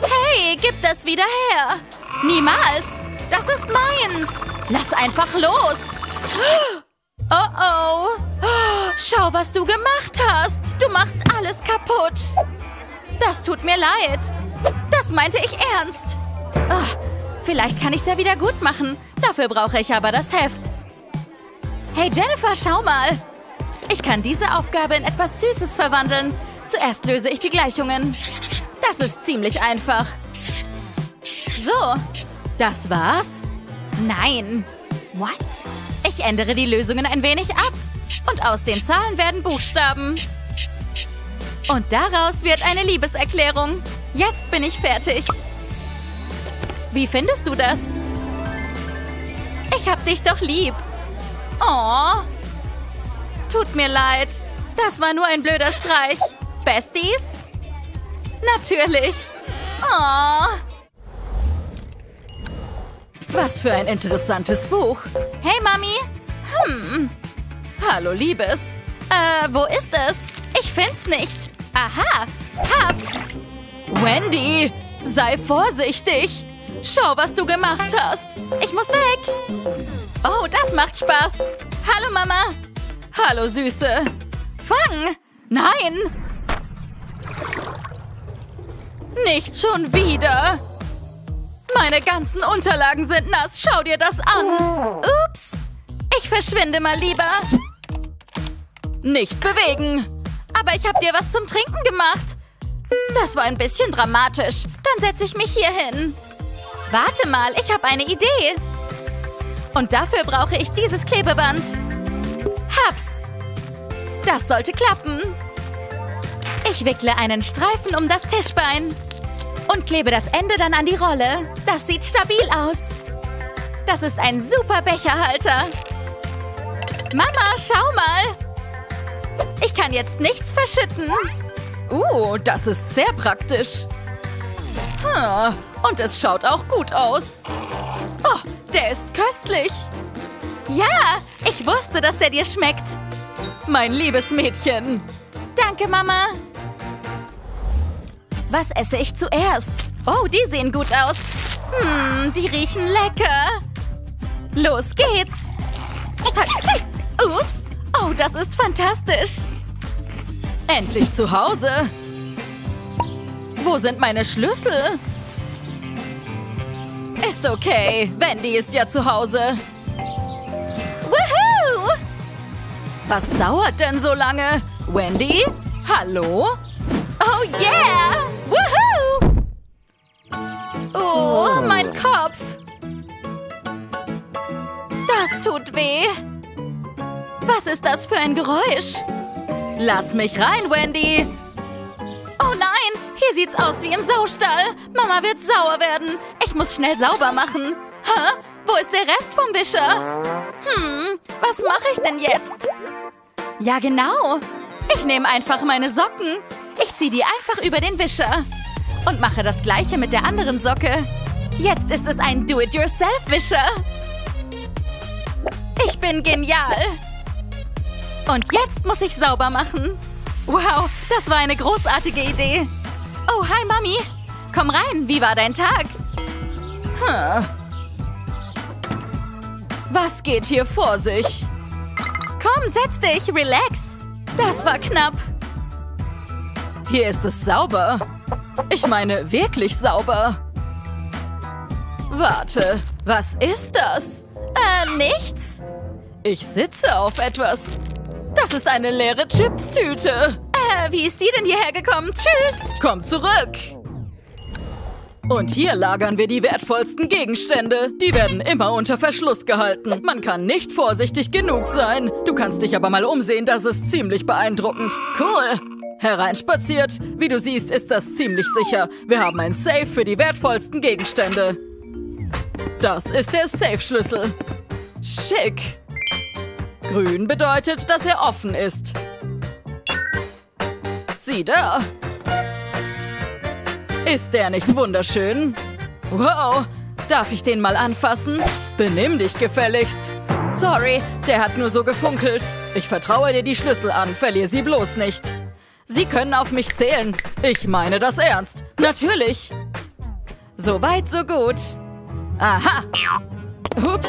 Hey, gib das wieder her. Niemals. Das ist meins. Lass einfach los. Oh oh. Schau, was du gemacht hast. Du machst alles kaputt. Das tut mir leid. Das meinte ich ernst. Ah, vielleicht kann ich es ja wieder gut machen. Dafür brauche ich aber das Heft. Hey Jennifer, schau mal. Ich kann diese Aufgabe in etwas Süßes verwandeln. Zuerst löse ich die Gleichungen. Das ist ziemlich einfach. So, das war's? Nein. What? Ich ändere die Lösungen ein wenig ab. Und aus den Zahlen werden Buchstaben. Und daraus wird eine Liebeserklärung. Jetzt bin ich fertig. Wie findest du das? Ich hab dich doch lieb. Oh. Tut mir leid. Das war nur ein blöder Streich. Besties? Natürlich. Oh. Was für ein interessantes Buch. Hey, Mami. Hm. Hallo, Liebes. Äh, wo ist es? Ich find's nicht. Aha. Hab's. Wendy, sei vorsichtig. Schau, was du gemacht hast. Ich muss weg. Oh, das macht Spaß. Hallo, Mama. Hallo, Süße. Fang. Nein. Nicht schon wieder. Meine ganzen Unterlagen sind nass. Schau dir das an. Ups. Ich verschwinde mal lieber. Nicht bewegen. Aber ich habe dir was zum Trinken gemacht. Das war ein bisschen dramatisch. Dann setze ich mich hier hin. Warte mal, ich habe eine Idee. Und dafür brauche ich dieses Klebeband. Hab's. Das sollte klappen. Ich wickle einen Streifen um das Tischbein und klebe das Ende dann an die Rolle. Das sieht stabil aus. Das ist ein super Becherhalter. Mama, schau mal. Ich kann jetzt nichts verschütten. Uh, das ist sehr praktisch. Hm, und es schaut auch gut aus. Oh, der ist köstlich. Ja, ich wusste, dass der dir schmeckt. Mein liebes Mädchen. Danke, Mama. Was esse ich zuerst? Oh, die sehen gut aus. Hm, die riechen lecker. Los geht's. Ups. Oh, das ist fantastisch. Endlich zu Hause. Wo sind meine Schlüssel? Ist okay. Wendy ist ja zu Hause. Woohoo! Was dauert denn so lange? Wendy? Hallo? Oh yeah! Woohoo! Oh, mein Kopf. Das tut weh. Was ist das für ein Geräusch? Lass mich rein, Wendy. Oh nein, hier sieht's aus wie im Saustall. Mama wird sauer werden. Ich muss schnell sauber machen. Hä? Wo ist der Rest vom Wischer? Hm, was mache ich denn jetzt? Ja, genau. Ich nehme einfach meine Socken. Ich ziehe die einfach über den Wischer. Und mache das gleiche mit der anderen Socke. Jetzt ist es ein Do-it-yourself-Wischer. Ich bin genial. Und jetzt muss ich sauber machen. Wow, das war eine großartige Idee. Oh, hi Mami. Komm rein, wie war dein Tag? Hm. Was geht hier vor sich? Komm, setz dich, relax. Das war knapp. Hier ist es sauber. Ich meine, wirklich sauber. Warte, was ist das? Äh, nichts. Ich sitze auf etwas. Das ist eine leere Chips-Tüte. Äh, wie ist die denn hierher gekommen? Tschüss. Komm zurück. Und hier lagern wir die wertvollsten Gegenstände. Die werden immer unter Verschluss gehalten. Man kann nicht vorsichtig genug sein. Du kannst dich aber mal umsehen, das ist ziemlich beeindruckend. Cool. Hereinspaziert. Wie du siehst, ist das ziemlich sicher. Wir haben ein Safe für die wertvollsten Gegenstände. Das ist der Safe-Schlüssel. Schick. Grün bedeutet, dass er offen ist. Sieh da. Ist der nicht wunderschön? Wow, darf ich den mal anfassen? Benimm dich gefälligst. Sorry, der hat nur so gefunkelt. Ich vertraue dir die Schlüssel an, verlier sie bloß nicht. Sie können auf mich zählen. Ich meine das ernst. Natürlich. So weit, so gut. Aha. Ups.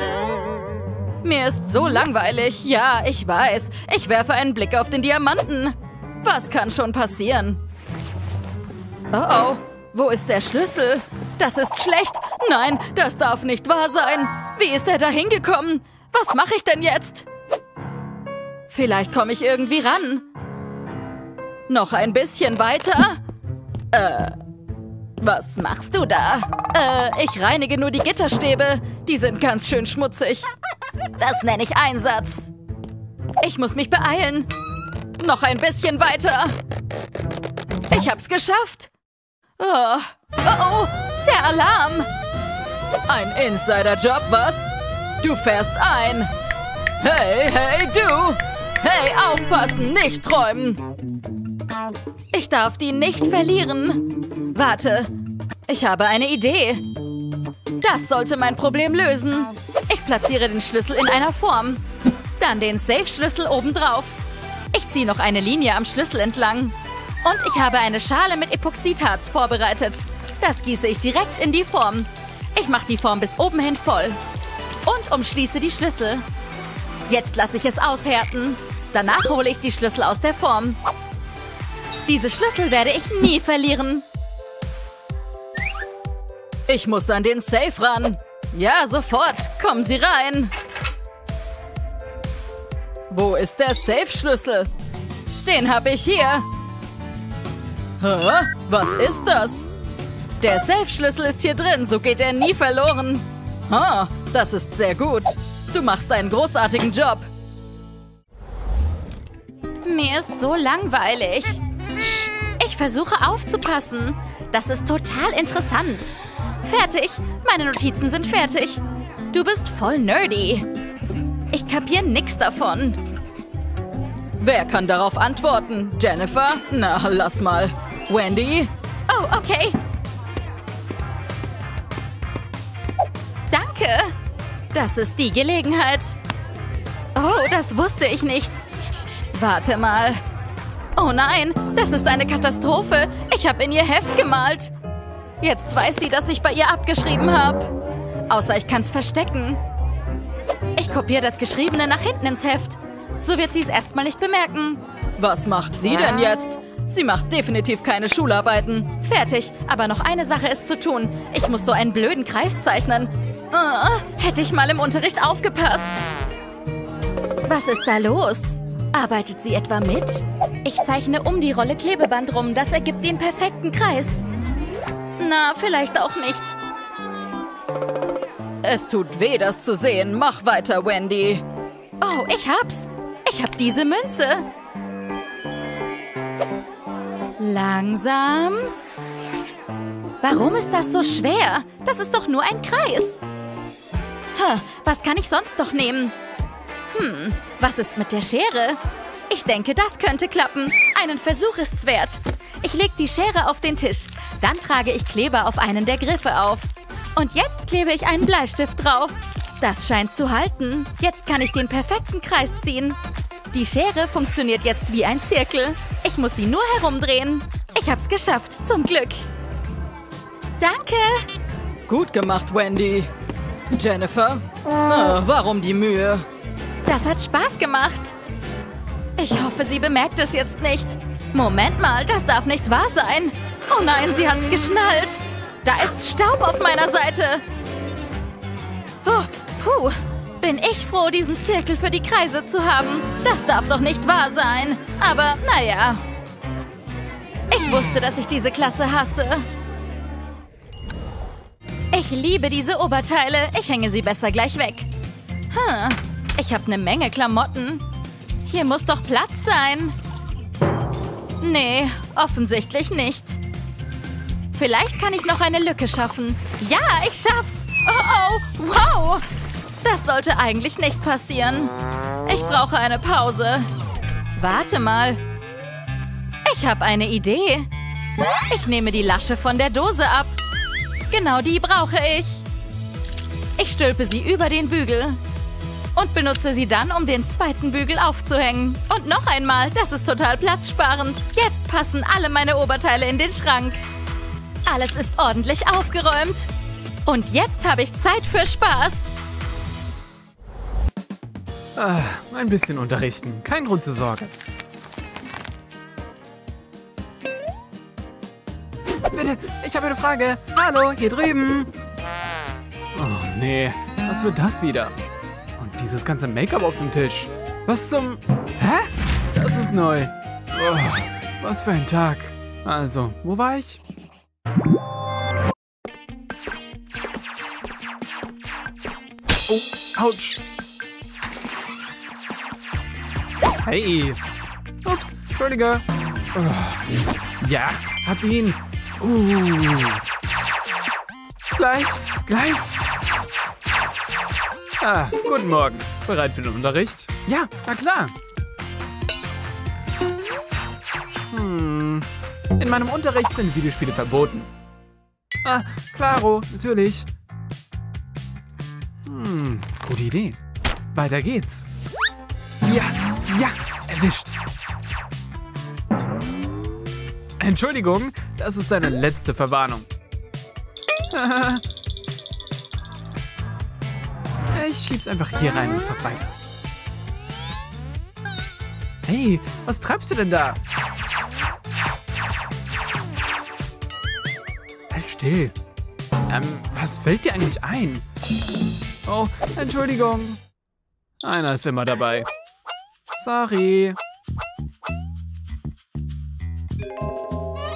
Mir ist so langweilig. Ja, ich weiß. Ich werfe einen Blick auf den Diamanten. Was kann schon passieren? Oh oh, wo ist der Schlüssel? Das ist schlecht. Nein, das darf nicht wahr sein. Wie ist er da hingekommen? Was mache ich denn jetzt? Vielleicht komme ich irgendwie ran. Noch ein bisschen weiter? Äh, was machst du da? Äh, ich reinige nur die Gitterstäbe. Die sind ganz schön schmutzig. Das nenne ich Einsatz. Ich muss mich beeilen. Noch ein bisschen weiter. Ich hab's geschafft. Oh, oh, oh der Alarm. Ein Insider-Job, was? Du fährst ein. Hey, hey, du. Hey, aufpassen, nicht träumen. Ich darf die nicht verlieren. Warte, ich habe eine Idee. Das sollte mein Problem lösen. Ich platziere den Schlüssel in einer Form. Dann den Safe-Schlüssel obendrauf. Ich ziehe noch eine Linie am Schlüssel entlang. Und ich habe eine Schale mit Epoxidharz vorbereitet. Das gieße ich direkt in die Form. Ich mache die Form bis oben hin voll. Und umschließe die Schlüssel. Jetzt lasse ich es aushärten. Danach hole ich die Schlüssel aus der Form. Diese Schlüssel werde ich nie [laughs] verlieren. Ich muss an den Safe ran. Ja, sofort. Kommen Sie rein. Wo ist der Safe-Schlüssel? Den habe ich hier. Hä? Was ist das? Der Safe-Schlüssel ist hier drin, so geht er nie verloren. Ha, das ist sehr gut. Du machst einen großartigen Job. Mir ist so langweilig. Ich versuche aufzupassen. Das ist total interessant. Fertig. Meine Notizen sind fertig. Du bist voll nerdy. Ich kapiere nichts davon. Wer kann darauf antworten? Jennifer? Na, lass mal. Wendy? Oh, okay. Danke. Das ist die Gelegenheit. Oh, das wusste ich nicht. Warte mal. Oh nein, das ist eine Katastrophe. Ich habe in ihr Heft gemalt. Jetzt weiß sie, dass ich bei ihr abgeschrieben habe. Außer ich kann es verstecken. Ich kopiere das Geschriebene nach hinten ins Heft. So wird sie es erstmal nicht bemerken. Was macht sie denn jetzt? Sie macht definitiv keine Schularbeiten. Fertig. Aber noch eine Sache ist zu tun. Ich muss so einen blöden Kreis zeichnen. Uh, hätte ich mal im Unterricht aufgepasst. Was ist da los? Arbeitet sie etwa mit? Ich zeichne um die Rolle Klebeband rum. Das ergibt den perfekten Kreis. Na, vielleicht auch nicht. Es tut weh, das zu sehen. Mach weiter, Wendy. Oh, ich hab's. Ich hab diese Münze. Langsam. Warum ist das so schwer? Das ist doch nur ein Kreis. Huh, was kann ich sonst noch nehmen? Hm, was ist mit der Schere? Ich denke, das könnte klappen. Einen Versuch ist's wert. Ich leg die Schere auf den Tisch. Dann trage ich Kleber auf einen der Griffe auf. Und jetzt klebe ich einen Bleistift drauf. Das scheint zu halten. Jetzt kann ich den perfekten Kreis ziehen. Die Schere funktioniert jetzt wie ein Zirkel. Ich muss sie nur herumdrehen. Ich hab's geschafft, zum Glück. Danke. Gut gemacht, Wendy. Jennifer? Ah, warum die Mühe? Das hat Spaß gemacht. Ich hoffe, sie bemerkt es jetzt nicht. Moment mal, das darf nicht wahr sein. Oh nein, sie hat's geschnallt. Da ist Staub auf meiner Seite. Oh, puh. Bin ich froh, diesen Zirkel für die Kreise zu haben. Das darf doch nicht wahr sein. Aber naja. Ich wusste, dass ich diese Klasse hasse. Ich liebe diese Oberteile. Ich hänge sie besser gleich weg. Hm, ich habe eine Menge Klamotten. Hier muss doch Platz sein. Nee, offensichtlich nicht. Vielleicht kann ich noch eine Lücke schaffen. Ja, ich schaff's. Oh, oh, wow. Das sollte eigentlich nicht passieren. Ich brauche eine Pause. Warte mal. Ich habe eine Idee. Ich nehme die Lasche von der Dose ab. Genau die brauche ich. Ich stülpe sie über den Bügel und benutze sie dann, um den zweiten Bügel aufzuhängen. Und noch einmal, das ist total platzsparend. Jetzt passen alle meine Oberteile in den Schrank. Alles ist ordentlich aufgeräumt. Und jetzt habe ich Zeit für Spaß. Ah, ein bisschen unterrichten. Kein Grund zur Sorge. Bitte, ich habe eine Frage. Hallo, hier drüben. Oh, nee. Was wird das wieder? Und dieses ganze Make-up auf dem Tisch. Was zum... Hä? Das ist neu. Oh, was für ein Tag. Also, wo war ich? Oh, ouch. Hey. Ups, Entschuldige. Oh. Ja, hab ihn. Uh. Gleich, gleich. Ah, guten Morgen. Bereit für den Unterricht? Ja, na klar. Hm. In meinem Unterricht sind Videospiele verboten. Ah, klaro, natürlich. Hm, gute Idee. Weiter geht's. Ja, ja, erwischt. Entschuldigung, das ist deine letzte Verwarnung. [laughs] ich schieb's einfach hier rein und zock weiter. Hey, was treibst du denn da? Halt still. Ähm, was fällt dir eigentlich ein? Oh, Entschuldigung. Einer ist immer dabei. Sorry.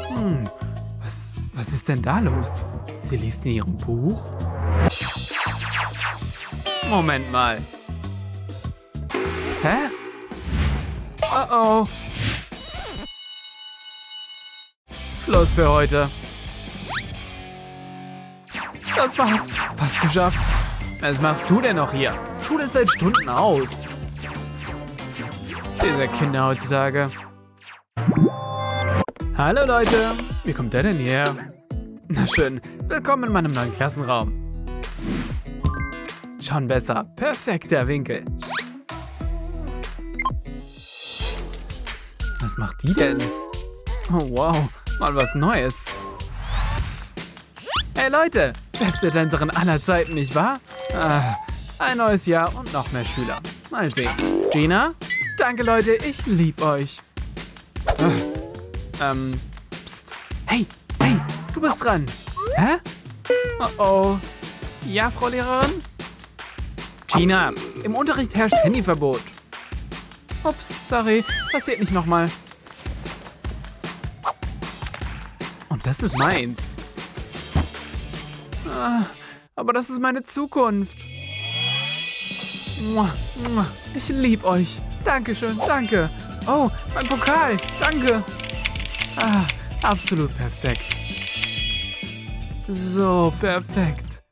Hm, was, was ist denn da los? Sie liest in ihrem Buch? Moment mal. Hä? Oh oh. Schluss für heute. Das war's. Fast geschafft. Was machst du denn noch hier? Schule ist seit Stunden aus. Diese Kinder heutzutage. Hallo Leute, wie kommt der denn her? Na schön, willkommen in meinem neuen Klassenraum. Schon besser, perfekter Winkel. Was macht die denn? Oh wow, mal was Neues. Hey Leute, beste Tänzerin aller Zeiten, nicht wahr? Ah, Ein neues Jahr und noch mehr Schüler. Mal sehen. Gina? Danke, Leute. Ich lieb euch. Ah, ähm, pst. Hey, hey, du bist dran. Hä? Oh oh. Ja, Frau Lehrerin? Gina, im Unterricht herrscht Handyverbot. Ups, sorry, passiert nicht nochmal. Und das ist meins. Ah, aber das ist meine Zukunft. Ich lieb euch. Dankeschön, danke. Oh, mein Pokal, danke. Ah, absolut perfekt. So, perfekt.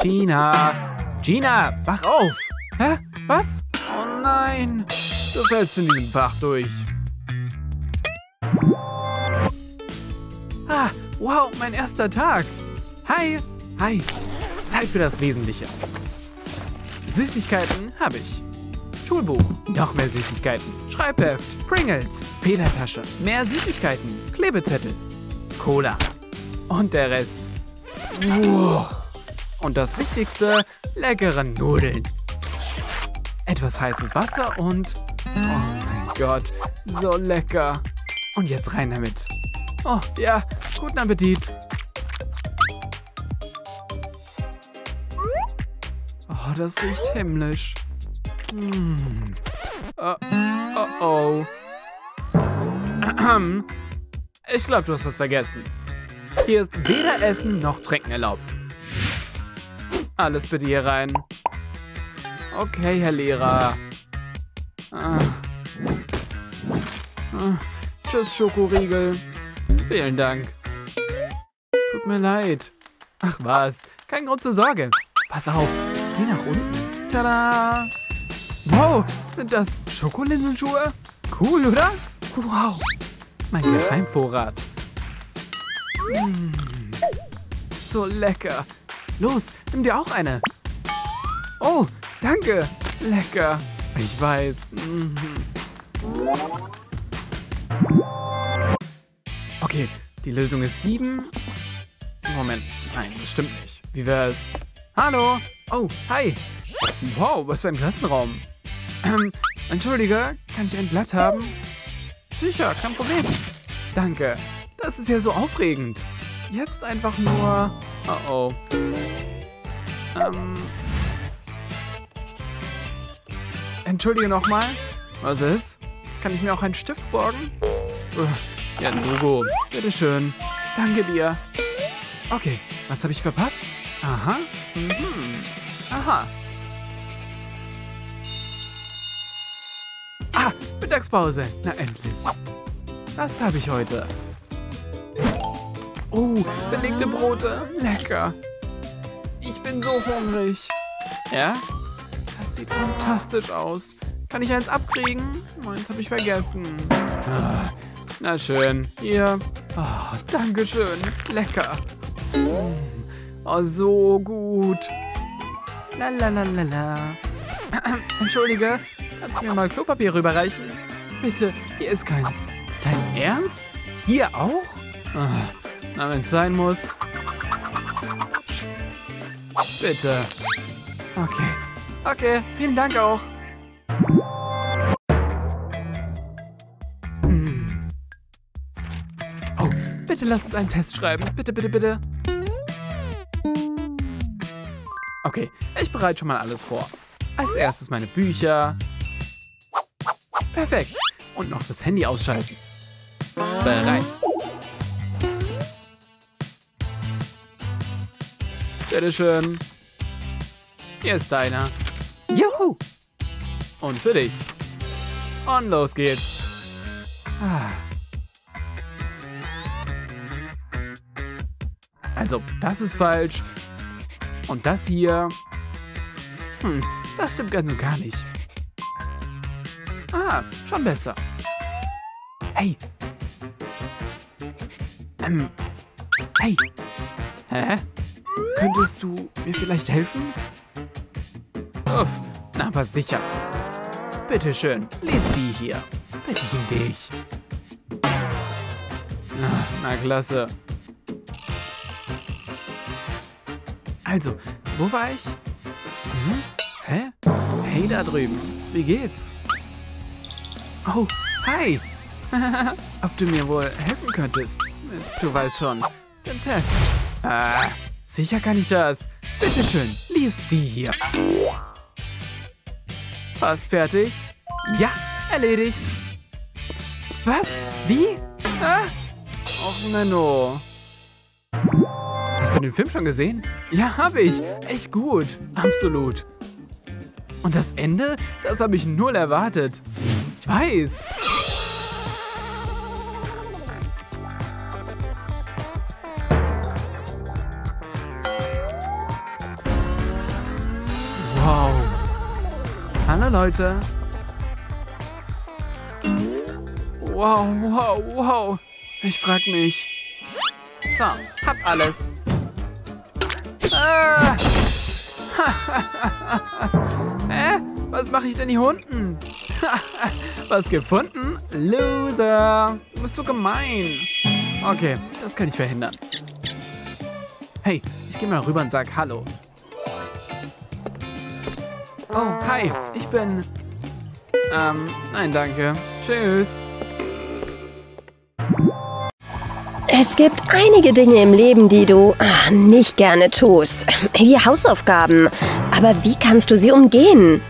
Gina, Gina, wach auf. Hä? Was? Oh nein. Du fällst in diesem Fach durch. Ah, wow, mein erster Tag. Hi, hi. Zeit für das Wesentliche. Süßigkeiten habe ich. Schulbuch, noch mehr Süßigkeiten. Schreibheft, Pringles, Federtasche, mehr Süßigkeiten, Klebezettel, Cola und der Rest. Wow. Und das Wichtigste, leckere Nudeln. Etwas heißes Wasser und... Oh mein Gott, so lecker. Und jetzt rein damit. Oh ja, guten Appetit. Das riecht himmlisch. Hm. Oh, oh, oh. Ahem. Ich glaube, du hast was vergessen. Hier ist weder Essen noch Trinken erlaubt. Alles bitte hier rein. Okay, Herr Lehrer. Ah. Ah. Tschüss, Schokoriegel. Vielen Dank. Tut mir leid. Ach was, kein Grund zur Sorge. Pass auf, sieh nach unten. Tada! Wow, sind das Schokolinsenschuhe? Cool, oder? Wow, mein Geheimvorrat. Mm. So lecker. Los, nimm dir auch eine. Oh, danke. Lecker. Ich weiß. Mhm. Okay, die Lösung ist sieben. Moment, nein, das stimmt nicht. Wie wär's? Hallo? Oh, hi. Wow, was für ein Klassenraum. Ähm, entschuldige, kann ich ein Blatt haben? Sicher, kein Problem. Danke. Das ist ja so aufregend. Jetzt einfach nur... Oh oh. Ähm... Entschuldige nochmal. Was ist? Kann ich mir auch einen Stift borgen? Ja, Logo. Bitteschön. Danke dir. Okay, was habe ich verpasst? Aha. Mhm. Aha. Ah, Mittagspause. Na endlich. Was habe ich heute? Oh, belegte Brote. Lecker. Ich bin so hungrig. Ja? Das sieht fantastisch aus. Kann ich eins abkriegen? Meins habe ich vergessen. Ah, na schön. Hier. Oh, Dankeschön. Lecker. Mm. Oh, so gut. La la la la la. [clears throat] Entschuldige, kannst du mir mal Klopapier rüberreichen? Bitte, hier ist keins. Dein Ernst? Hier auch? Ah, na, wenn es sein muss. Bitte. Okay. Okay, vielen Dank auch. Hm. Oh, bitte lass uns einen Test schreiben. Bitte, bitte, bitte. Okay, ich bereite schon mal alles vor. Als erstes meine Bücher. Perfekt. Und noch das Handy ausschalten. Bereit. Bitteschön. Hier ist deiner. Juhu! Und für dich. Und los geht's. Ah. Also, das ist falsch. Und das hier. Hm, das stimmt ganz und gar nicht. Ah, schon besser. Hey. Ähm. Hey. Hä? Könntest du mir vielleicht helfen? Uff, na aber sicher. Bitteschön, lies die hier. Bitte ich dich. Na, na klasse. Also, wo war ich? Mhm. Hey da drüben, wie geht's? Oh, hi. [laughs] Ob du mir wohl helfen könntest? Du weißt schon, den Test. Ah, sicher kann ich das. Bitte schön, lies die hier. Fast fertig? Ja, erledigt. Was? Wie? Ah? Och, Menno. Hast du den Film schon gesehen? Ja, habe ich. Echt gut. Absolut. Und das Ende? Das habe ich null erwartet. Ich weiß. Wow. Hallo Leute. Wow, wow, wow. Ich frag mich. So, hab alles. Ah. [laughs] Hä? Was mache ich denn hier unten? [laughs] Was gefunden? Loser. Du bist so gemein. Okay, das kann ich verhindern. Hey, ich gehe mal rüber und sag Hallo. Oh, hi, ich bin... Ähm, nein, danke. Tschüss. Es gibt einige Dinge im Leben, die du ah, nicht gerne tust. Wie Hausaufgaben. Aber wie kannst du sie umgehen?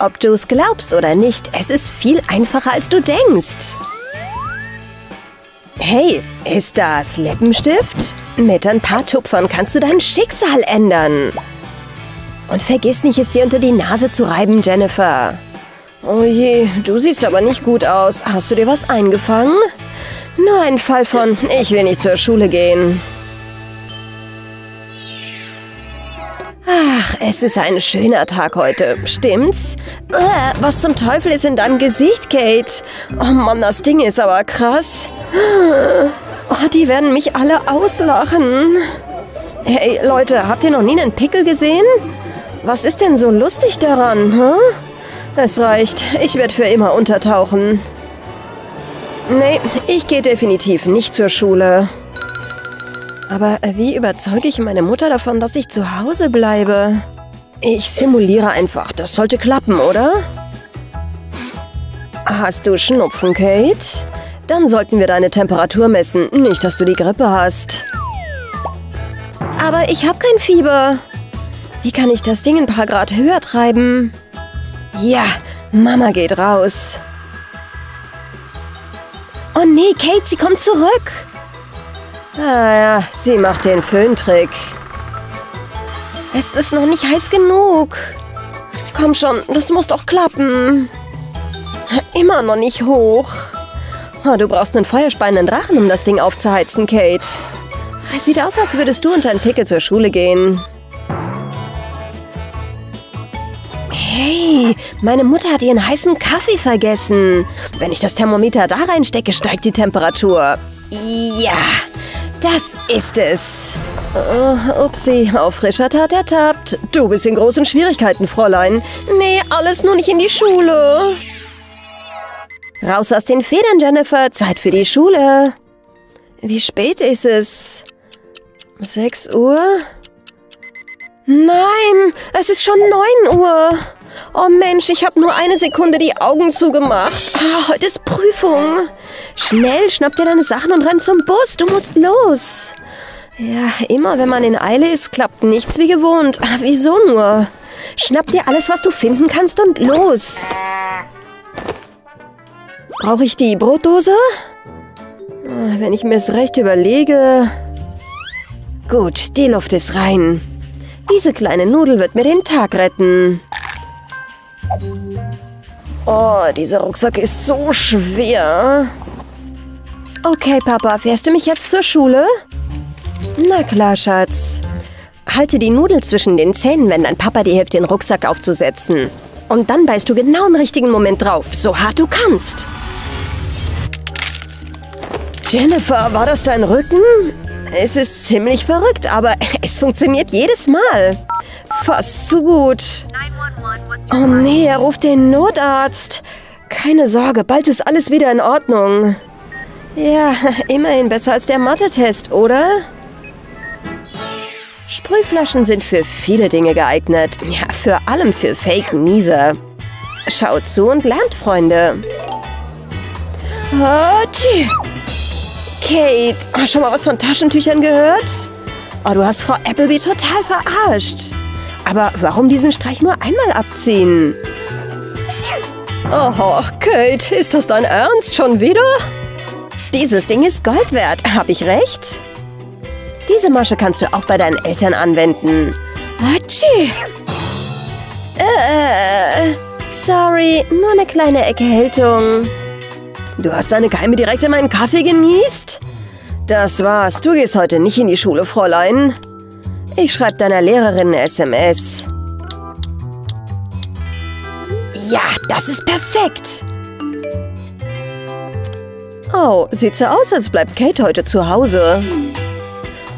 Ob du es glaubst oder nicht, es ist viel einfacher, als du denkst. Hey, ist das Lippenstift? Mit ein paar Tupfern kannst du dein Schicksal ändern. Und vergiss nicht, es dir unter die Nase zu reiben, Jennifer. Oh je, du siehst aber nicht gut aus. Hast du dir was eingefangen? Nur ein Fall von, ich will nicht zur Schule gehen. Ach, es ist ein schöner Tag heute, stimmt's? Äh, was zum Teufel ist in deinem Gesicht, Kate? Oh Mann, das Ding ist aber krass. Oh, die werden mich alle auslachen. Hey, Leute, habt ihr noch nie einen Pickel gesehen? Was ist denn so lustig daran, hm? Es reicht, ich werde für immer untertauchen. Nee, ich gehe definitiv nicht zur Schule. Aber wie überzeuge ich meine Mutter davon, dass ich zu Hause bleibe? Ich simuliere einfach. Das sollte klappen, oder? Hast du Schnupfen, Kate? Dann sollten wir deine Temperatur messen. Nicht, dass du die Grippe hast. Aber ich habe kein Fieber. Wie kann ich das Ding ein paar Grad höher treiben? Ja, Mama geht raus. Oh nee, Kate, sie kommt zurück. Ah ja, sie macht den Föhntrick. Es ist noch nicht heiß genug. Komm schon, das muss doch klappen. Immer noch nicht hoch. Oh, du brauchst einen feuerspeienden Drachen, um das Ding aufzuheizen, Kate. Es sieht aus, als würdest du und dein Pickel zur Schule gehen. Hey, meine Mutter hat ihren heißen Kaffee vergessen. Wenn ich das Thermometer da reinstecke, steigt die Temperatur. Ja, das ist es. Uh, upsi, auf frischer Tat ertappt. Du bist in großen Schwierigkeiten, Fräulein. Nee, alles nur nicht in die Schule. Raus aus den Federn, Jennifer. Zeit für die Schule. Wie spät ist es? Sechs Uhr? Nein, es ist schon neun Uhr. Oh Mensch, ich habe nur eine Sekunde die Augen zugemacht. Ah, heute ist Prüfung. Schnell, schnapp dir deine Sachen und renn zum Bus. Du musst los. Ja, immer wenn man in Eile ist, klappt nichts wie gewohnt. Ah, wieso nur? Schnapp dir alles, was du finden kannst und los. Brauche ich die Brotdose? Ah, wenn ich mir es recht überlege... Gut, die Luft ist rein. Diese kleine Nudel wird mir den Tag retten. Oh, dieser Rucksack ist so schwer. Okay, Papa, fährst du mich jetzt zur Schule? Na klar, Schatz. Halte die Nudel zwischen den Zähnen, wenn dein Papa dir hilft, den Rucksack aufzusetzen. Und dann beißt du genau im richtigen Moment drauf, so hart du kannst. Jennifer, war das dein Rücken? Es ist ziemlich verrückt, aber [laughs] es funktioniert jedes Mal. Fast zu gut. Oh nee, er ruft den Notarzt. Keine Sorge, bald ist alles wieder in Ordnung. Ja, immerhin besser als der Mathe-Test, oder? Sprühflaschen sind für viele Dinge geeignet. Ja, für allem für Fake-Nieser. Schaut zu und lernt, Freunde. Hatschi. Kate, hast schon mal was von Taschentüchern gehört? Oh, du hast Frau Appleby total verarscht. Aber warum diesen Streich nur einmal abziehen? Oh, Kate, ist das dein Ernst schon wieder? Dieses Ding ist Gold wert, hab ich recht? Diese Masche kannst du auch bei deinen Eltern anwenden. Hatschi. Äh, sorry, nur eine kleine Erkältung. Du hast deine Keime direkt in meinen Kaffee genießt? Das war's. Du gehst heute nicht in die Schule, Fräulein. Ich schreibe deiner Lehrerin eine SMS. Ja, das ist perfekt. Oh, sieht so aus, als bleibt Kate heute zu Hause.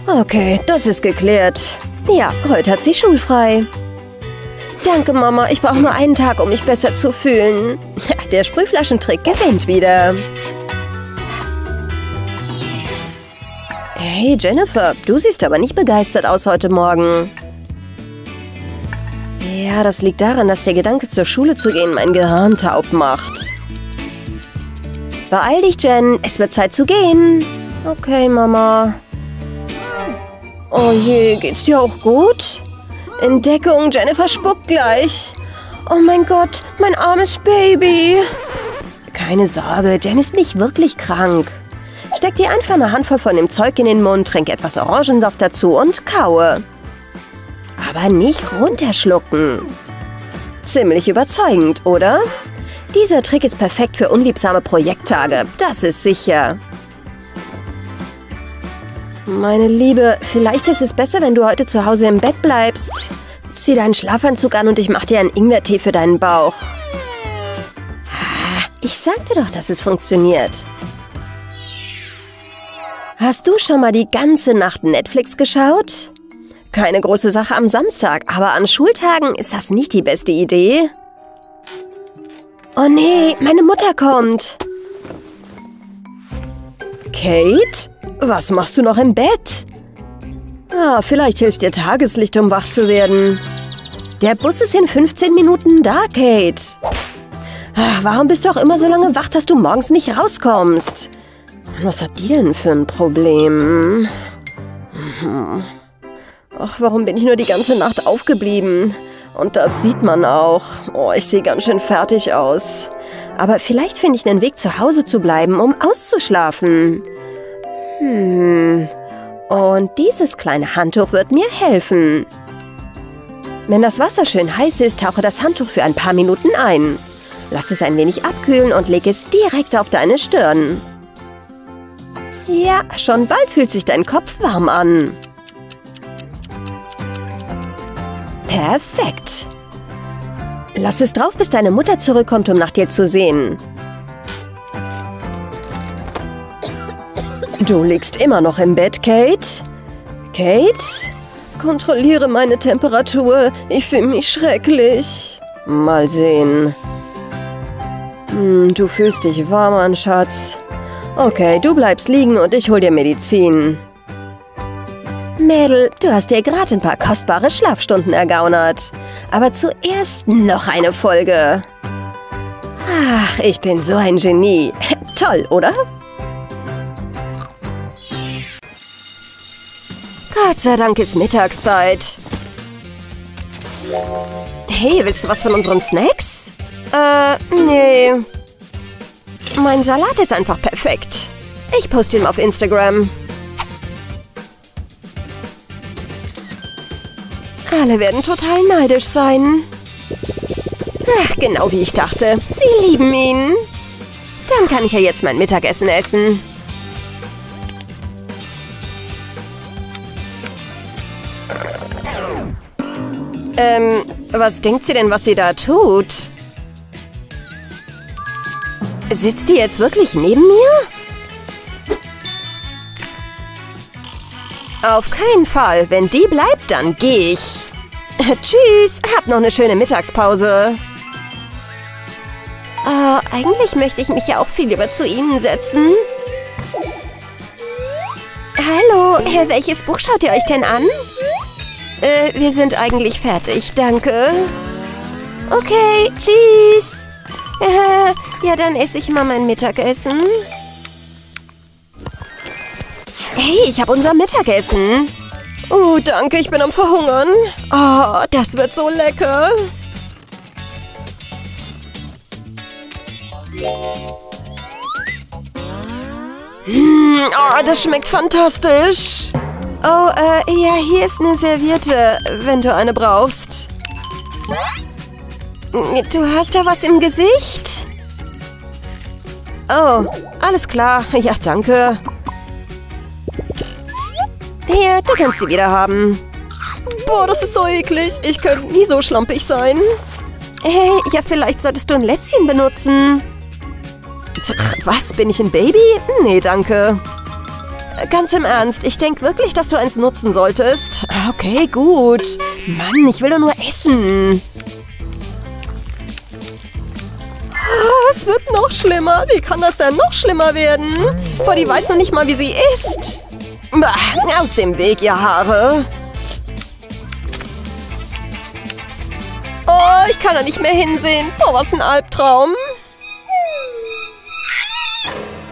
Okay, das ist geklärt. Ja, heute hat sie schulfrei. Danke, Mama. Ich brauche nur einen Tag, um mich besser zu fühlen. [laughs] Der Sprühflaschentrick gewinnt wieder. Hey, Jennifer, du siehst aber nicht begeistert aus heute Morgen. Ja, das liegt daran, dass der Gedanke, zur Schule zu gehen, mein Gehirn taub macht. Beeil dich, Jen. Es wird Zeit zu gehen. Okay, Mama. Oh je, geht's dir auch gut? Entdeckung, Jennifer spuckt gleich. Oh mein Gott, mein armes Baby. Keine Sorge, Jen ist nicht wirklich krank. Steck dir einfach eine Handvoll von dem Zeug in den Mund, trink etwas Orangensaft dazu und kaue. Aber nicht runterschlucken. Ziemlich überzeugend, oder? Dieser Trick ist perfekt für unliebsame Projekttage, das ist sicher. Meine Liebe, vielleicht ist es besser, wenn du heute zu Hause im Bett bleibst. Zieh deinen Schlafanzug an und ich mach dir einen Ingwertee für deinen Bauch. Ah, ich sagte doch, dass es funktioniert. Hast du schon mal die ganze Nacht Netflix geschaut? Keine große Sache am Samstag, aber an Schultagen ist das nicht die beste Idee. Oh nee, meine Mutter kommt. Kate? Was machst du noch im Bett? Ah, vielleicht hilft dir Tageslicht, um wach zu werden. Der Bus ist in 15 Minuten da, Kate. Ach, warum bist du auch immer so lange wach, dass du morgens nicht rauskommst? Was hat die denn für ein Problem? Mhm. Ach, warum bin ich nur die ganze Nacht aufgeblieben? Und das sieht man auch. Oh, ich sehe ganz schön fertig aus. Aber vielleicht finde ich einen Weg, zu Hause zu bleiben, um auszuschlafen. Hm. Und dieses kleine Handtuch wird mir helfen. Wenn das Wasser schön heiß ist, tauche das Handtuch für ein paar Minuten ein. Lass es ein wenig abkühlen und leg es direkt auf deine Stirn. Ja, schon bald fühlt sich dein Kopf warm an. Perfekt. Lass es drauf, bis deine Mutter zurückkommt, um nach dir zu sehen. Du liegst immer noch im Bett, Kate? Kate? Kontrolliere meine Temperatur. Ich fühle mich schrecklich. Mal sehen. Hm, du fühlst dich warm an, Schatz. Okay, du bleibst liegen und ich hol dir Medizin. Mädel, du hast dir gerade ein paar kostbare Schlafstunden ergaunert. Aber zuerst noch eine Folge. Ach, ich bin so ein Genie. [laughs] Toll, oder? Gott sei Dank ist Mittagszeit. Hey, willst du was von unseren Snacks? Äh, nee. Mein Salat ist einfach perfekt. Ich poste ihn auf Instagram. Alle werden total neidisch sein. Ach, genau wie ich dachte. Sie lieben ihn. Dann kann ich ja jetzt mein Mittagessen essen. Ähm, was denkt sie denn, was sie da tut? Sitzt die jetzt wirklich neben mir? Auf keinen Fall. Wenn die bleibt, dann gehe ich. [laughs] Tschüss, hab noch eine schöne Mittagspause. Äh, eigentlich möchte ich mich ja auch viel lieber zu Ihnen setzen. Hallo, welches Buch schaut ihr euch denn an? Äh, wir sind eigentlich fertig, danke. Okay, tschüss. Äh, ja, dann esse ich mal mein Mittagessen. Hey, ich habe unser Mittagessen. Oh, danke, ich bin am Verhungern. Oh, das wird so lecker. Mmh, oh, das schmeckt fantastisch. Oh, äh, ja, hier ist eine Serviette, wenn du eine brauchst. Du hast da was im Gesicht? Oh, alles klar. Ja, danke. Hier, du kannst sie wieder haben. Boah, das ist so eklig. Ich könnte nie so schlampig sein. Hey, ja, vielleicht solltest du ein Lätzchen benutzen. Was, bin ich ein Baby? Nee, danke. Ganz im Ernst, ich denke wirklich, dass du eins nutzen solltest. Okay, gut. Mann, ich will doch nur essen. Oh, es wird noch schlimmer. Wie kann das denn noch schlimmer werden? Die weiß noch nicht mal, wie sie ist. Bah, aus dem Weg, ihr Haare. Oh, ich kann da nicht mehr hinsehen. Boah, was ein Albtraum.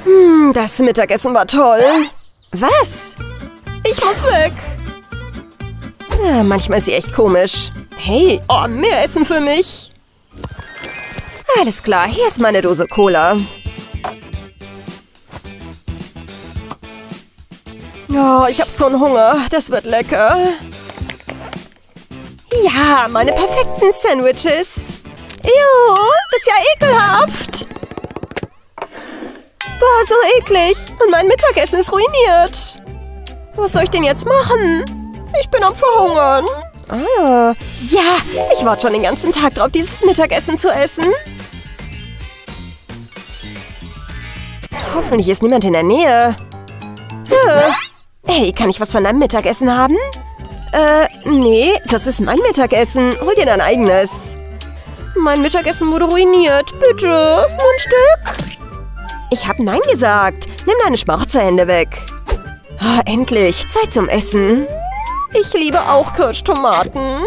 Hm, das Mittagessen war toll. Was? Ich muss weg. Ja, manchmal ist sie echt komisch. Hey, oh, mehr Essen für mich. Alles klar, hier ist meine Dose Cola. Oh, ich hab so einen Hunger. Das wird lecker. Ja, meine perfekten Sandwiches. Ew, ist ja ekelhaft. Boah, so eklig. Und mein Mittagessen ist ruiniert. Was soll ich denn jetzt machen? Ich bin am Verhungern. Ah, ja, ich warte schon den ganzen Tag drauf, dieses Mittagessen zu essen. Hoffentlich ist niemand in der Nähe. Äh, Hey, kann ich was von deinem Mittagessen haben? Äh, nee, das ist mein Mittagessen. Hol dir dein eigenes. Mein Mittagessen wurde ruiniert. Bitte, ein Stück. Ich hab Nein gesagt. Nimm deine Schmarzehände weg. Ah, endlich. Zeit zum Essen. Ich liebe auch Kirschtomaten.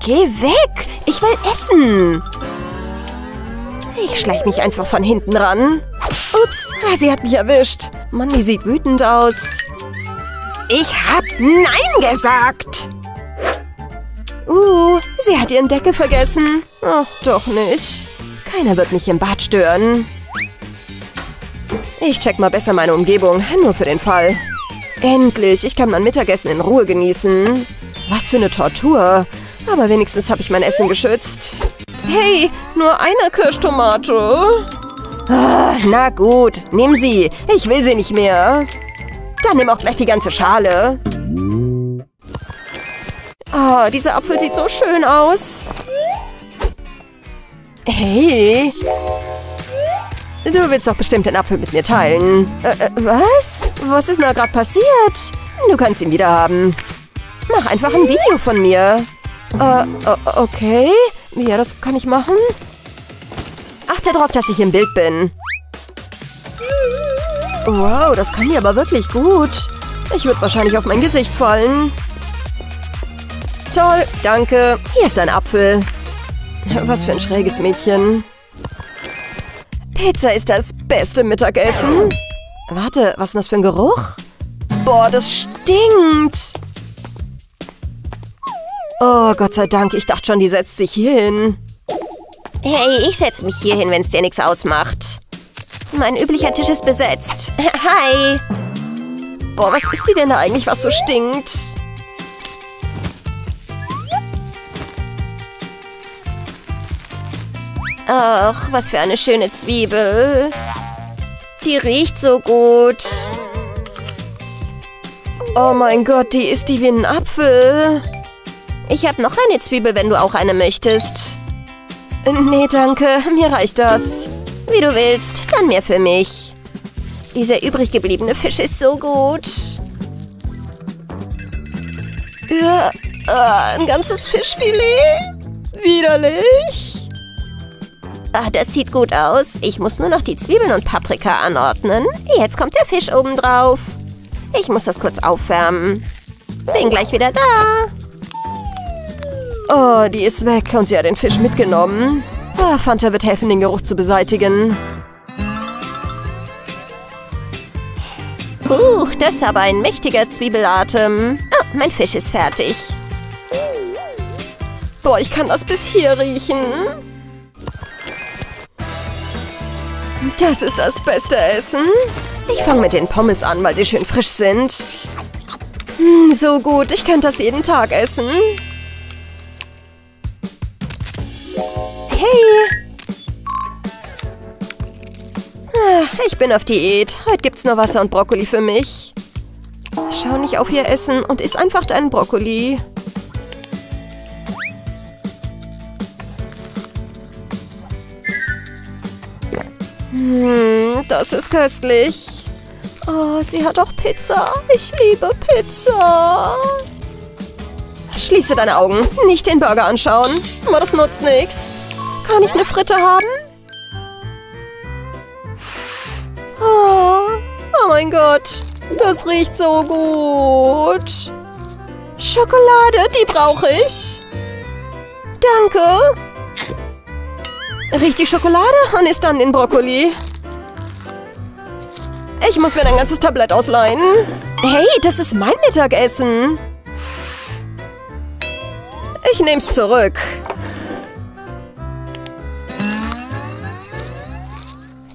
Geh weg. Ich will essen. Ich schleich mich einfach von hinten ran. Ups, ah, sie hat mich erwischt. Mann, die sieht wütend aus. Ich hab Nein gesagt. Uh, sie hat ihren Deckel vergessen. Ach, doch nicht. Keiner wird mich im Bad stören. Ich check mal besser meine Umgebung, nur für den Fall. Endlich, ich kann mein Mittagessen in Ruhe genießen. Was für eine Tortur. Aber wenigstens habe ich mein Essen geschützt. Hey, nur eine Kirschtomate. Ah, na gut, nimm sie. Ich will sie nicht mehr. Dann nimm auch gleich die ganze Schale. Oh, dieser Apfel sieht so schön aus. Hey. Du willst doch bestimmt den Apfel mit mir teilen. Äh, äh, was? Was ist da gerade passiert? Du kannst ihn wieder haben. Mach einfach ein Video von mir. Äh, okay. Ja, das kann ich machen. Achte darauf, dass ich im Bild bin. Wow, das kann die aber wirklich gut. Ich würde wahrscheinlich auf mein Gesicht fallen. Toll, danke. Hier ist ein Apfel. Was für ein schräges Mädchen. Pizza ist das beste Mittagessen. Warte, was ist denn das für ein Geruch? Boah, das stinkt. Oh, Gott sei Dank. Ich dachte schon, die setzt sich hier hin. Hey, ich setze mich hier hin, wenn es dir nichts ausmacht. Mein üblicher Tisch ist besetzt. [laughs] Hi. Boah, was ist die denn da eigentlich, was so stinkt? Ach, was für eine schöne Zwiebel. Die riecht so gut. Oh mein Gott, die ist die wie ein Apfel. Ich habe noch eine Zwiebel, wenn du auch eine möchtest. Nee, danke. Mir reicht das. Wie du willst, dann mehr für mich. Dieser übrig gebliebene Fisch ist so gut. Ja, äh, ein ganzes Fischfilet? Widerlich. Ah, das sieht gut aus. Ich muss nur noch die Zwiebeln und Paprika anordnen. Jetzt kommt der Fisch obendrauf. Ich muss das kurz aufwärmen. Bin gleich wieder da. Oh, die ist weg und sie hat den Fisch mitgenommen. Ah, Fanta wird helfen, den Geruch zu beseitigen. Uh, das ist aber ein mächtiger Zwiebelatem. Oh, mein Fisch ist fertig. Boah, ich kann das bis hier riechen. Das ist das beste Essen. Ich fange mit den Pommes an, weil sie schön frisch sind. Hm, so gut, ich könnte das jeden Tag essen. Hey! Ah, Ich bin auf Diät. Heute gibt's nur Wasser und Brokkoli für mich. Schau nicht auf ihr Essen und iss einfach deinen Brokkoli. Hm, das ist köstlich. Oh, sie hat auch Pizza. Ich liebe Pizza. Schließe deine Augen. Nicht den Burger anschauen. Aber das nutzt nichts. Kann ich eine Fritte haben? Oh, oh mein Gott. Das riecht so gut. Schokolade, die brauche ich. Danke. Riecht die Schokolade und isst dann den Brokkoli. Ich muss mir ein ganzes Tablett ausleihen. Hey, das ist mein Mittagessen. Ich nehm's zurück.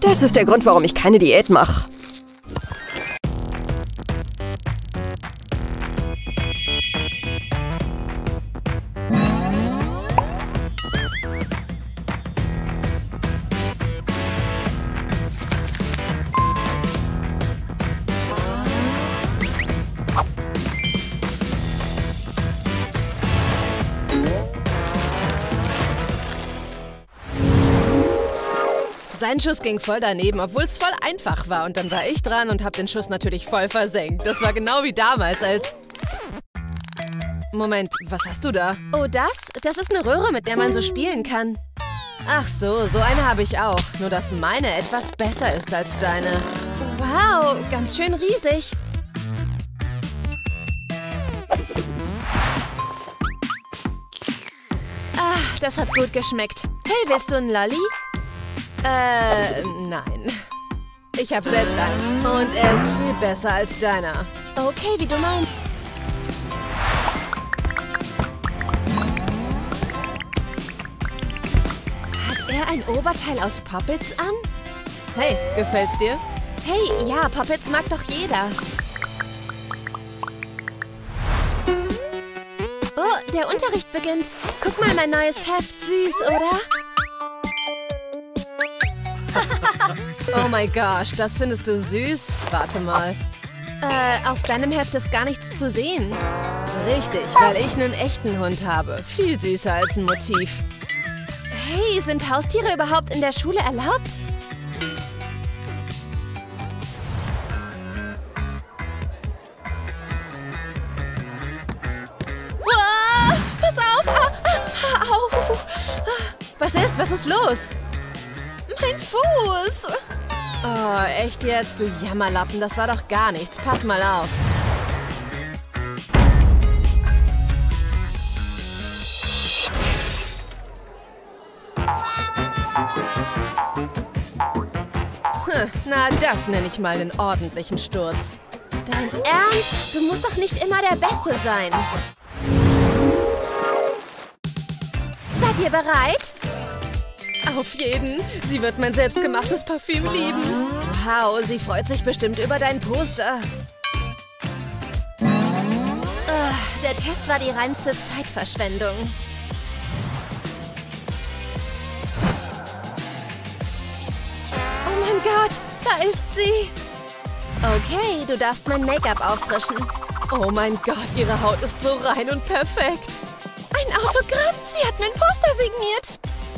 Das ist der Grund, warum ich keine Diät mache. Sein Schuss ging voll daneben, obwohl es voll einfach war. Und dann war ich dran und habe den Schuss natürlich voll versenkt. Das war genau wie damals, als... Moment, was hast du da? Oh, das? Das ist eine Röhre, mit der man so spielen kann. Ach so, so eine habe ich auch. Nur, dass meine etwas besser ist als deine. Wow, ganz schön riesig. Ach, das hat gut geschmeckt. Hey, willst du einen Lolli? Äh, nein. Ich habe selbst einen. Und er ist viel besser als deiner. Okay, wie du meinst. Hat er ein Oberteil aus Poppets an? Hey, gefällt's dir? Hey, ja, Poppets mag doch jeder. Oh, der Unterricht beginnt. Guck mal, mein neues Heft. Süß, oder? [laughs] Oh my gosh, das findest du süß? Warte mal. Äh, auf deinem Heft ist gar nichts zu sehen. Richtig, weil ich einen echten Hund habe. Viel süßer als ein Motiv. Hey, sind Haustiere überhaupt in der Schule erlaubt? Ah, pass auf! Ah, ah, au. Was ist? Was ist los? Mein Fuß! Oh, echt jetzt, du Jammerlappen. Das war doch gar nichts. Pass mal auf. Na, das nenne ich mal einen ordentlichen Sturz. Dein Ernst? Du musst doch nicht immer der Beste sein. Seid ihr bereit? Auf jeden. Sie wird mein selbstgemachtes Parfüm lieben. Wow, sie freut sich bestimmt über dein Poster. Ah, der Test war die reinste Zeitverschwendung. Oh mein Gott, da ist sie. Okay, du darfst mein Make-up auffrischen. Oh mein Gott, ihre Haut ist so rein und perfekt. Ein Autogramm? Sie hat mein Poster signiert.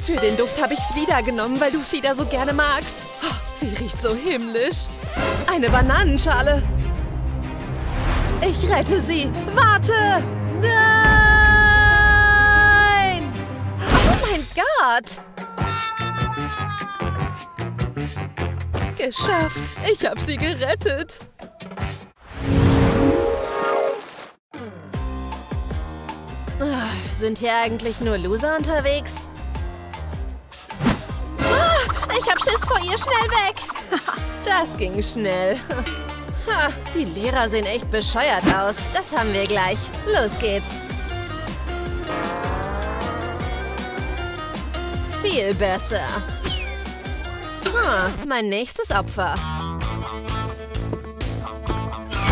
Für den Duft habe ich Flieder genommen, weil du Flieder so gerne magst. Oh, sie riecht so himmlisch. Eine Bananenschale. Ich rette sie. Warte! Nein! Oh mein Gott! Geschafft. Ich habe sie gerettet. Ah, sind hier eigentlich nur Loser unterwegs? Ich hab Schiss vor ihr. Schnell weg. [laughs] Das ging schnell. [laughs] Ha, die Lehrer sehen echt bescheuert aus. Das haben wir gleich. Los geht's. Viel besser. Mein nächstes Opfer.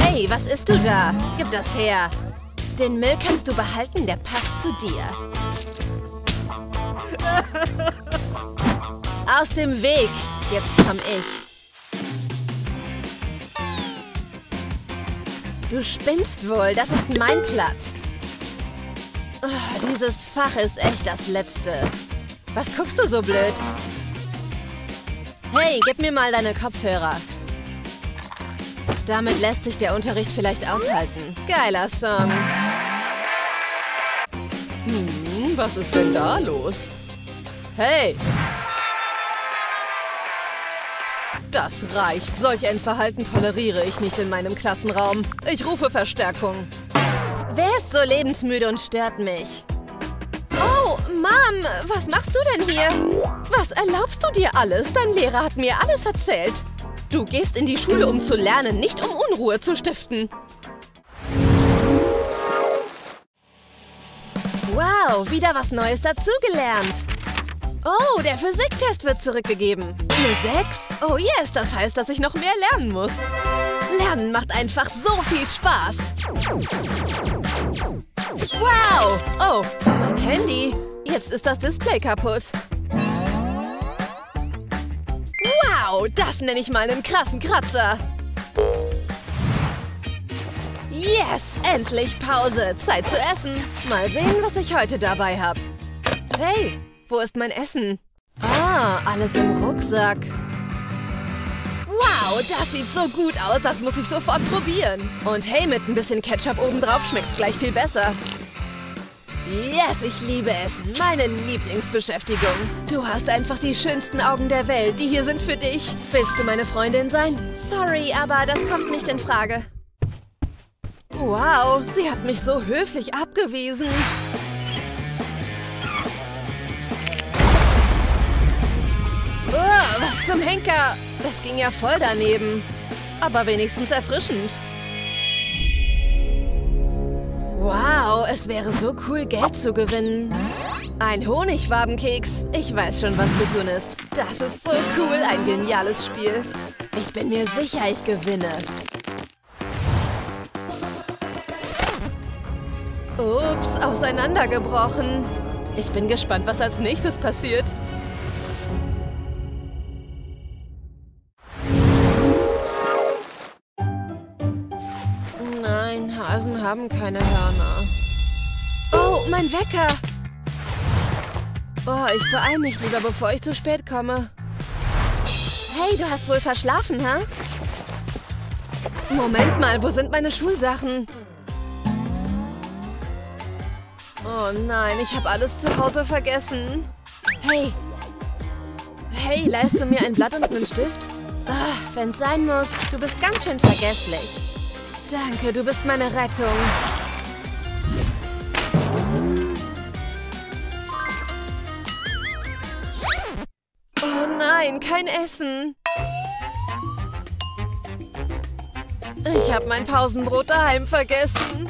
Hey, was isst du da? Gib das her. Den Müll kannst du behalten, der passt zu dir. [laughs] Aus dem Weg. Jetzt komm ich. Du spinnst wohl, das ist mein Platz. Oh, dieses Fach ist echt das Letzte. Was guckst du so blöd? Hey, gib mir mal deine Kopfhörer. Damit lässt sich der Unterricht vielleicht aushalten. Geiler Song. Hm, was ist denn da los? Hey, Das reicht. Solch ein Verhalten toleriere ich nicht in meinem Klassenraum. Ich rufe Verstärkung. wer ist so lebensmüde und stört mich? Oh, Mom, was machst du denn hier? Was erlaubst du dir alles? Dein Lehrer hat mir alles erzählt. Du gehst in die Schule, um zu lernen, nicht um Unruhe zu stiften. Wow, wieder was Neues dazugelernt. Oh, der Physiktest wird zurückgegeben. Eine 6? Oh yes, das heißt, dass ich noch mehr lernen muss. Lernen macht einfach so viel Spaß. Wow! Oh, mein Handy. Jetzt ist das Display kaputt. Wow, das nenne ich mal einen krassen Kratzer. Yes, endlich Pause. Zeit zu essen. Mal sehen, was ich heute dabei habe. Hey, wo ist mein Essen? Ah, alles im Rucksack. Wow, das sieht so gut aus. Das muss ich sofort probieren. Und hey, mit ein bisschen Ketchup obendrauf schmeckt's gleich viel besser. Yes, ich liebe es. Meine Lieblingsbeschäftigung. Du hast einfach die schönsten Augen der Welt. Die hier sind für dich. Willst du meine Freundin sein? Sorry, aber das kommt nicht in Frage. Wow, sie hat mich so höflich abgewiesen. Zum Henker? Das ging ja voll daneben. Aber wenigstens erfrischend. Wow, es wäre so cool, Geld zu gewinnen. Ein Honigwabenkeks. Ich weiß schon, was zu tun ist. Das ist so cool, ein geniales Spiel. Ich bin mir sicher, ich gewinne. Ups, auseinandergebrochen. Ich bin gespannt, was als nächstes passiert. Haben keine Hörner. Oh, mein Wecker! Oh, ich beeil mich lieber, bevor ich zu spät komme. Hey, du hast wohl verschlafen, hä? Moment mal, wo sind meine Schulsachen? Oh nein, ich habe alles zu Hause vergessen. Hey, Hey, leihst du mir ein Blatt und einen Stift? ah, wenn's sein muss, du bist ganz schön vergesslich. Danke, du bist meine Rettung. Oh nein, kein Essen. Ich habe mein Pausenbrot daheim vergessen.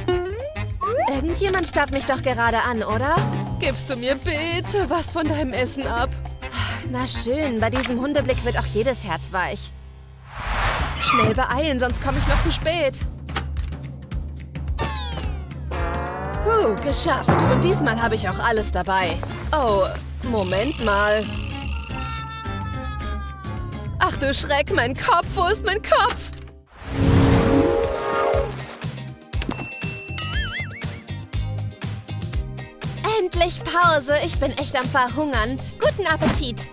Irgendjemand starrt mich doch gerade an, oder? Gibst du mir bitte was von deinem Essen ab? Na schön, bei diesem Hundeblick wird auch jedes Herz weich. Schnell beeilen, sonst komme ich noch zu spät. Puh, geschafft. Und diesmal habe ich auch alles dabei. Oh, Moment mal. Ach du Schreck, mein Kopf. Wo ist mein Kopf? Endlich Pause. Ich bin echt am Verhungern. Guten Appetit.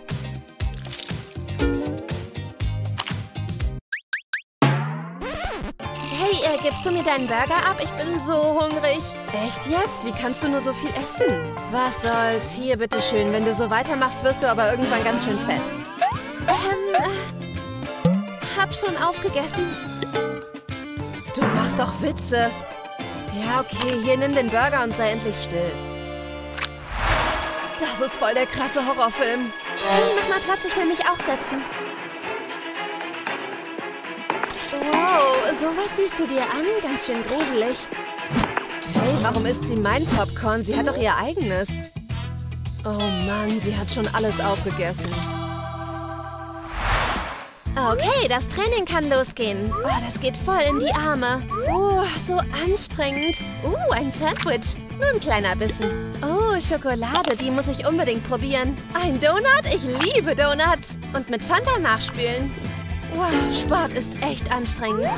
Gibst du mir deinen Burger ab? Ich bin so hungrig. Echt jetzt? Wie kannst du nur so viel essen? Was soll's? Hier, bitteschön. Wenn du so weitermachst, wirst du aber irgendwann ganz schön fett. Ähm, äh, hab schon aufgegessen. Du machst doch Witze. Ja, okay, hier nimm den Burger und sei endlich still. Das ist voll der krasse Horrorfilm. Hey, mach mal Platz, ich will mich auch setzen. Wow, sowas siehst du dir an? Ganz schön gruselig. Hey, warum isst sie mein Popcorn? Sie hat doch ihr eigenes. Oh Mann, sie hat schon alles aufgegessen. Okay, das Training kann losgehen. Oh, das geht voll in die Arme. Oh, so anstrengend. Uh, ein Sandwich. Nur ein kleiner Bissen. Oh, Schokolade, die muss ich unbedingt probieren. Ein Donut? Ich liebe Donuts. Und mit Fanta nachspülen. Wow, Sport ist echt anstrengend.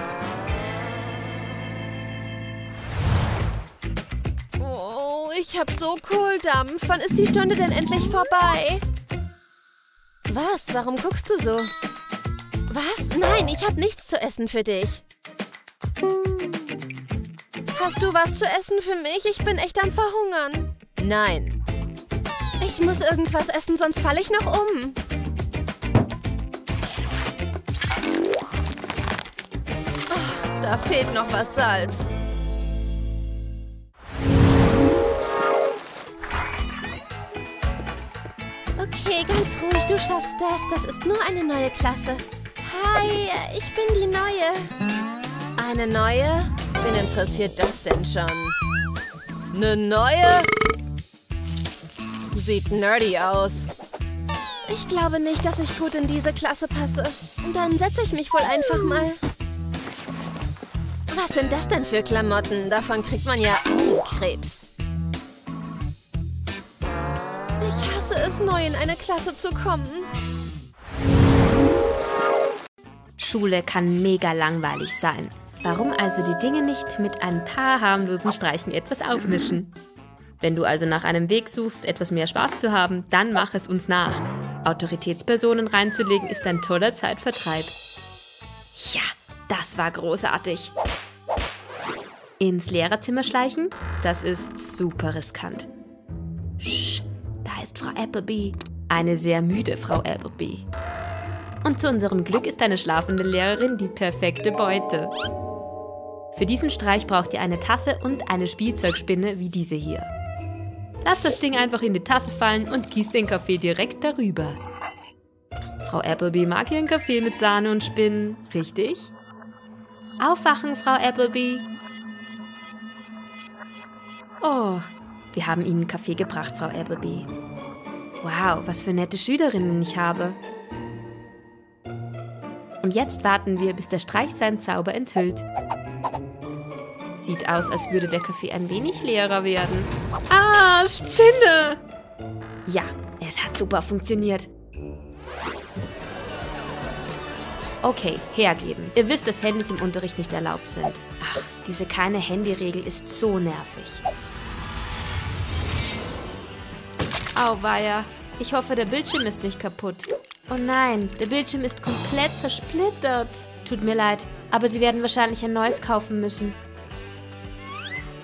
Oh, ich hab so Kohldampf. Wann ist die Stunde denn endlich vorbei? Was? Warum guckst du so? Was? Nein, ich habe nichts zu essen für dich. Hast du was zu essen für mich? Ich bin echt am Verhungern. Nein. Ich muss irgendwas essen, sonst falle ich noch um. Da fehlt noch was Salz. Okay, ganz ruhig, du schaffst das. Das ist nur eine neue Klasse. Hi, ich bin die Neue. Eine neue? Wen interessiert das denn schon? Eine neue? Sieht nerdy aus. Ich glaube nicht, dass ich gut in diese Klasse passe. Dann setze ich mich wohl einfach mal. Was sind das denn für Klamotten? Davon kriegt man ja Augenkrebs. Ich hasse es, neu in eine Klasse zu kommen. Schule kann mega langweilig sein. Warum also die Dinge nicht mit ein paar harmlosen Streichen etwas aufmischen? Wenn du also nach einem Weg suchst, etwas mehr Spaß zu haben, dann mach es uns nach. Autoritätspersonen reinzulegen ist ein toller Zeitvertreib. Ja, das war großartig. Ins Lehrerzimmer schleichen? Das ist super riskant. Sch, da ist Frau Appleby. Eine sehr müde Frau Appleby. Und zu unserem Glück ist eine schlafende Lehrerin die perfekte Beute. Für diesen Streich braucht ihr eine Tasse und eine Spielzeugspinne wie diese hier. Lasst das Ding einfach in die Tasse fallen und gießt den Kaffee direkt darüber. Frau Appleby mag ihren Kaffee mit Sahne und Spinnen, richtig? Aufwachen, Frau Appleby. Oh, wir haben Ihnen Kaffee gebracht, Frau Appleby. Wow, was für nette Schülerinnen ich habe. Und jetzt warten wir, bis der Streich seinen Zauber enthüllt. Sieht aus, als würde der Kaffee ein wenig leerer werden. Ah, Spinne! Ja, es hat super funktioniert. Okay, hergeben. Ihr wisst, dass Handys im Unterricht nicht erlaubt sind. Ach, diese keine Handyregel ist so nervig. Auweia. Ich hoffe, der Bildschirm ist nicht kaputt. Oh nein, der Bildschirm ist komplett zersplittert. Tut mir leid, aber Sie werden wahrscheinlich ein neues kaufen müssen.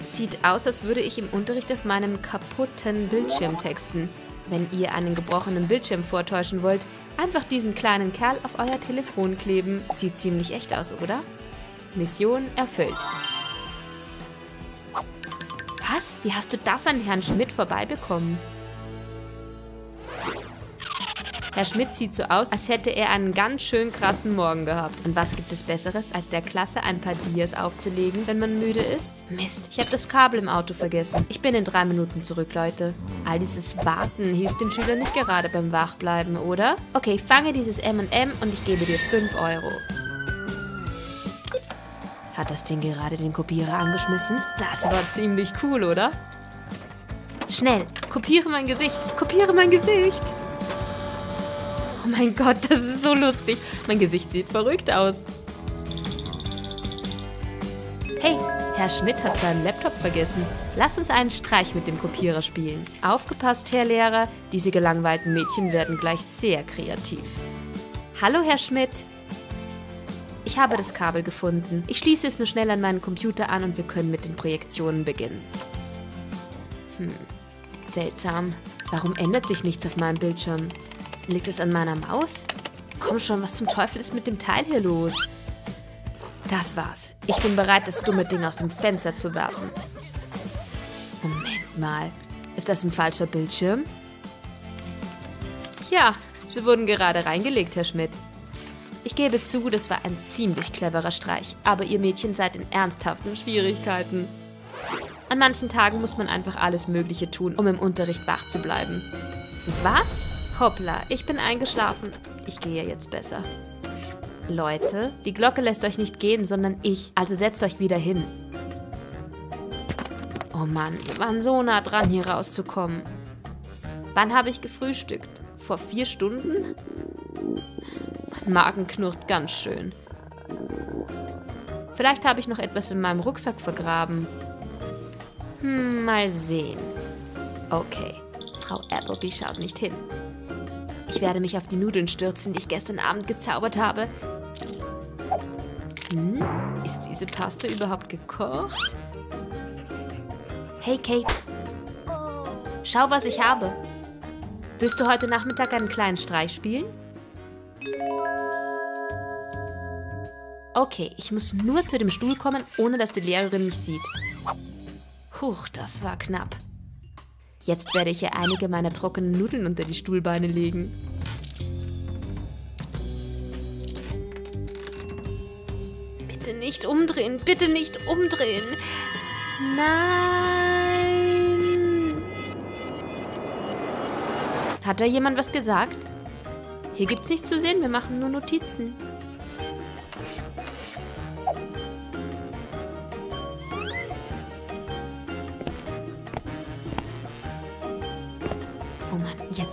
Sieht aus, als würde ich im Unterricht auf meinem kaputten Bildschirm texten. Wenn ihr einen gebrochenen Bildschirm vortäuschen wollt, einfach diesen kleinen Kerl auf euer Telefon kleben. Sieht ziemlich echt aus, oder? Mission erfüllt. Was? Wie hast du das an Herrn Schmidt vorbeibekommen? Herr Schmidt sieht so aus, als hätte er einen ganz schön krassen Morgen gehabt. Und was gibt es Besseres, als der Klasse ein paar Dias aufzulegen, wenn man müde ist? Mist, ich habe das Kabel im Auto vergessen. Ich bin in drei Minuten zurück, Leute. All dieses Warten hilft den Schülern nicht gerade beim Wachbleiben, oder? Okay, fange dieses M&M und ich gebe dir 5 Euro. Hat das Ding gerade den Kopierer angeschmissen? Das war ziemlich cool, oder? Schnell, kopiere mein Gesicht, kopiere mein Gesicht. Oh mein Gott, das ist so lustig. Mein Gesicht sieht verrückt aus. Hey, Herr Schmidt hat seinen Laptop vergessen. Lass uns einen Streich mit dem Kopierer spielen. Aufgepasst, Herr Lehrer, diese gelangweilten Mädchen werden gleich sehr kreativ. Hallo, Herr Schmidt. Ich habe das Kabel gefunden. Ich schließe es nur schnell an meinen Computer an und wir können mit den Projektionen beginnen. Hm, seltsam. Warum ändert sich nichts auf meinem Bildschirm? Liegt es an meiner Maus? Komm schon, was zum Teufel ist mit dem Teil hier los? Das war's. Ich bin bereit, das dumme Ding aus dem Fenster zu werfen. Moment mal. Ist das ein falscher Bildschirm? Ja, sie wurden gerade reingelegt, Herr Schmidt. Ich gebe zu, das war ein ziemlich cleverer Streich, aber ihr Mädchen seid in ernsthaften Schwierigkeiten. An manchen Tagen muss man einfach alles Mögliche tun, um im Unterricht wach zu bleiben. Was? Hoppla, ich bin eingeschlafen. Ich gehe jetzt besser. Leute, die Glocke lässt euch nicht gehen, sondern ich. Also setzt euch wieder hin. Oh Mann, wir waren so nah dran, hier rauszukommen. Wann habe ich gefrühstückt? Vor vier Stunden? Mein Magen knurrt ganz schön. Vielleicht habe ich noch etwas in meinem Rucksack vergraben. Hm, mal sehen. Okay, Frau Appleby schaut nicht hin. Ich werde mich auf die Nudeln stürzen, die ich gestern Abend gezaubert habe. Hm, ist diese Paste überhaupt gekocht? Hey Kate. Schau, was ich habe. Willst du heute Nachmittag einen kleinen Streich spielen? Okay, ich muss nur zu dem Stuhl kommen, ohne dass die Lehrerin mich sieht. Huch, das war knapp. Jetzt werde ich ihr einige meiner trockenen Nudeln unter die Stuhlbeine legen. Bitte nicht umdrehen, bitte nicht umdrehen. Nein. Hat da jemand was gesagt? Hier gibt's nichts zu sehen, wir machen nur Notizen.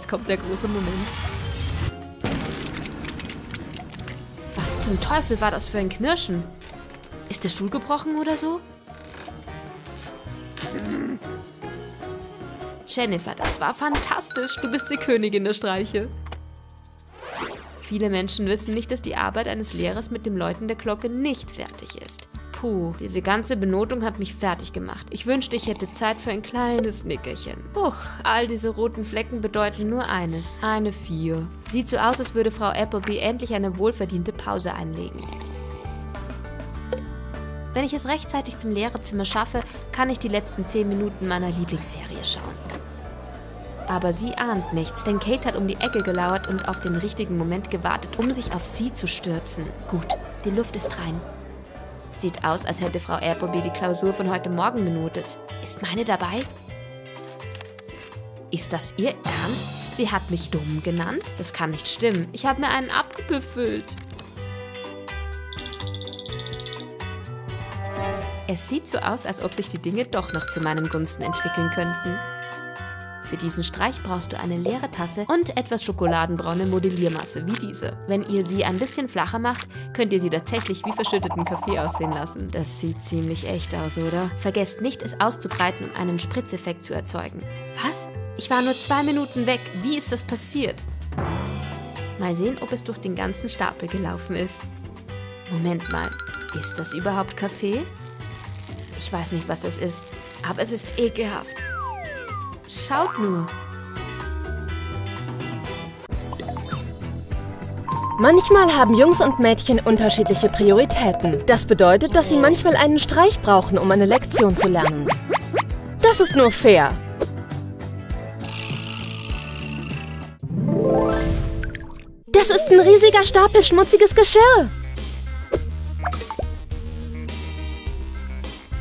Jetzt kommt der große Moment. Was zum Teufel war das für ein Knirschen? Ist der Stuhl gebrochen oder so? Jennifer, das war fantastisch. Du bist die Königin der Streiche. Viele Menschen wissen nicht, dass die Arbeit eines Lehrers mit dem Läuten der Glocke nicht fertig ist. Puh, diese ganze Benotung hat mich fertig gemacht. Ich wünschte, ich hätte Zeit für ein kleines Nickerchen. Huch, all diese roten Flecken bedeuten nur eines. Eine Vier. Sieht so aus, als würde Frau Appleby endlich eine wohlverdiente Pause einlegen. Wenn ich es rechtzeitig zum Lehrerzimmer schaffe, kann ich die letzten zehn Minuten meiner Lieblingsserie schauen. Aber sie ahnt nichts, denn Kate hat um die Ecke gelauert und auf den richtigen Moment gewartet, um sich auf sie zu stürzen. Gut, die Luft ist rein. Sieht aus, als hätte Frau Appleby die Klausur von heute Morgen benotet. Ist meine dabei? Ist das ihr Ernst? Sie hat mich dumm genannt? Das kann nicht stimmen. Ich habe mir einen abgebüffelt. Es sieht so aus, als ob sich die Dinge doch noch zu meinem Gunsten entwickeln könnten. Für diesen Streich brauchst du eine leere Tasse und etwas schokoladenbraune Modelliermasse wie diese. Wenn ihr sie ein bisschen flacher macht, könnt ihr sie tatsächlich wie verschütteten Kaffee aussehen lassen. Das sieht ziemlich echt aus, oder? Vergesst nicht, es auszubreiten, um einen Spritzeffekt zu erzeugen. Was? Ich war nur zwei Minuten weg. Wie ist das passiert? Mal sehen, ob es durch den ganzen Stapel gelaufen ist. Moment mal. Ist das überhaupt Kaffee? Ich weiß nicht, was das ist, aber es ist ekelhaft. Schaut nur. Manchmal haben Jungs und Mädchen unterschiedliche Prioritäten. Das bedeutet, dass sie manchmal einen Streich brauchen, um eine Lektion zu lernen. Das ist nur fair. Das ist ein riesiger Stapel schmutziges Geschirr.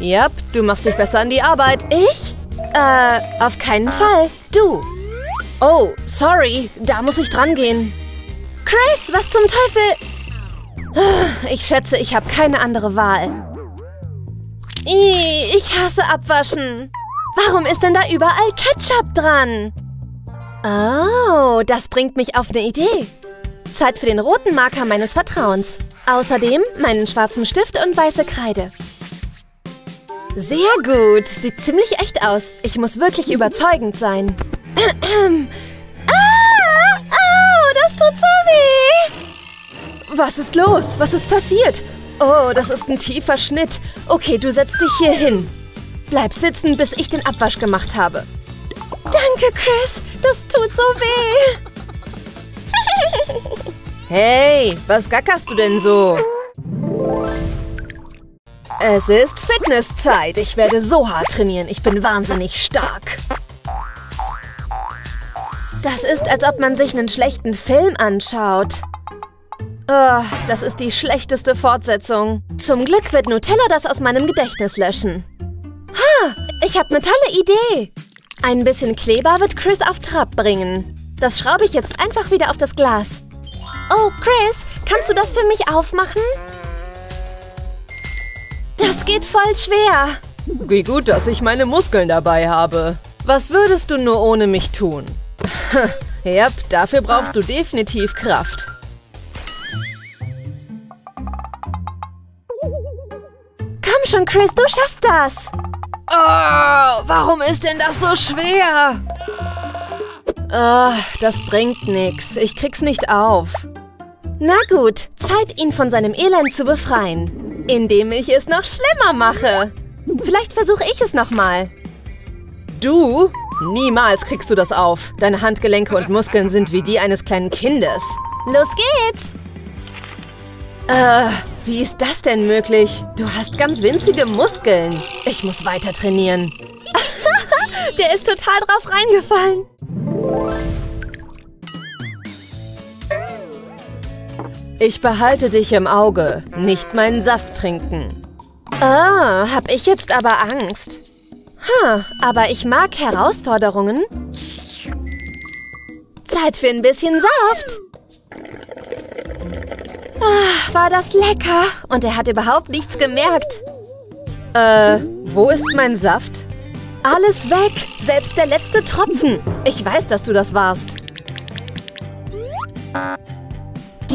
Yep, du machst dich besser an die Arbeit. Ich? Äh, auf keinen Fall. Du. Oh, sorry. Da muss ich dran gehen. Chris, was zum Teufel? Ich schätze, ich habe keine andere Wahl. Ih, ich hasse Abwaschen. Warum ist denn da überall Ketchup dran? Oh, das bringt mich auf eine Idee. Zeit für den roten Marker meines Vertrauens. Außerdem meinen schwarzen Stift und weiße Kreide. Sehr gut. Sieht ziemlich echt aus. Ich muss wirklich überzeugend sein. [clears throat] ah, au, das tut so weh. Was ist los? Was ist passiert? Oh, das ist ein tiefer Schnitt. Okay, du setzt dich hier hin. Bleib sitzen, bis ich den Abwasch gemacht habe. Danke, Chris. Das tut so weh. hey, was gackerst du denn so? Es ist Fitnesszeit. Ich werde so hart trainieren. Ich bin wahnsinnig stark. Das ist, als ob man sich einen schlechten Film anschaut. Oh, das ist die schlechteste Fortsetzung. Zum Glück wird Nutella das aus meinem Gedächtnis löschen. Ha, ich habe eine tolle Idee. Ein bisschen Kleber wird Chris auf Trab bringen. Das schraube ich jetzt einfach wieder auf das Glas. Oh, Chris, kannst du das für mich aufmachen? Das geht voll schwer. Wie gut, dass ich meine Muskeln dabei habe. Was würdest du nur ohne mich tun? [laughs] Yep, dafür brauchst du definitiv Kraft. Komm schon, Chris, du schaffst das. Oh, warum ist denn das so schwer? Oh, das bringt nichts. Ich krieg's nicht auf. Na gut, Zeit, ihn von seinem Elend zu befreien. Indem ich es noch schlimmer mache. Vielleicht versuche ich es nochmal. Du? Niemals kriegst du das auf. Deine Handgelenke und Muskeln sind wie die eines kleinen Kindes. Los geht's! Äh, wie ist das denn möglich? Du hast ganz winzige Muskeln. Ich muss weiter trainieren. [laughs] Der ist total drauf reingefallen. Ich behalte dich im Auge. Nicht meinen Saft trinken. Ah, hab ich jetzt aber Angst. Hm, aber ich mag Herausforderungen. Zeit für ein bisschen Saft. Ah, war das lecker. Und er hat überhaupt nichts gemerkt. Äh, wo ist mein Saft? Alles weg. Selbst der letzte Tropfen. Ich weiß, dass du das warst.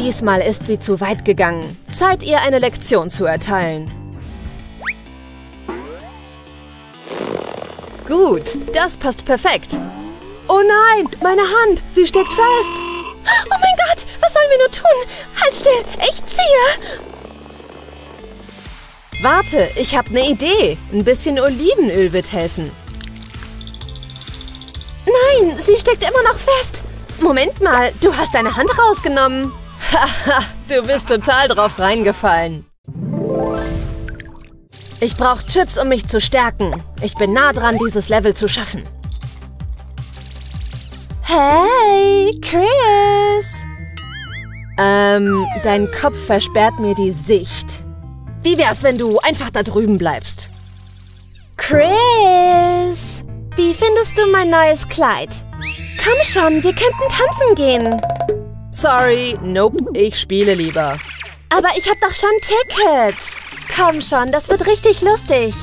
Diesmal ist sie zu weit gegangen. Zeit, ihr eine Lektion zu erteilen. Gut, das passt perfekt. Oh nein, meine Hand. Sie steckt fest. Oh mein Gott, was sollen wir nur tun? Halt still, ich ziehe. Warte, ich habe eine Idee. Ein bisschen Olivenöl wird helfen. Nein, sie steckt immer noch fest. Moment mal, du hast deine Hand rausgenommen. Haha, [laughs] du bist total drauf reingefallen. Ich brauche Chips, um mich zu stärken. Ich bin nah dran, dieses Level zu schaffen. Hey, Chris. Ähm, dein Kopf versperrt mir die Sicht. Wie wär's, wenn du einfach da drüben bleibst? Chris, wie findest du mein neues Kleid? Komm schon, wir könnten tanzen gehen. Sorry, nope, ich spiele lieber. Aber ich hab doch schon Tickets. Komm schon, das wird richtig lustig.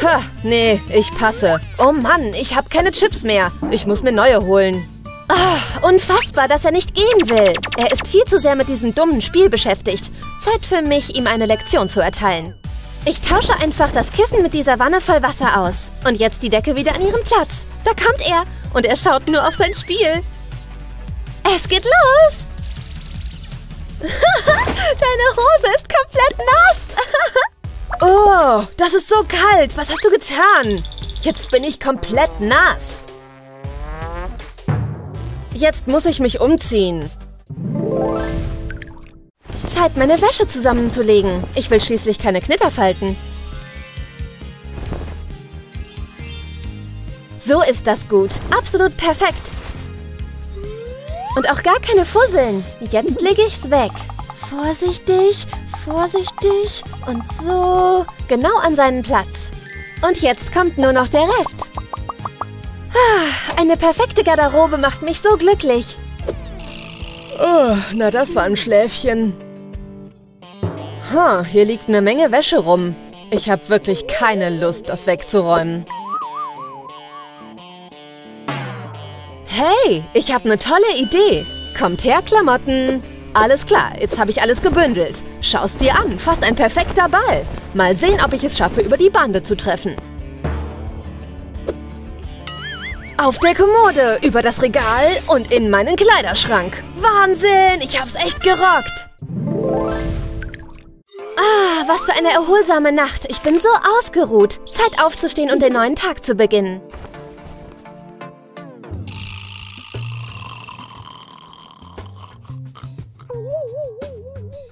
Ha, nee, ich passe. Oh Mann, ich habe keine Chips mehr. Ich muss mir neue holen. Oh, unfassbar, dass er nicht gehen will. Er ist viel zu sehr mit diesem dummen Spiel beschäftigt. Zeit für mich, ihm eine Lektion zu erteilen. Ich tausche einfach das Kissen mit dieser Wanne voll Wasser aus. Und jetzt die Decke wieder an ihren Platz. Da kommt er. Und er schaut nur auf sein Spiel. Es geht los. [laughs] Deine Hose ist komplett nass. [laughs] oh, das ist so kalt. Was hast du getan? Jetzt bin ich komplett nass. Jetzt muss ich mich umziehen. Zeit, meine Wäsche zusammenzulegen. Ich will schließlich keine Knitterfalten. So ist das gut. Absolut perfekt. Und auch gar keine Fusseln. Jetzt lege ich's weg. Vorsichtig, vorsichtig und so. Genau an seinen Platz. Und jetzt kommt nur noch der Rest. Ah, eine perfekte Garderobe macht mich so glücklich. Oh, na, das war ein Schläfchen. Huh, hier liegt eine Menge Wäsche rum. Ich habe wirklich keine Lust, das wegzuräumen. Hey, ich habe eine tolle Idee. Kommt her, Klamotten. Alles klar, jetzt habe ich alles gebündelt. Schau's dir an, fast ein perfekter Ball. Mal sehen, ob ich es schaffe, über die Bande zu treffen. Auf der Kommode, über das Regal und in meinen Kleiderschrank. Wahnsinn, ich hab's echt gerockt. Ah, was für eine erholsame Nacht. Ich bin so ausgeruht. Zeit aufzustehen und den neuen Tag zu beginnen.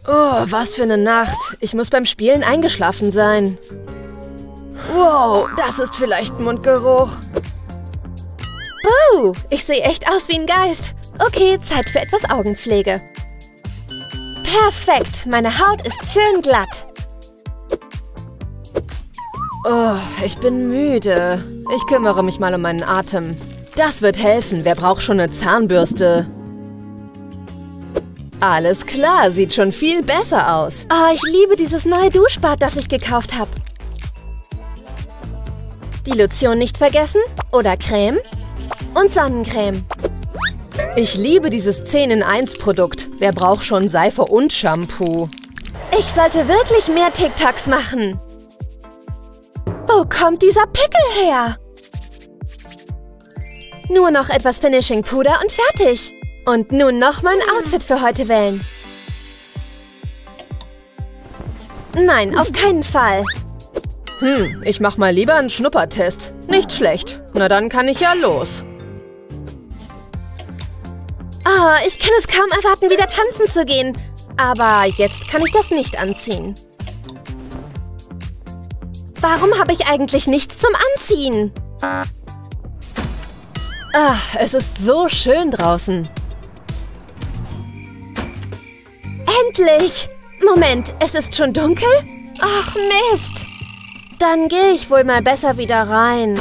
Oh, was für eine Nacht. Ich muss beim Spielen eingeschlafen sein. Wow, das ist vielleicht Mundgeruch. Uh, ich sehe echt aus wie ein Geist. Okay, Zeit für etwas Augenpflege. Perfekt, meine Haut ist schön glatt. Oh, ich bin müde. Ich kümmere mich mal um meinen Atem. Das wird helfen. Wer braucht schon eine Zahnbürste? Alles klar, sieht schon viel besser aus. Oh, ich liebe dieses neue Duschbad, das ich gekauft habe. Die Lotion nicht vergessen. Oder Creme. Und Sonnencreme. Ich liebe dieses 10 in 1 Produkt. Wer braucht schon Seife und Shampoo? Ich sollte wirklich mehr TikToks machen. Wo kommt dieser Pickel her? Nur noch etwas Finishing Puder und fertig. Und nun noch mein Outfit für heute wählen. Nein, auf keinen Fall. Hm, ich mach mal lieber einen Schnuppertest. Nicht schlecht. Na dann kann ich ja los. Oh, ich kann es kaum erwarten, wieder tanzen zu gehen. Aber jetzt kann ich das nicht anziehen. Warum habe ich eigentlich nichts zum Anziehen? Ah, es ist so schön draußen. Endlich! Moment, es ist schon dunkel? Ach, Mist! Dann gehe ich wohl mal besser wieder rein.